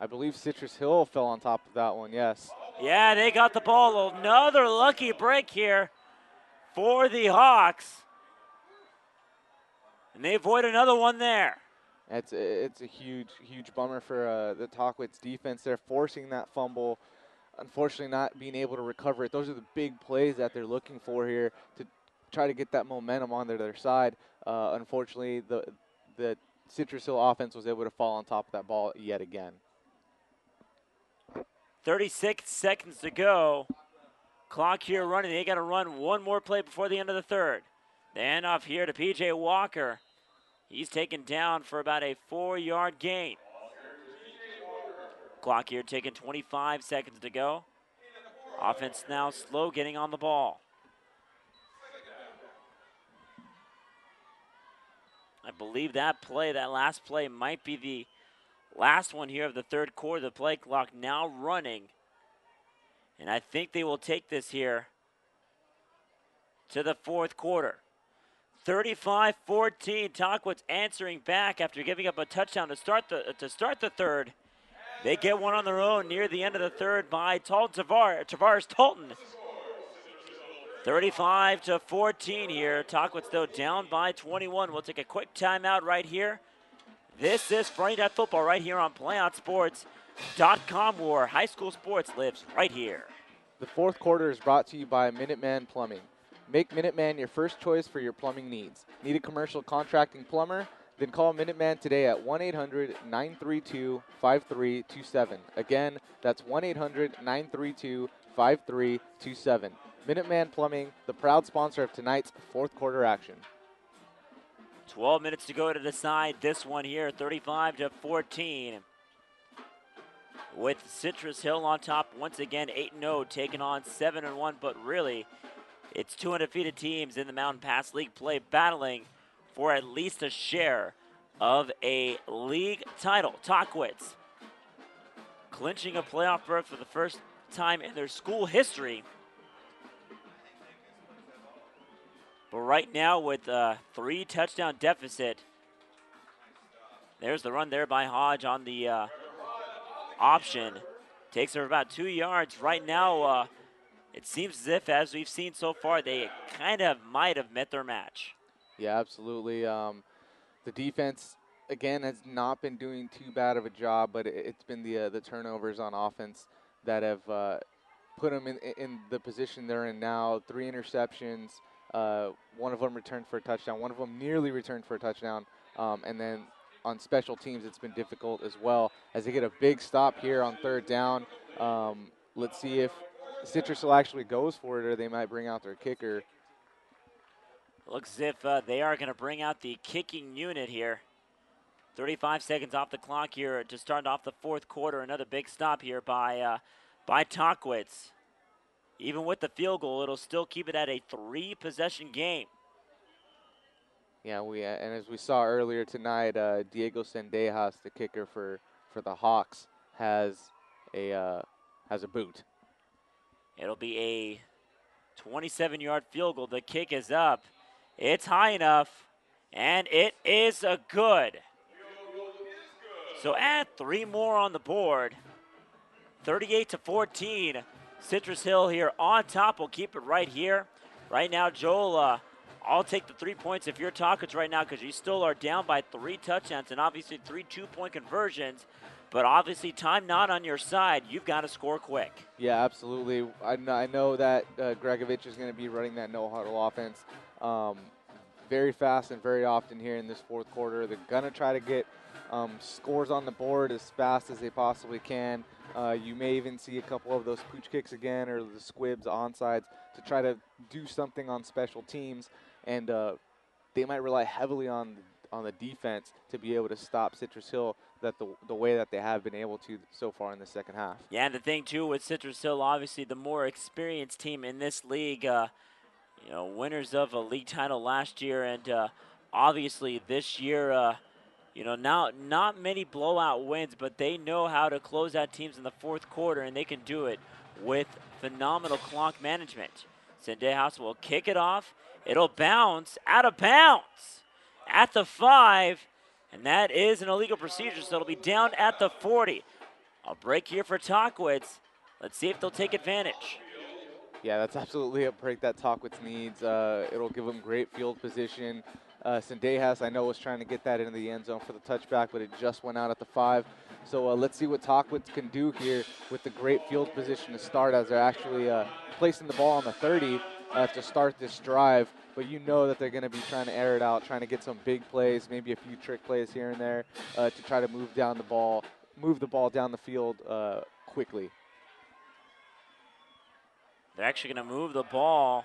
I believe Citrus Hill fell on top of that one, yes. Yeah, they got the ball. Another lucky break here for the Hawks. And they avoid another one there. It's a, it's a huge, huge bummer for uh, the Tahquitz defense. They're forcing that fumble. Unfortunately, not being able to recover it. Those are the big plays that they're looking for here to try to get that momentum on their, their side. Uh, unfortunately, the the Citrus Hill offense was able to fall on top of that ball yet again. 36 seconds to go. Clock here running. They got to run one more play before the end of the third. The handoff here to PJ Walker. He's taken down for about a four yard gain. Clock here taking 25 seconds to go. Offense now slow getting on the ball. I believe that play, that last play, might be the last one here of the third quarter. The play clock now running. And I think they will take this here to the fourth quarter. 35 14. Tahquitz answering back after giving up a touchdown to start the to start the third. They get one on their own near the end of the third by Talton Tavar, Tavares Talton. 35 to 14 here. Tahquitz though down by 21. We'll take a quick timeout right here. This is Friday Night Football right here on PlayOnSports.com where high school sports lives right here. The fourth quarter is brought to you by Minuteman Plumbing. Make Minuteman your first choice for your plumbing needs. Need a commercial contracting plumber? Then call Minuteman today at 1 800 932 5327. Again, that's 1 800 932 5327. Minuteman Plumbing, the proud sponsor of tonight's fourth quarter action. 12 minutes to go to decide this one here, 35 to 14. With Citrus Hill on top once again, 8 0, taking on 7 and 1, but really it's two undefeated teams in the Mountain Pass League play battling for at least a share of a league title. Tahquitz clinching a playoff berth for the first time in their school history. But right now, with a three touchdown deficit, there's the run there by Hodge on the uh, option. Takes her about two yards. Right now, uh, it seems as if, as we've seen so far, they kind of might have met their match. Yeah, absolutely. Um, the defense again has not been doing too bad of a job, but it, has been the uh, the turnovers on offense that have uh, put them in in the position they're in now. Three interceptions. Uh, one of them returned for a touchdown. One of them nearly returned for a touchdown. Um, and then on special teams, it's been difficult as well as they get a big stop here on third down. Um, let's see if Citrus Hill actually goes for it, or they might bring out their kicker. Looks as if uh, they are going to bring out the kicking unit here. 35 seconds off the clock here to start off the fourth quarter. Another big stop here by uh, by Tahquitz. Even with the field goal, it'll still keep it at a three possession game. Yeah, we uh, and as we saw earlier tonight, uh, Diego Sendejas, the kicker for for the Hawks, has a uh, has a boot. It'll be a 27-yard field goal. The kick is up. It's high enough, and it is a good. So add three more on the board. 38 to 14. Citrus Hill here on top. We'll keep it right here. Right now, Joel, uh, I'll take the three points if you're Tahquitz right now because you still are down by three touchdowns and obviously three two-point conversions. But obviously, time not on your side. You've got to score quick. Yeah, absolutely. I, I know that uh, Gregovich is going to be running that no huddle offense um, very fast and very often here in this fourth quarter. They're going to try to get um, scores on the board as fast as they possibly can. Uh, you may even see a couple of those pooch kicks again or the squibs onsides to try to do something on special teams. And uh, they might rely heavily on on the defense to be able to stop Citrus Hill that the, the way that they have been able to so far in the second half. Yeah, and the thing too with Citrus Hill, obviously the more experienced team in this league, uh, you know, winners of a league title last year, and uh, obviously this year, uh, you know, now not many blowout wins, but they know how to close out teams in the fourth quarter, and they can do it with phenomenal clock management. Sendejas will kick it off. It'll bounce out of bounds at the five, and that is an illegal procedure, so it'll be down at the 40. A break here for Tahquitz. Let's see if they'll take advantage. Yeah, that's absolutely a break that Tahquitz needs. Uh, it'll give them great field position. Uh, Sendejas, I know, was trying to get that into the end zone for the touchback, but it just went out at the five. So uh, let's see what Tahquitz can do here with the great field position to start as they're actually uh, placing the ball on the 30 uh, to start this drive but you know that they're going to be trying to air it out, trying to get some big plays, maybe a few trick plays here and there uh, to try to move down the ball, move the ball down the field uh, quickly. They're actually going to move the ball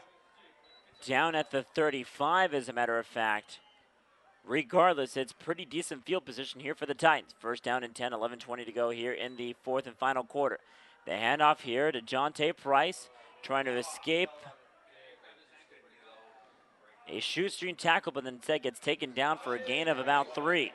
down at the 35, as a matter of fact. Regardless, it's pretty decent field position here for the Titans. First down and 10, 11 20 to go here in the fourth and final quarter. The handoff here to Jonte Price, trying to escape a shoestring tackle, but then instead gets taken down for a gain of about three.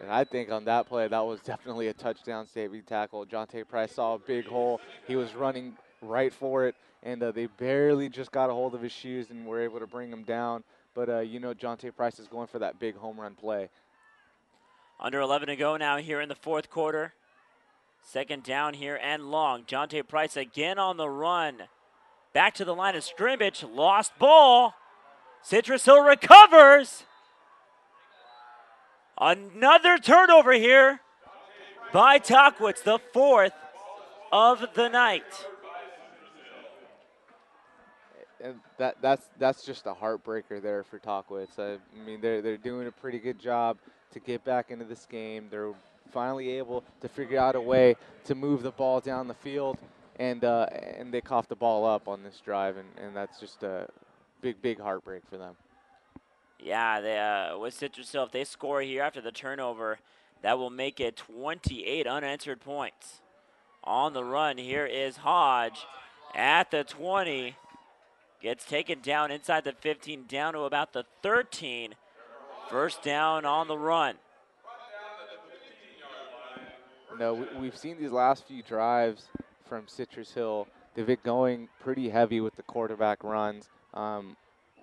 And I think on that play, that was definitely a touchdown saving tackle. Jonte Price saw a big hole. He was running right for it, and uh, they barely just got a hold of his shoes and were able to bring him down. But uh, you know, Jonte Price is going for that big home run play. Under 11 to go now here in the fourth quarter. Second down here and long. Jonte Price again on the run. Back to the line of scrimmage. Lost ball. Citrus Hill recovers. Another turnover here by Tahquitz, the fourth of the night. And that that's that's just a heartbreaker there for Tahquitz. I mean, they're they're doing a pretty good job to get back into this game. They're finally able to figure out a way to move the ball down the field, and uh, and they coughed the ball up on this drive, and, and that's just a big, big heartbreak for them. Yeah, they, uh, with Citrus Hill, if they score here after the turnover, that will make it 28 unanswered points. On the run, here is Hodge at the 20. Gets taken down inside the 15, down to about the 13. First down on the run. No, we've seen these last few drives from Citrus Hill. They've been going pretty heavy with the quarterback runs. Um,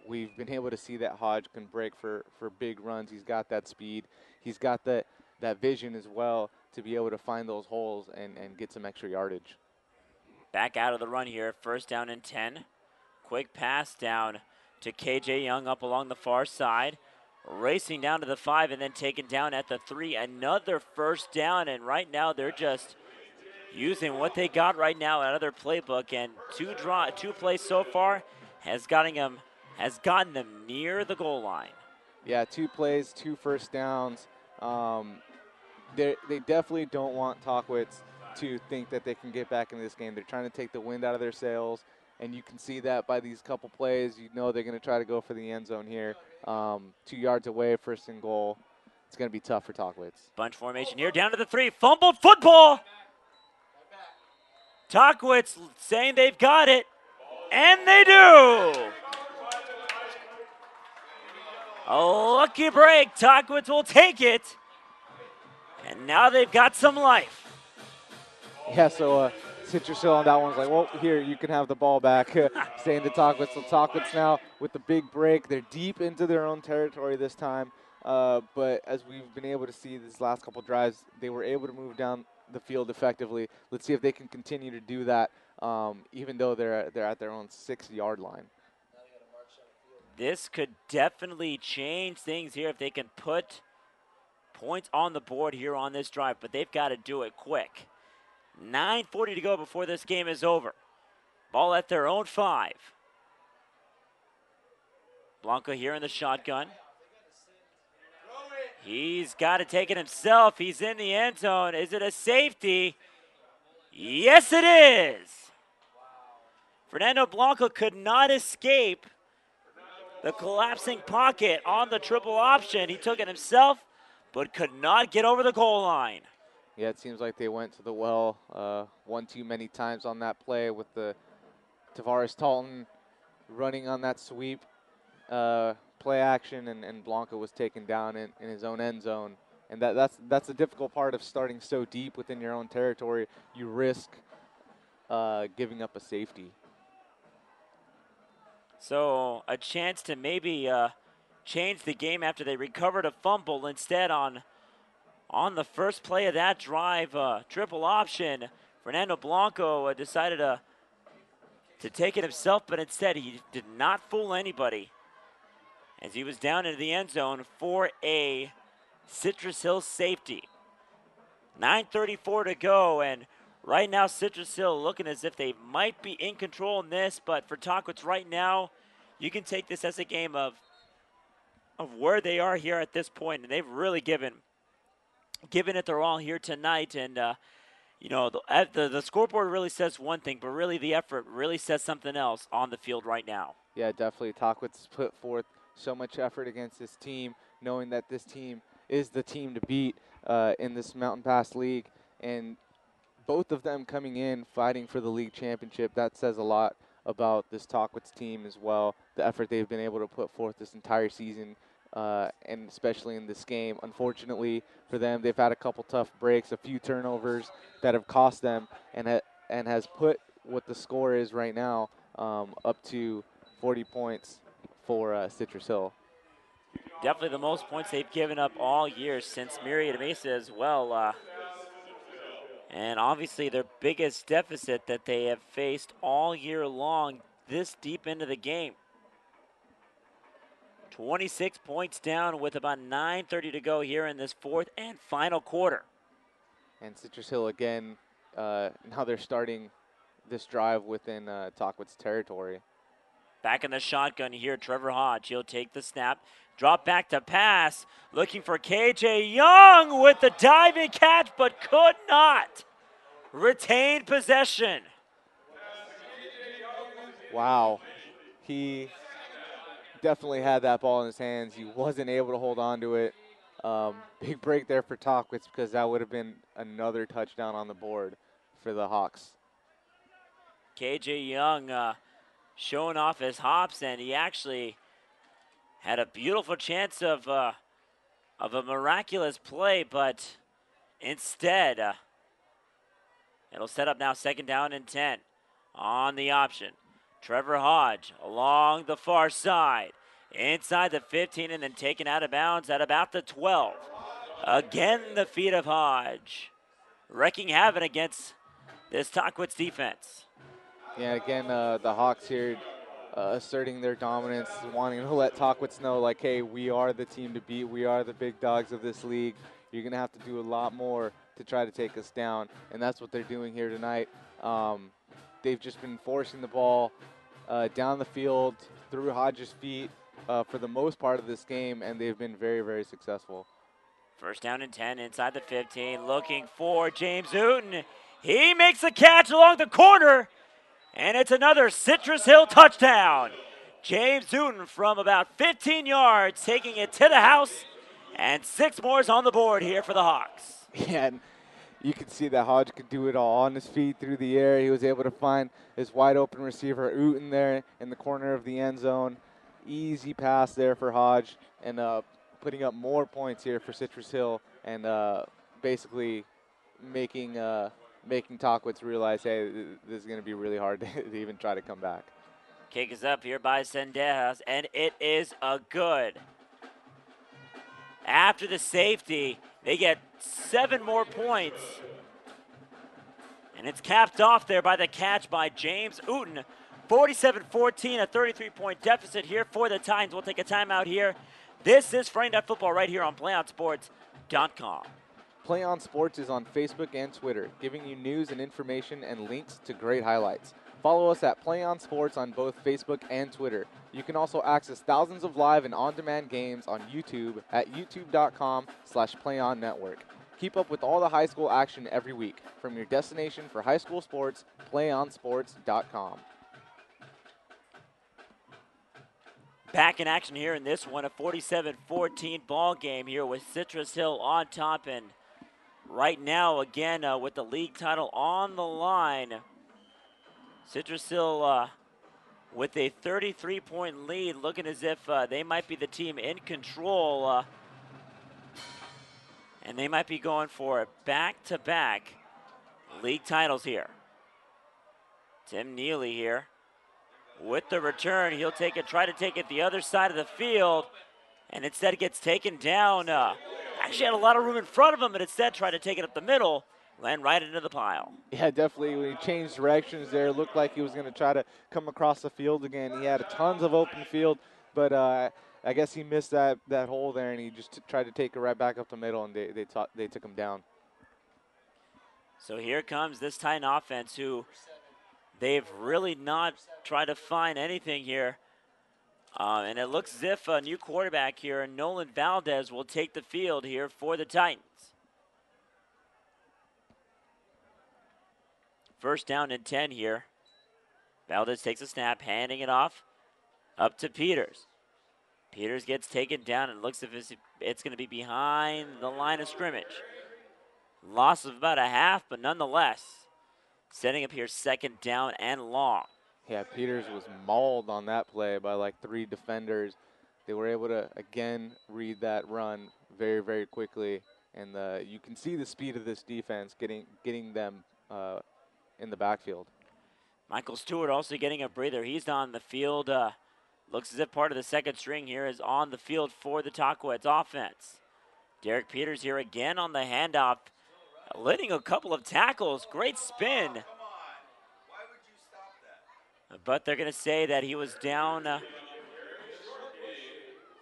we've been able to see that Hodge can break for, for big runs. He's got that speed. He's got that, that vision as well to be able to find those holes and, and get some extra yardage. Back out of the run here. First down and 10. Quick pass down to KJ Young up along the far side. racing down to the five and then taken down at the three. Another first down, and right now they're just using what they got right now out of their playbook. And two draw, two plays so far has gotten them has gotten them near the goal line. Yeah, two plays, two first downs. Um, they definitely don't want Tahquitz to think that they can get back into this game. They're trying to take the wind out of their sails, and you can see that by these couple plays. You know they're going to try to go for the end zone here. Um, two yards away, first and goal. It's going to be tough for Tahquitz. Bunch formation here, down to the three. Fumbled football. Tahquitz saying they've got it, and they do. A lucky break. Tahquitz will take it. And now they've got some life. Yeah, so uh, Citrus Hill on that one's like, well, here, you can have the ball back. Staying to Tahquitz. So Tahquitz now with the big break. They're deep into their own territory this time. Uh, but as we've been able to see these last couple drives, they were able to move down the field effectively. Let's see if they can continue to do that, um, even though they're they're at their own six-yard line. This could definitely change things here if they can put points on the board here on this drive, but they've got to do it quick. 9.40 to go before this game is over. Ball at their own five. Blanco here in the shotgun. He's got to take it himself. He's in the end zone. Is it a safety? Yes, it is. Fernando Blanco could not escape the collapsing pocket on the triple option. He took it himself, but could not get over the goal line. Yeah, it seems like they went to the well uh, one too many times on that play with the Tavares Talton running on that sweep uh, play action, and, and Blanco was taken down in, in his own end zone. And that, that's that's the difficult part of starting so deep within your own territory. You risk uh, giving up a safety. So a chance to maybe uh, change the game after they recovered a fumble. Instead, on on the first play of that drive, uh, triple option, Fernando Blanco uh, decided to to take it himself, but instead he did not fool anybody as he was down into the end zone for a Citrus Hill safety. 9.34 to go, and right now Citrus Hill looking as if they might be in control in this, but for Tahquitz right now, you can take this as a game of of where they are here at this point, and they've really given given it their all here tonight. And uh, you know, the, the the scoreboard really says one thing, but really the effort really says something else on the field right now. Yeah, definitely. Tahquitz put forth so much effort against this team, knowing that this team is the team to beat uh, in this Mountain Pass League, and both of them coming in fighting for the league championship. That says a lot about this Tahquitz team as well. The effort they've been able to put forth this entire season, uh, and especially in this game. Unfortunately for them, they've had a couple tough breaks, a few turnovers that have cost them, and ha- and has put what the score is right now um, up to 40 points for uh, Citrus Hill. Definitely the most points they've given up all year since Murrieta Mesa as well. Uh, and obviously their biggest deficit that they have faced all year long this deep into the game. 26 points down with about 9.30 to go here in this fourth and final quarter. And Citrus Hill again, uh, now they're starting this drive within uh, Tahquitz territory. Back in the shotgun here, Trevor Hodge. He'll take the snap, drop back to pass, looking for KJ Young with the diving catch, but could not retain possession. Wow. He definitely had that ball in his hands. He wasn't able to hold on to it. Um, big break there for Tahquitz because that would have been another touchdown on the board for the Hawks. KJ Young uh, showing off his hops, and he actually had a beautiful chance of uh, of a miraculous play, but instead, uh, it'll set up now second down and 10 on the option. Trevor Hodge along the far side, inside the 15, and then taken out of bounds at about the 12. Again, the feet of Hodge, wrecking havoc against this Tahquitz defense. Yeah, again, uh, the Hawks here uh, asserting their dominance, wanting to let Tahquitz know, like, hey, we are the team to beat. We are the big dogs of this league. You're going to have to do a lot more to try to take us down. And that's what they're doing here tonight. Um, they've just been forcing the ball uh, down the field through Hodges' feet uh, for the most part of this game, and they've been very, very successful. First down and 10 inside the 15, looking for James Uten. He makes a catch along the corner, and it's another Citrus Hill touchdown. James Uten from about 15 yards taking it to the house, and six more is on the board here for the Hawks. Yeah, and you can see that Hodge could do it all on his feet through the air. He was able to find his wide open receiver Uten there in the corner of the end zone. Easy pass there for Hodge, and uh, putting up more points here for Citrus Hill, and uh, basically making uh, making Tahquitz realize, hey, this is going to be really hard to even try to come back. Kick is up here by Sendejas, and it is a good. After the safety, they get seven more points. And it's capped off there by the catch by James Uten. 47 14, a 33 point deficit here for the Titans. We'll take a timeout here. This is Friday Night Football right here on PlayOnSports.com. Play On Sports is on Facebook and Twitter, giving you news and information and links to great highlights. Follow us at Play On Sports on both Facebook and Twitter. You can also access thousands of live and on-demand games on YouTube at youtube.com slash playonnetwork. Keep up with all the high school action every week from your destination for high school sports, playonsports.com. Back in action here in this one, a 47-14 ball game here with Citrus Hill on top and right now again uh, with the league title on the line. Citrus Hill uh, with a 33 point lead, looking as if uh, they might be the team in control. Uh, and they might be going for back to back league titles here. Tim Neely here with the return. He'll take it, try to take it the other side of the field, and instead gets taken down. Uh, actually had a lot of room in front of him, but instead tried to take it up the middle. Land right into the pile. Yeah, definitely. When he changed directions there, looked like he was going to try to come across the field again. He had tons of open field, but uh, I guess he missed that, that hole there, and he just tried to take it right back up the middle, and they they, they took him down. So here comes this Titan offense, who they've really not tried to find anything here. Uh, and it looks as if a new quarterback here, Nolan Valdez, will take the field here for the Titans. First down and 10 here. Valdez takes a snap, handing it off up to Peters. Peters gets taken down and looks if it's going to be behind the line of scrimmage. Loss of about a half, but nonetheless, setting up here second down and long. Yeah, Peters was mauled on that play by like three defenders. They were able to again read that run very, very quickly, and the, you can see the speed of this defense getting getting them uh, in the backfield. Michael Stewart also getting a breather. He's on the field. Uh, looks as if part of the second string here is on the field for the Tahquitz offense. Derek Peters here again on the handoff, leading a couple of tackles. Great spin. But they're going to say that he was down. Uh,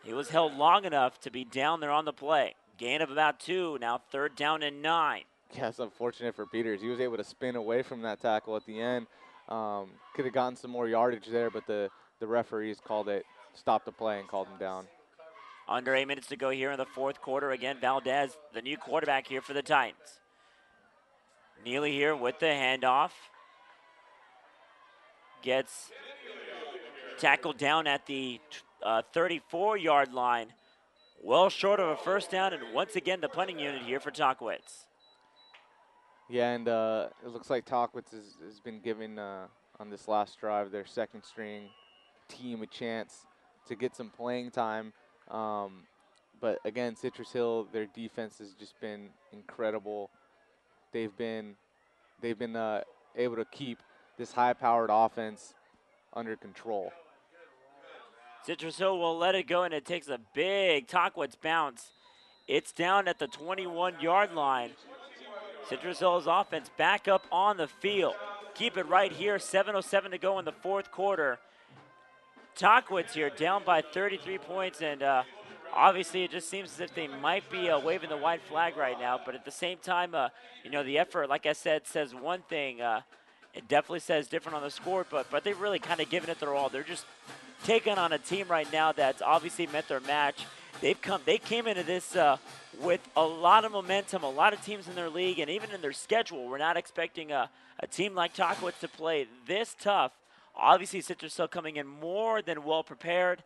he was held long enough to be down there on the play. Gain of about two. Now third down and nine. It's unfortunate for Peters. He was able to spin away from that tackle at the end. Um, could have gotten some more yardage there, but the, the referees called it, stopped the play and called him down. Under eight minutes to go here in the fourth quarter. Again, Valdez, the new quarterback here for the Titans. Neely here with the handoff. Gets tackled down at the 34 uh, yard line. Well short of a first down, and once again, the punting unit here for Tahquitz. Yeah, and uh, it looks like Tahquitz has, has been given uh, on this last drive their second string team a chance to get some playing time. Um, but again, Citrus Hill, their defense has just been incredible. They've been they've been uh, able to keep this high-powered offense under control. Citrus Hill will let it go, and it takes a big Tahquitz bounce. It's down at the 21-yard line. Citrus Hill's offense back up on the field. Keep it right here. 7.07 to go in the fourth quarter. Tahquitz here down by 33 points, and uh, obviously it just seems as if they might be uh, waving the white flag right now. But at the same time, uh, you know, the effort, like I said, says one thing. Uh, it definitely says different on the score, but but they've really kind of given it their all. They're just taking on a team right now that's obviously met their match. They've come, they came into this uh, with a lot of momentum. A lot of teams in their league and even in their schedule, we're not expecting a, a team like Tahquitz to play this tough. Obviously, Citrus coming in more than well prepared.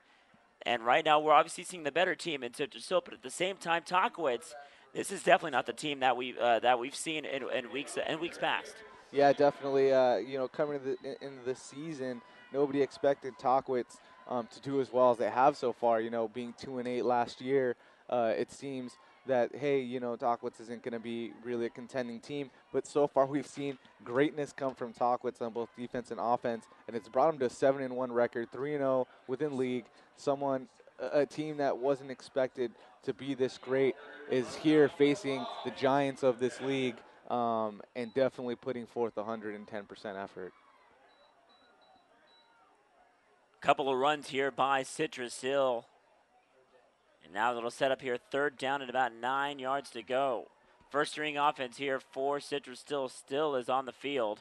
And right now, we're obviously seeing the better team in Citrus Hill, but at the same time, Tahquitz, this is definitely not the team that we uh, that we've seen in, in weeks in weeks past. Yeah, definitely. Uh, you know, coming into the, into the season, nobody expected Tahquitz um, to do as well as they have so far. You know, being two and eight last year, uh, it seems that hey, you know, Tahquitz isn't going to be really a contending team. But so far, we've seen greatness come from Tahquitz on both defense and offense, and it's brought them to a seven and one record, three and zero oh within league. Someone, a team that wasn't expected to be this great, is here facing the giants of this league, um, and definitely putting forth 110% effort. Couple of runs here by Citrus Hill. And now it'll set up here third down and about nine yards to go. First string offense here for Citrus Hill still is on the field.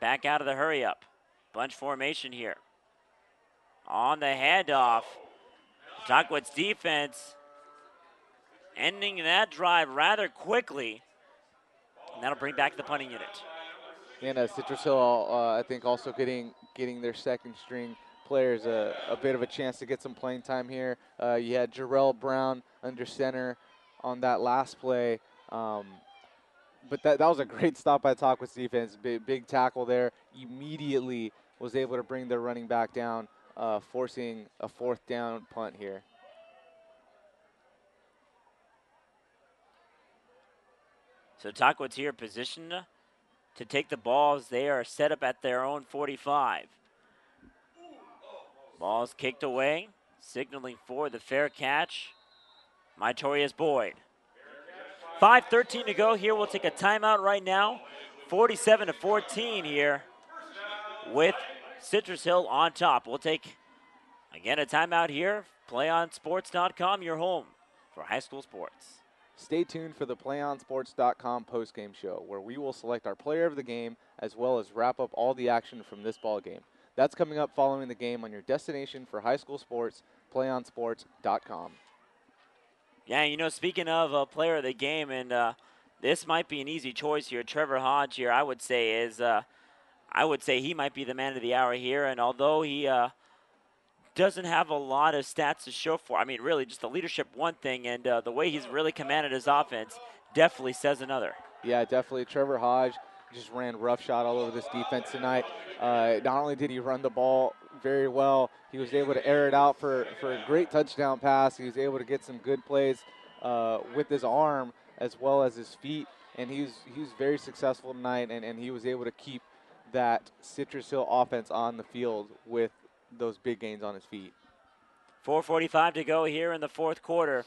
Back out of the hurry up. Bunch formation here. On the handoff. Tahquitz defense ending that drive rather quickly. And that'll bring back the punting unit. And uh, Citrus Hill, uh, I think, also getting getting their second string players a, a bit of a chance to get some playing time here. Uh, you had Jarrell Brown under center on that last play. Um, but that, that was a great stop by Tahquitz defense. Big, big tackle there. Immediately was able to bring their running back down, uh, forcing a fourth down punt here. So Tahquitz here positioned to take the balls. They are set up at their own 45. Ball's kicked away, signaling for the fair catch. Mytorius Boyd. 5.13 to go here. We'll take a timeout right now. 47 to 14 here with Citrus Hill on top. We'll take, again, a timeout here. PlayOnSports.com, your home for high school sports. Stay tuned for the PlayOnSports.com postgame show, where we will select our player of the game as well as wrap up all the action from this ball game. That's coming up following the game on your destination for high school sports, PlayOnSports.com. Yeah, you know, speaking of a player of the game, and uh, this might be an easy choice here. Trevor Hodge here, I would say, is uh, I would say he might be the man of the hour here. And although he uh, doesn't have a lot of stats to show for. I mean, really, just the leadership one thing, and uh, the way he's really commanded his offense definitely says another. Yeah, definitely. Trevor Hodge just ran roughshod all over this defense tonight. Uh, not only did he run the ball very well, he was able to air it out for, for a great touchdown pass. He was able to get some good plays uh, with his arm as well as his feet, and he was, he was very successful tonight, and, and he was able to keep that Citrus Hill offense on the field with those big gains on his feet. 4.45 to go here in the fourth quarter.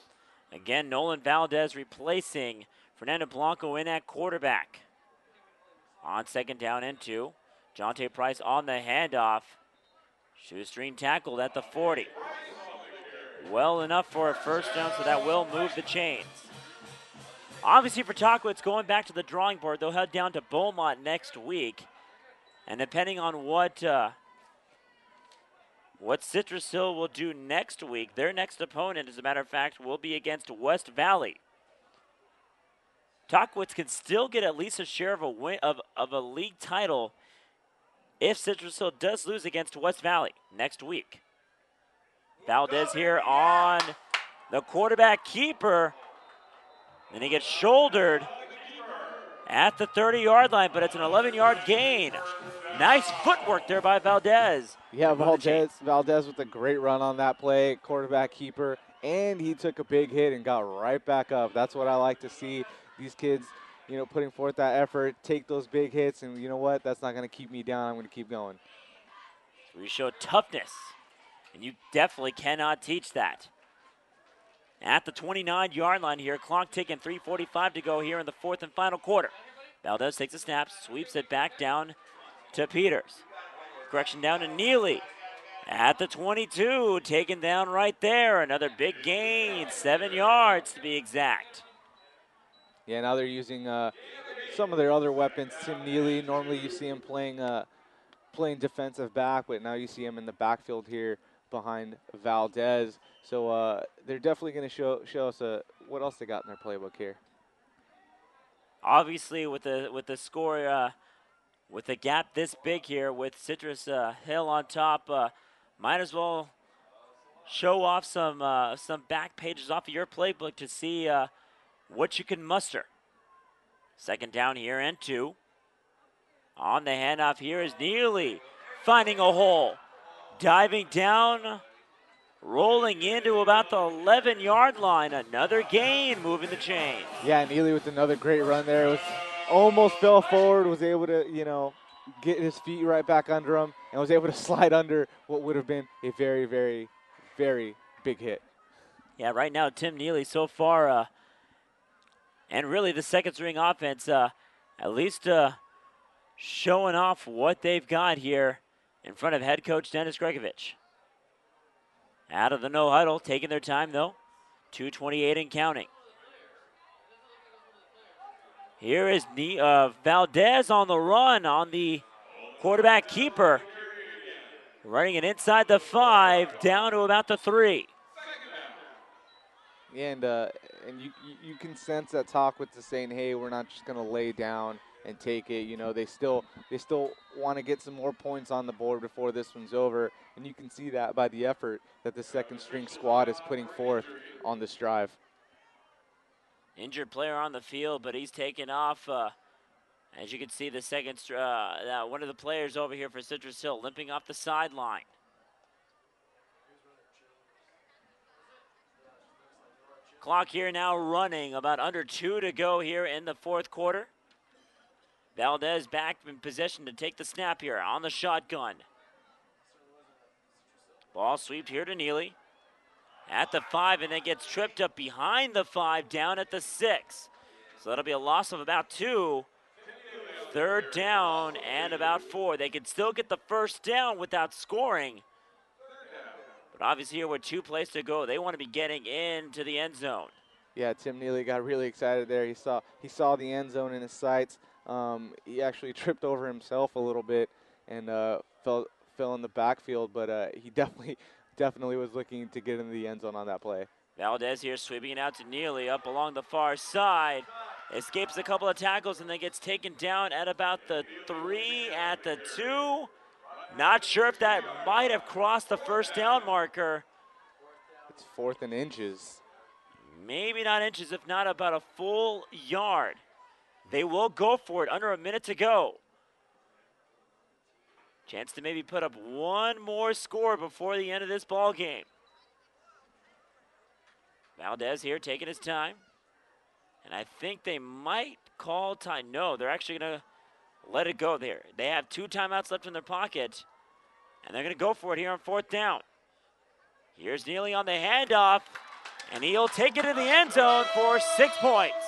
Again, Nolan Valdez replacing Fernando Blanco in at quarterback. On second down and two. Jonte Price on the handoff. Shoestring tackled at the 40. Well enough for a first down, so that will move the chains. Obviously, for Tahquitz, going back to the drawing board, they'll head down to Beaumont next week. And depending on what uh, what Citrus Hill will do next week, their next opponent, as a matter of fact, will be against West Valley. Tahquitz can still get at least a share of a win of, of a league title if Citrus Hill does lose against West Valley next week. Valdez here on the quarterback keeper. Then he gets shouldered at the 30 yard line, but it's an 11 yard gain. Nice footwork there by Valdez. Yeah, Valdez, Valdez with a great run on that play, quarterback keeper, and he took a big hit and got right back up. That's what I like to see. These kids, you know, putting forth that effort, take those big hits, and you know what? That's not going to keep me down. I'm going to keep going. We show toughness, and you definitely cannot teach that. At the 29 yard line here, clock ticking, 3.45 to go here in the fourth and final quarter. Valdez takes a snap, sweeps it back down to Peters. correction down to Neely at the 22, taken down right there. Another big gain, seven yards to be exact. Yeah, now they're using uh, some of their other weapons. Tim Neely, normally you see him playing uh, playing defensive back, but now you see him in the backfield here behind Valdez. So uh, they're definitely going to show show us uh, what else they got in their playbook here. Obviously, with the with the score, uh, with a gap this big here, with Citrus uh, Hill on top, uh, might as well show off some uh, some back pages off of your playbook to see what you can muster. Second down here and two. On the handoff here is Neely finding a hole. Diving down, rolling into about the 11 yard line. Another gain moving the chain. Yeah, Neely with another great run there. It was almost fell forward, was able to, you know, get his feet right back under him, and was able to slide under what would have been a very, very, very big hit. Yeah, right now, Tim Neely so far, uh, and really the second string offense, uh, at least uh, showing off what they've got here in front of head coach Dennis Gregovich. Out of the no huddle, taking their time though. 228 and counting. Here is uh, Valdez on the run on the quarterback keeper. Running it inside the five, down to about the three. And uh, and you, you can sense that talk with the saying, hey, we're not just going to lay down and take it. You know, they still they still want to get some more points on the board before this one's over, and you can see that by the effort that the second string squad is putting forth on this drive. Injured player on the field, but he's taken off. Uh, as you can see, the second uh, one of the players over here for Citrus Hill limping off the sideline. Clock here now running, about under two to go here in the fourth quarter. Valdez back in possession to take the snap here on the shotgun. Ball swept here to Neely. At the five, and then gets tripped up behind the five, down at the six. So that'll be a loss of about two. Third down and about four. They could still get the first down without scoring. But obviously, here with two plays to go, they want to be getting into the end zone. Yeah, Tim Neely got really excited there. He saw he saw the end zone in his sights. Um, he actually tripped over himself a little bit and uh, fell fell in the backfield, but uh, he definitely definitely was looking to get into the end zone on that play. Valdez here sweeping it out to Neely up along the far side. Escapes a couple of tackles and then gets taken down at about the three, at the two. Not sure if that might have crossed the first down marker. It's fourth and inches. Maybe not inches, if not about a full yard. They will go for it under a minute to go. Chance to maybe put up one more score before the end of this ball game. Valdez here taking his time. And I think they might call time. No, they're actually going to let it go there. They have two timeouts left in their pocket. And they're going to go for it here on fourth down. Here's Neely on the handoff. And he'll take it to the end zone for six points.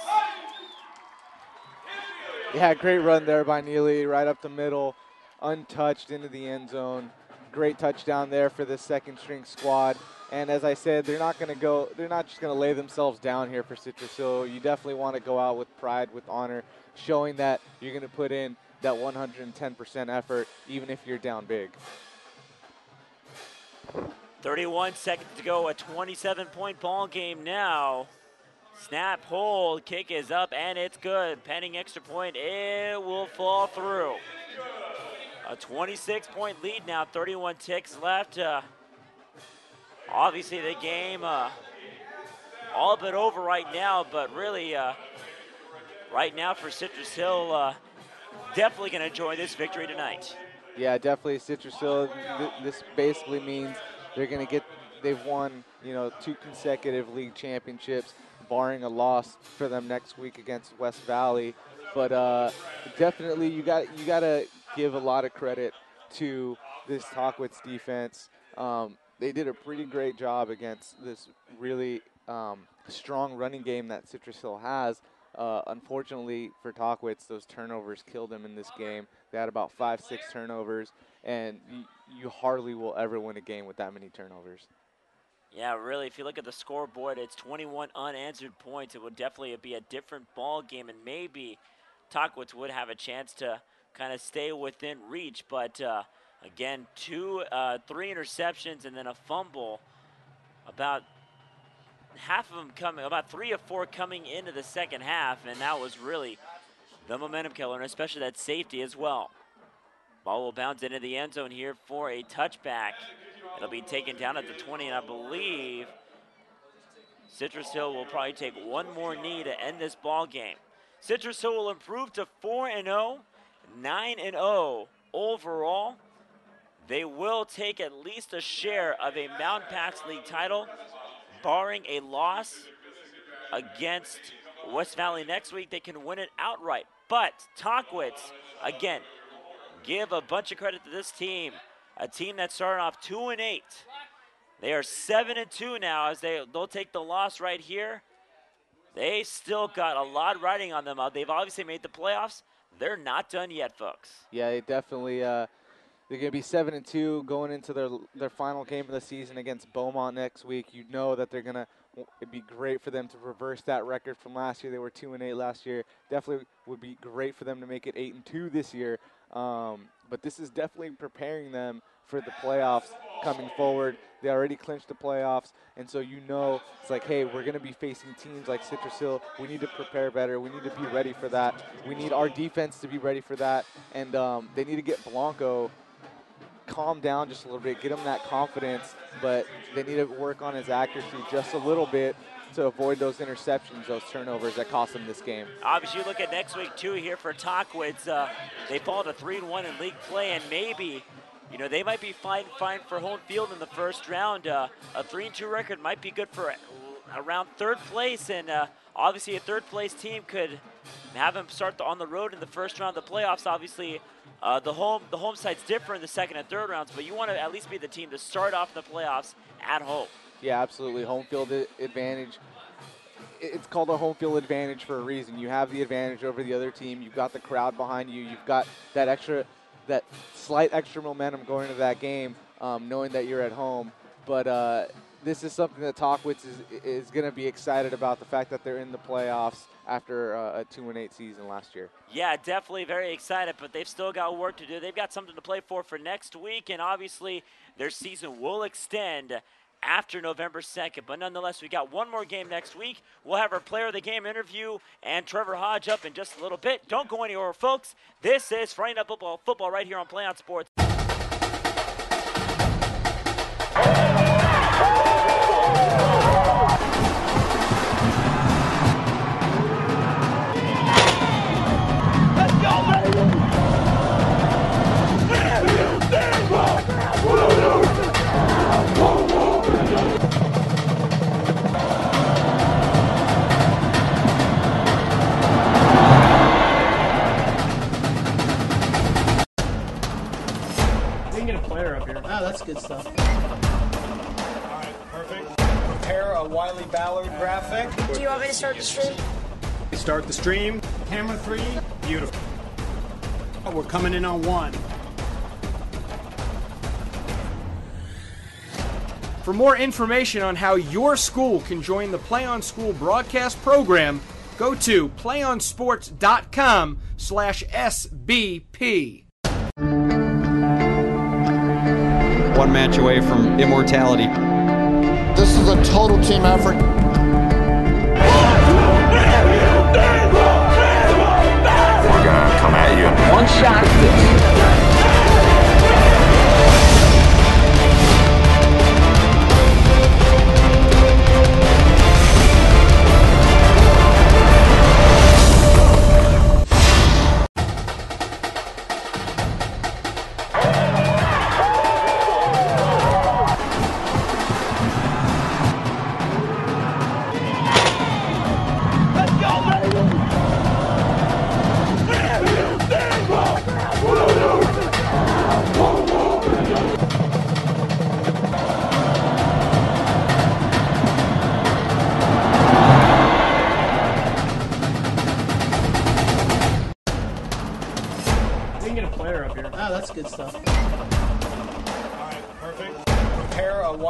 Yeah, great run there by Neely, right up the middle, untouched into the end zone. Great touchdown there for the second string squad. And as I said, they're not going to go, they're not just going to lay themselves down here for Citrus Hill. You definitely want to go out with pride, with honor, showing that you're going to put in that 110% effort, even if you're down big. 31 seconds to go, a 27 point ball game now. Snap, hold, kick is up, and it's good. Pending extra point, it will fall through. A 26 point lead now, 31 ticks left. Uh, obviously, the game uh, all but over right now, but really, uh, right now for Citrus Hill, uh, definitely going to enjoy this victory tonight. Yeah, definitely Citrus Hill. This basically means they're going to get, they've won, you know, two consecutive league championships barring a loss for them next week against West Valley. But uh, definitely, you got you got to give a lot of credit to this Tahquitz defense. Um, they did a pretty great job against this really um, strong running game that Citrus Hill has. Uh, unfortunately for Tahquitz, those turnovers killed them in this game. They had about five, six turnovers, and you, you hardly will ever win a game with that many turnovers. Yeah, really, if you look at the scoreboard, it's 21 unanswered points. It would definitely be a different ball game, and maybe Tahquitz would have a chance to kind of stay within reach. But uh, again, two, uh, three interceptions and then a fumble. About half of them coming, about three or four coming into the second half, and that was really the momentum killer, and especially that safety as well. Ball will bounce into the end zone here for a touchback. It'll be taken down at the 20, and I believe Citrus Hill will probably take one more knee to end this ball game. Citrus Hill will improve to 4 and 0, 9 and 0 overall. They will take at least a share of a Mountain Pass League title, barring a loss against West Valley next week. They can win it outright. But Tahquitz, again, give a bunch of credit to this team, a team that started off two and eight. They are seven and two now as they they'll take the loss right here. They still got a lot riding on them. Uh, they've obviously made the playoffs. They're not done yet, folks. Yeah, they definitely. Uh, they're going to be seven and two going into their their final game of the season against Beaumont next week. You know that they're going to. It'd be great for them to reverse that record from last year. They were two and eight last year. Definitely would be great for them to make it eight and two this year. Um, but this is definitely preparing them for the playoffs coming forward. They already clinched the playoffs, and so you know it's like, hey, we're going to be facing teams like Citrus Hill. We need to prepare better. We need to be ready for that. We need our defense to be ready for that, and um, they need to get Blanco calm down just a little bit, get him that confidence, but they need to work on his accuracy just a little bit to avoid those interceptions, those turnovers that cost them this game. Obviously, you look at next week too here for Tahquitz. Uh, they fall to three and one in league play, and maybe you know, they might be fine, fine for home field in the first round. Uh, a three and two record might be good for around third place, and uh, obviously a third place team could have them start the, on the road in the first round of the playoffs. Obviously, uh, the home the home side's different in the second and third rounds, but you want to at least be the team to start off the playoffs at home. Yeah, absolutely. Home field advantage. It's called a home field advantage for a reason. You have the advantage over the other team. You've got the crowd behind you. You've got that extra, that slight extra momentum going into that game, um, knowing that you're at home. But uh, this is something that Tahquitz is, is going to be excited about the fact that they're in the playoffs after uh, a 2 and 8 season last year. Yeah, definitely very excited, but they've still got work to do. They've got something to play for for next week, and obviously their season will extend after November 2nd. But nonetheless, we got one more game next week. We'll have our player of the game interview and Trevor Hodge up in just a little bit. Don't go anywhere, folks. This is Friday Night Football, football right here on Play on Sports. Start the stream? Start the stream. Camera three. Beautiful. Oh, we're coming in on one. For more information on how your school can join the Play on School broadcast program, go to playonsports.com slash SBP one match away from immortality. This is a total team effort. One shot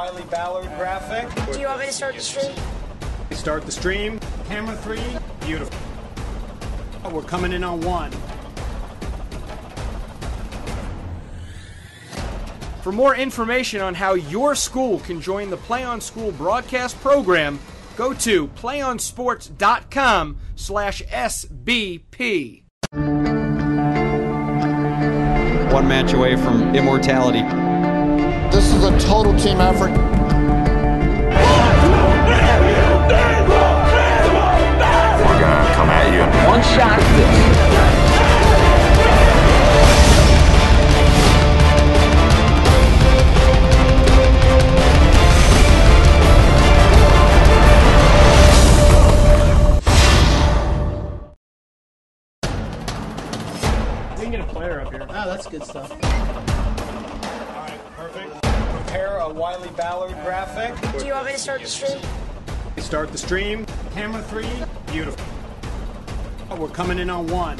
Prepare a Wiley Ballard graphic. Do you want me to start the stream? Start the stream. Camera three. Beautiful. We're coming in on one. For more information on how your school can join the Play on School broadcast program, go to playonsports.com slash SBP. One match away from immortality. This is a total team effort. We're gonna come at you. One shot this. We can get a player up here. Oh, that's good stuff. Perfect. Prepare a Wiley Ballard graphic. Do you want me to start the stream? Start the stream. Camera three. Beautiful. Oh, we're coming in on one.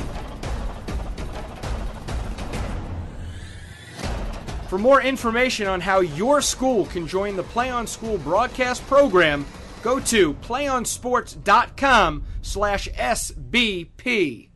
For more information on how your school can join the Play on School broadcast program, go to playonsports.com slash SBP.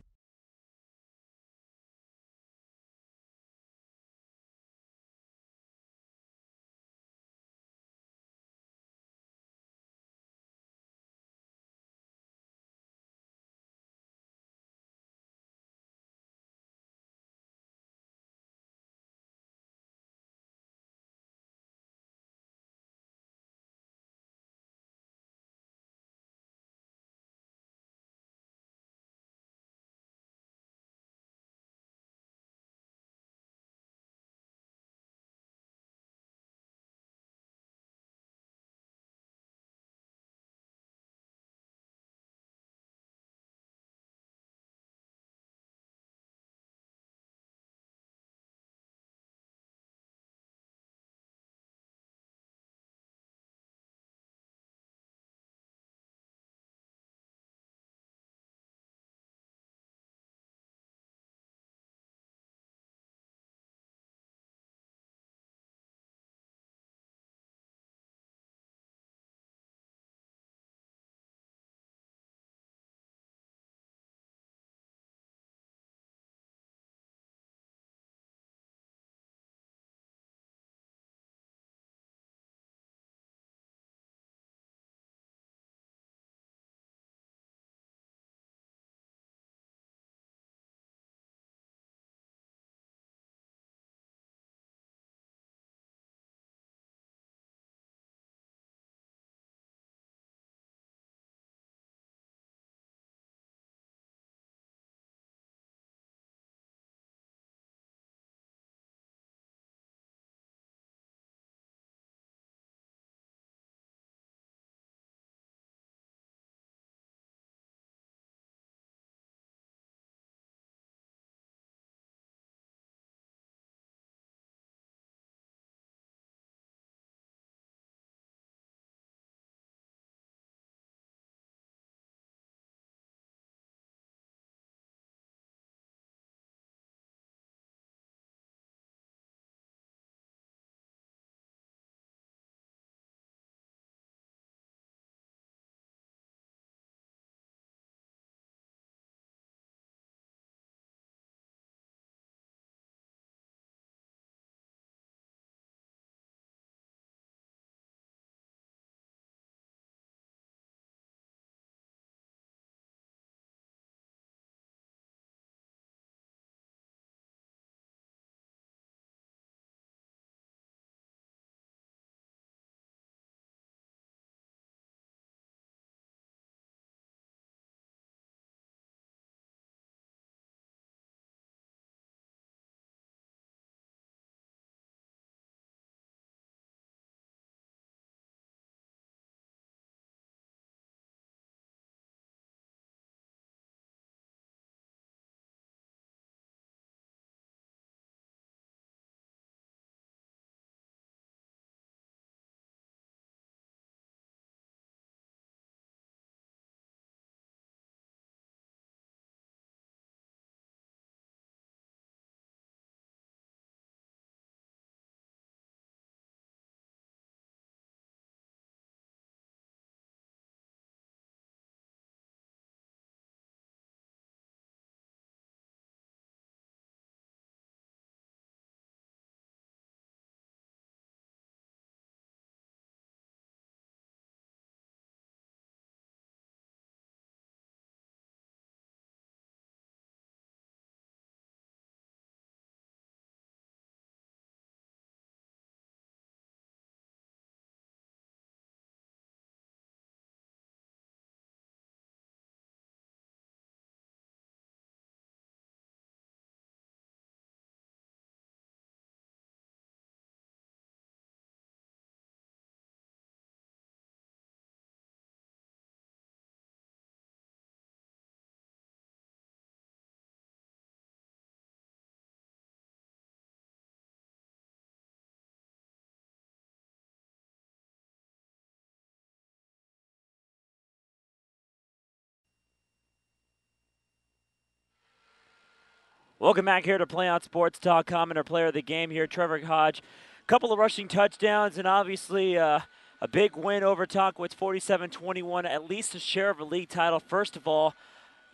Welcome back here to PlayOnSports.com and our player of the game here, Trevor Hodge. A Couple of rushing touchdowns and obviously uh, a big win over Tahquitz, 47-21, at least a share of a league title. First of all,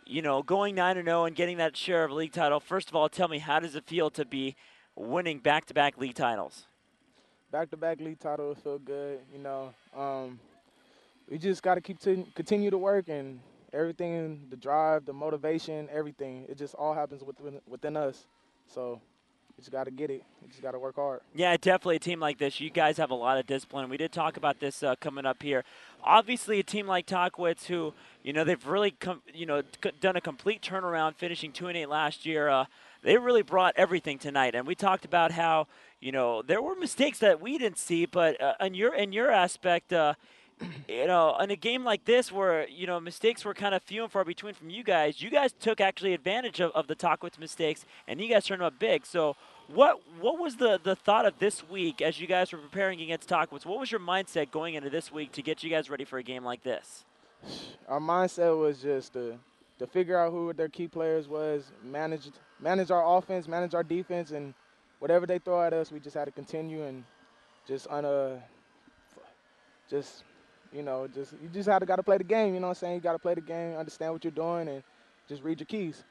you know, going 9 0 and getting that share of a league title. First of all, tell me, how does it feel to be winning back-to-back league titles? Back-to-back league titles feel good. You know, um, we just got to keep to continue to work and everything, the drive, the motivation, everything. It just all happens within within us. So you just got to get it. You just got to work hard. Yeah, definitely a team like this. You guys have a lot of discipline. We did talk about this uh, coming up here. Obviously, a team like Tahquitz, who you know they've really com- you know c- done a complete turnaround, finishing two and eight last year. Uh, they really brought everything tonight, and we talked about how you know there were mistakes that we didn't see, but uh, in your in your aspect. Uh, you know, in a game like this where, you know, mistakes were kind of few and far between from you guys, you guys took actually advantage of, of the Tahquitz mistakes and you guys turned them up big. So what what was the, the thought of this week as you guys were preparing against Tahquitz? What was your mindset going into this week to get you guys ready for a game like this? Our mindset was just to, to figure out who their key players was, manage manage our offense, manage our defense, and whatever they throw at us, we just had to continue and just on a just you know, just you just have to got to play the game. You know what I'm saying? You got to play the game, understand what you're doing, and just read your keys.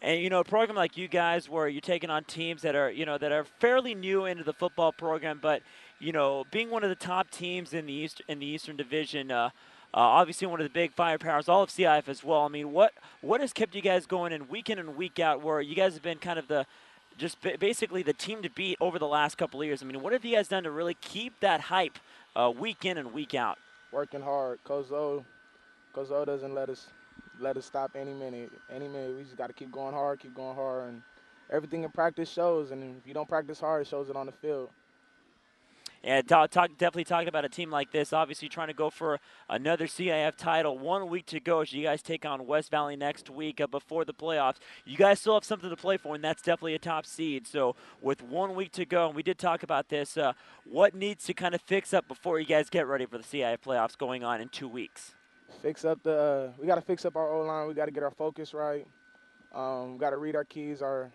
And you know, a program like you guys, where you're taking on teams that are you know that are fairly new into the football program, but you know, being one of the top teams in the east in the Eastern Division. Uh, uh, obviously, one of the big firepowers, all of CIF as well. I mean, what what has kept you guys going in week in and week out? Where you guys have been kind of the just basically the team to beat over the last couple of years. I mean, what have you guys done to really keep that hype uh, week in and week out? Working hard. Kozo, Kozo doesn't let us let us stop any minute. Any minute, we just got to keep going hard, keep going hard, and everything in practice shows. And if you don't practice hard, it shows it on the field. Yeah, talk, talk, definitely talking about a team like this. Obviously, trying to go for another CIF title. One week to go as you guys take on West Valley next week uh, before the playoffs. You guys still have something to play for, and that's definitely a top seed. So, with one week to go, and we did talk about this, uh, what needs to kind of fix up before you guys get ready for the CIF playoffs going on in two weeks? Fix up the. Uh, we got to fix up our O line. We got to get our focus right. Um, we got to read our keys. Our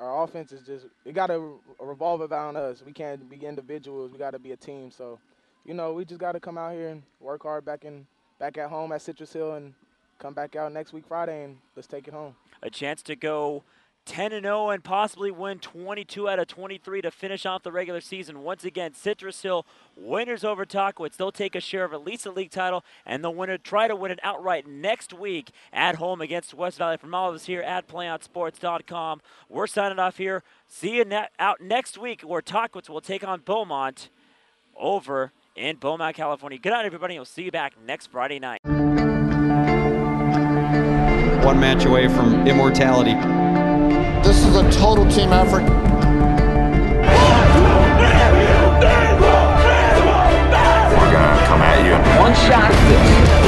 our offense is just it got to revolve around us. We can't be individuals. We got to be a team. So, you know, we just got to come out here and work hard back in back at home at Citrus Hill and come back out next week Friday and let's take it home. A chance to go 10 and 0 and possibly win 22 out of 23 to finish off the regular season. Once again, Citrus Hill winners over Tahquitz. They'll take a share of at least a league title, and they'll win it, try to win it outright next week at home against West Valley. From all of us here at PlayOnSports.com, we're signing off here. See you ne- out next week where Tahquitz will take on Beaumont over in Beaumont, California. Good night, everybody. We'll see you back next Friday night. One match away from immortality. This is a total team effort. We're gonna come at you. One shot at this.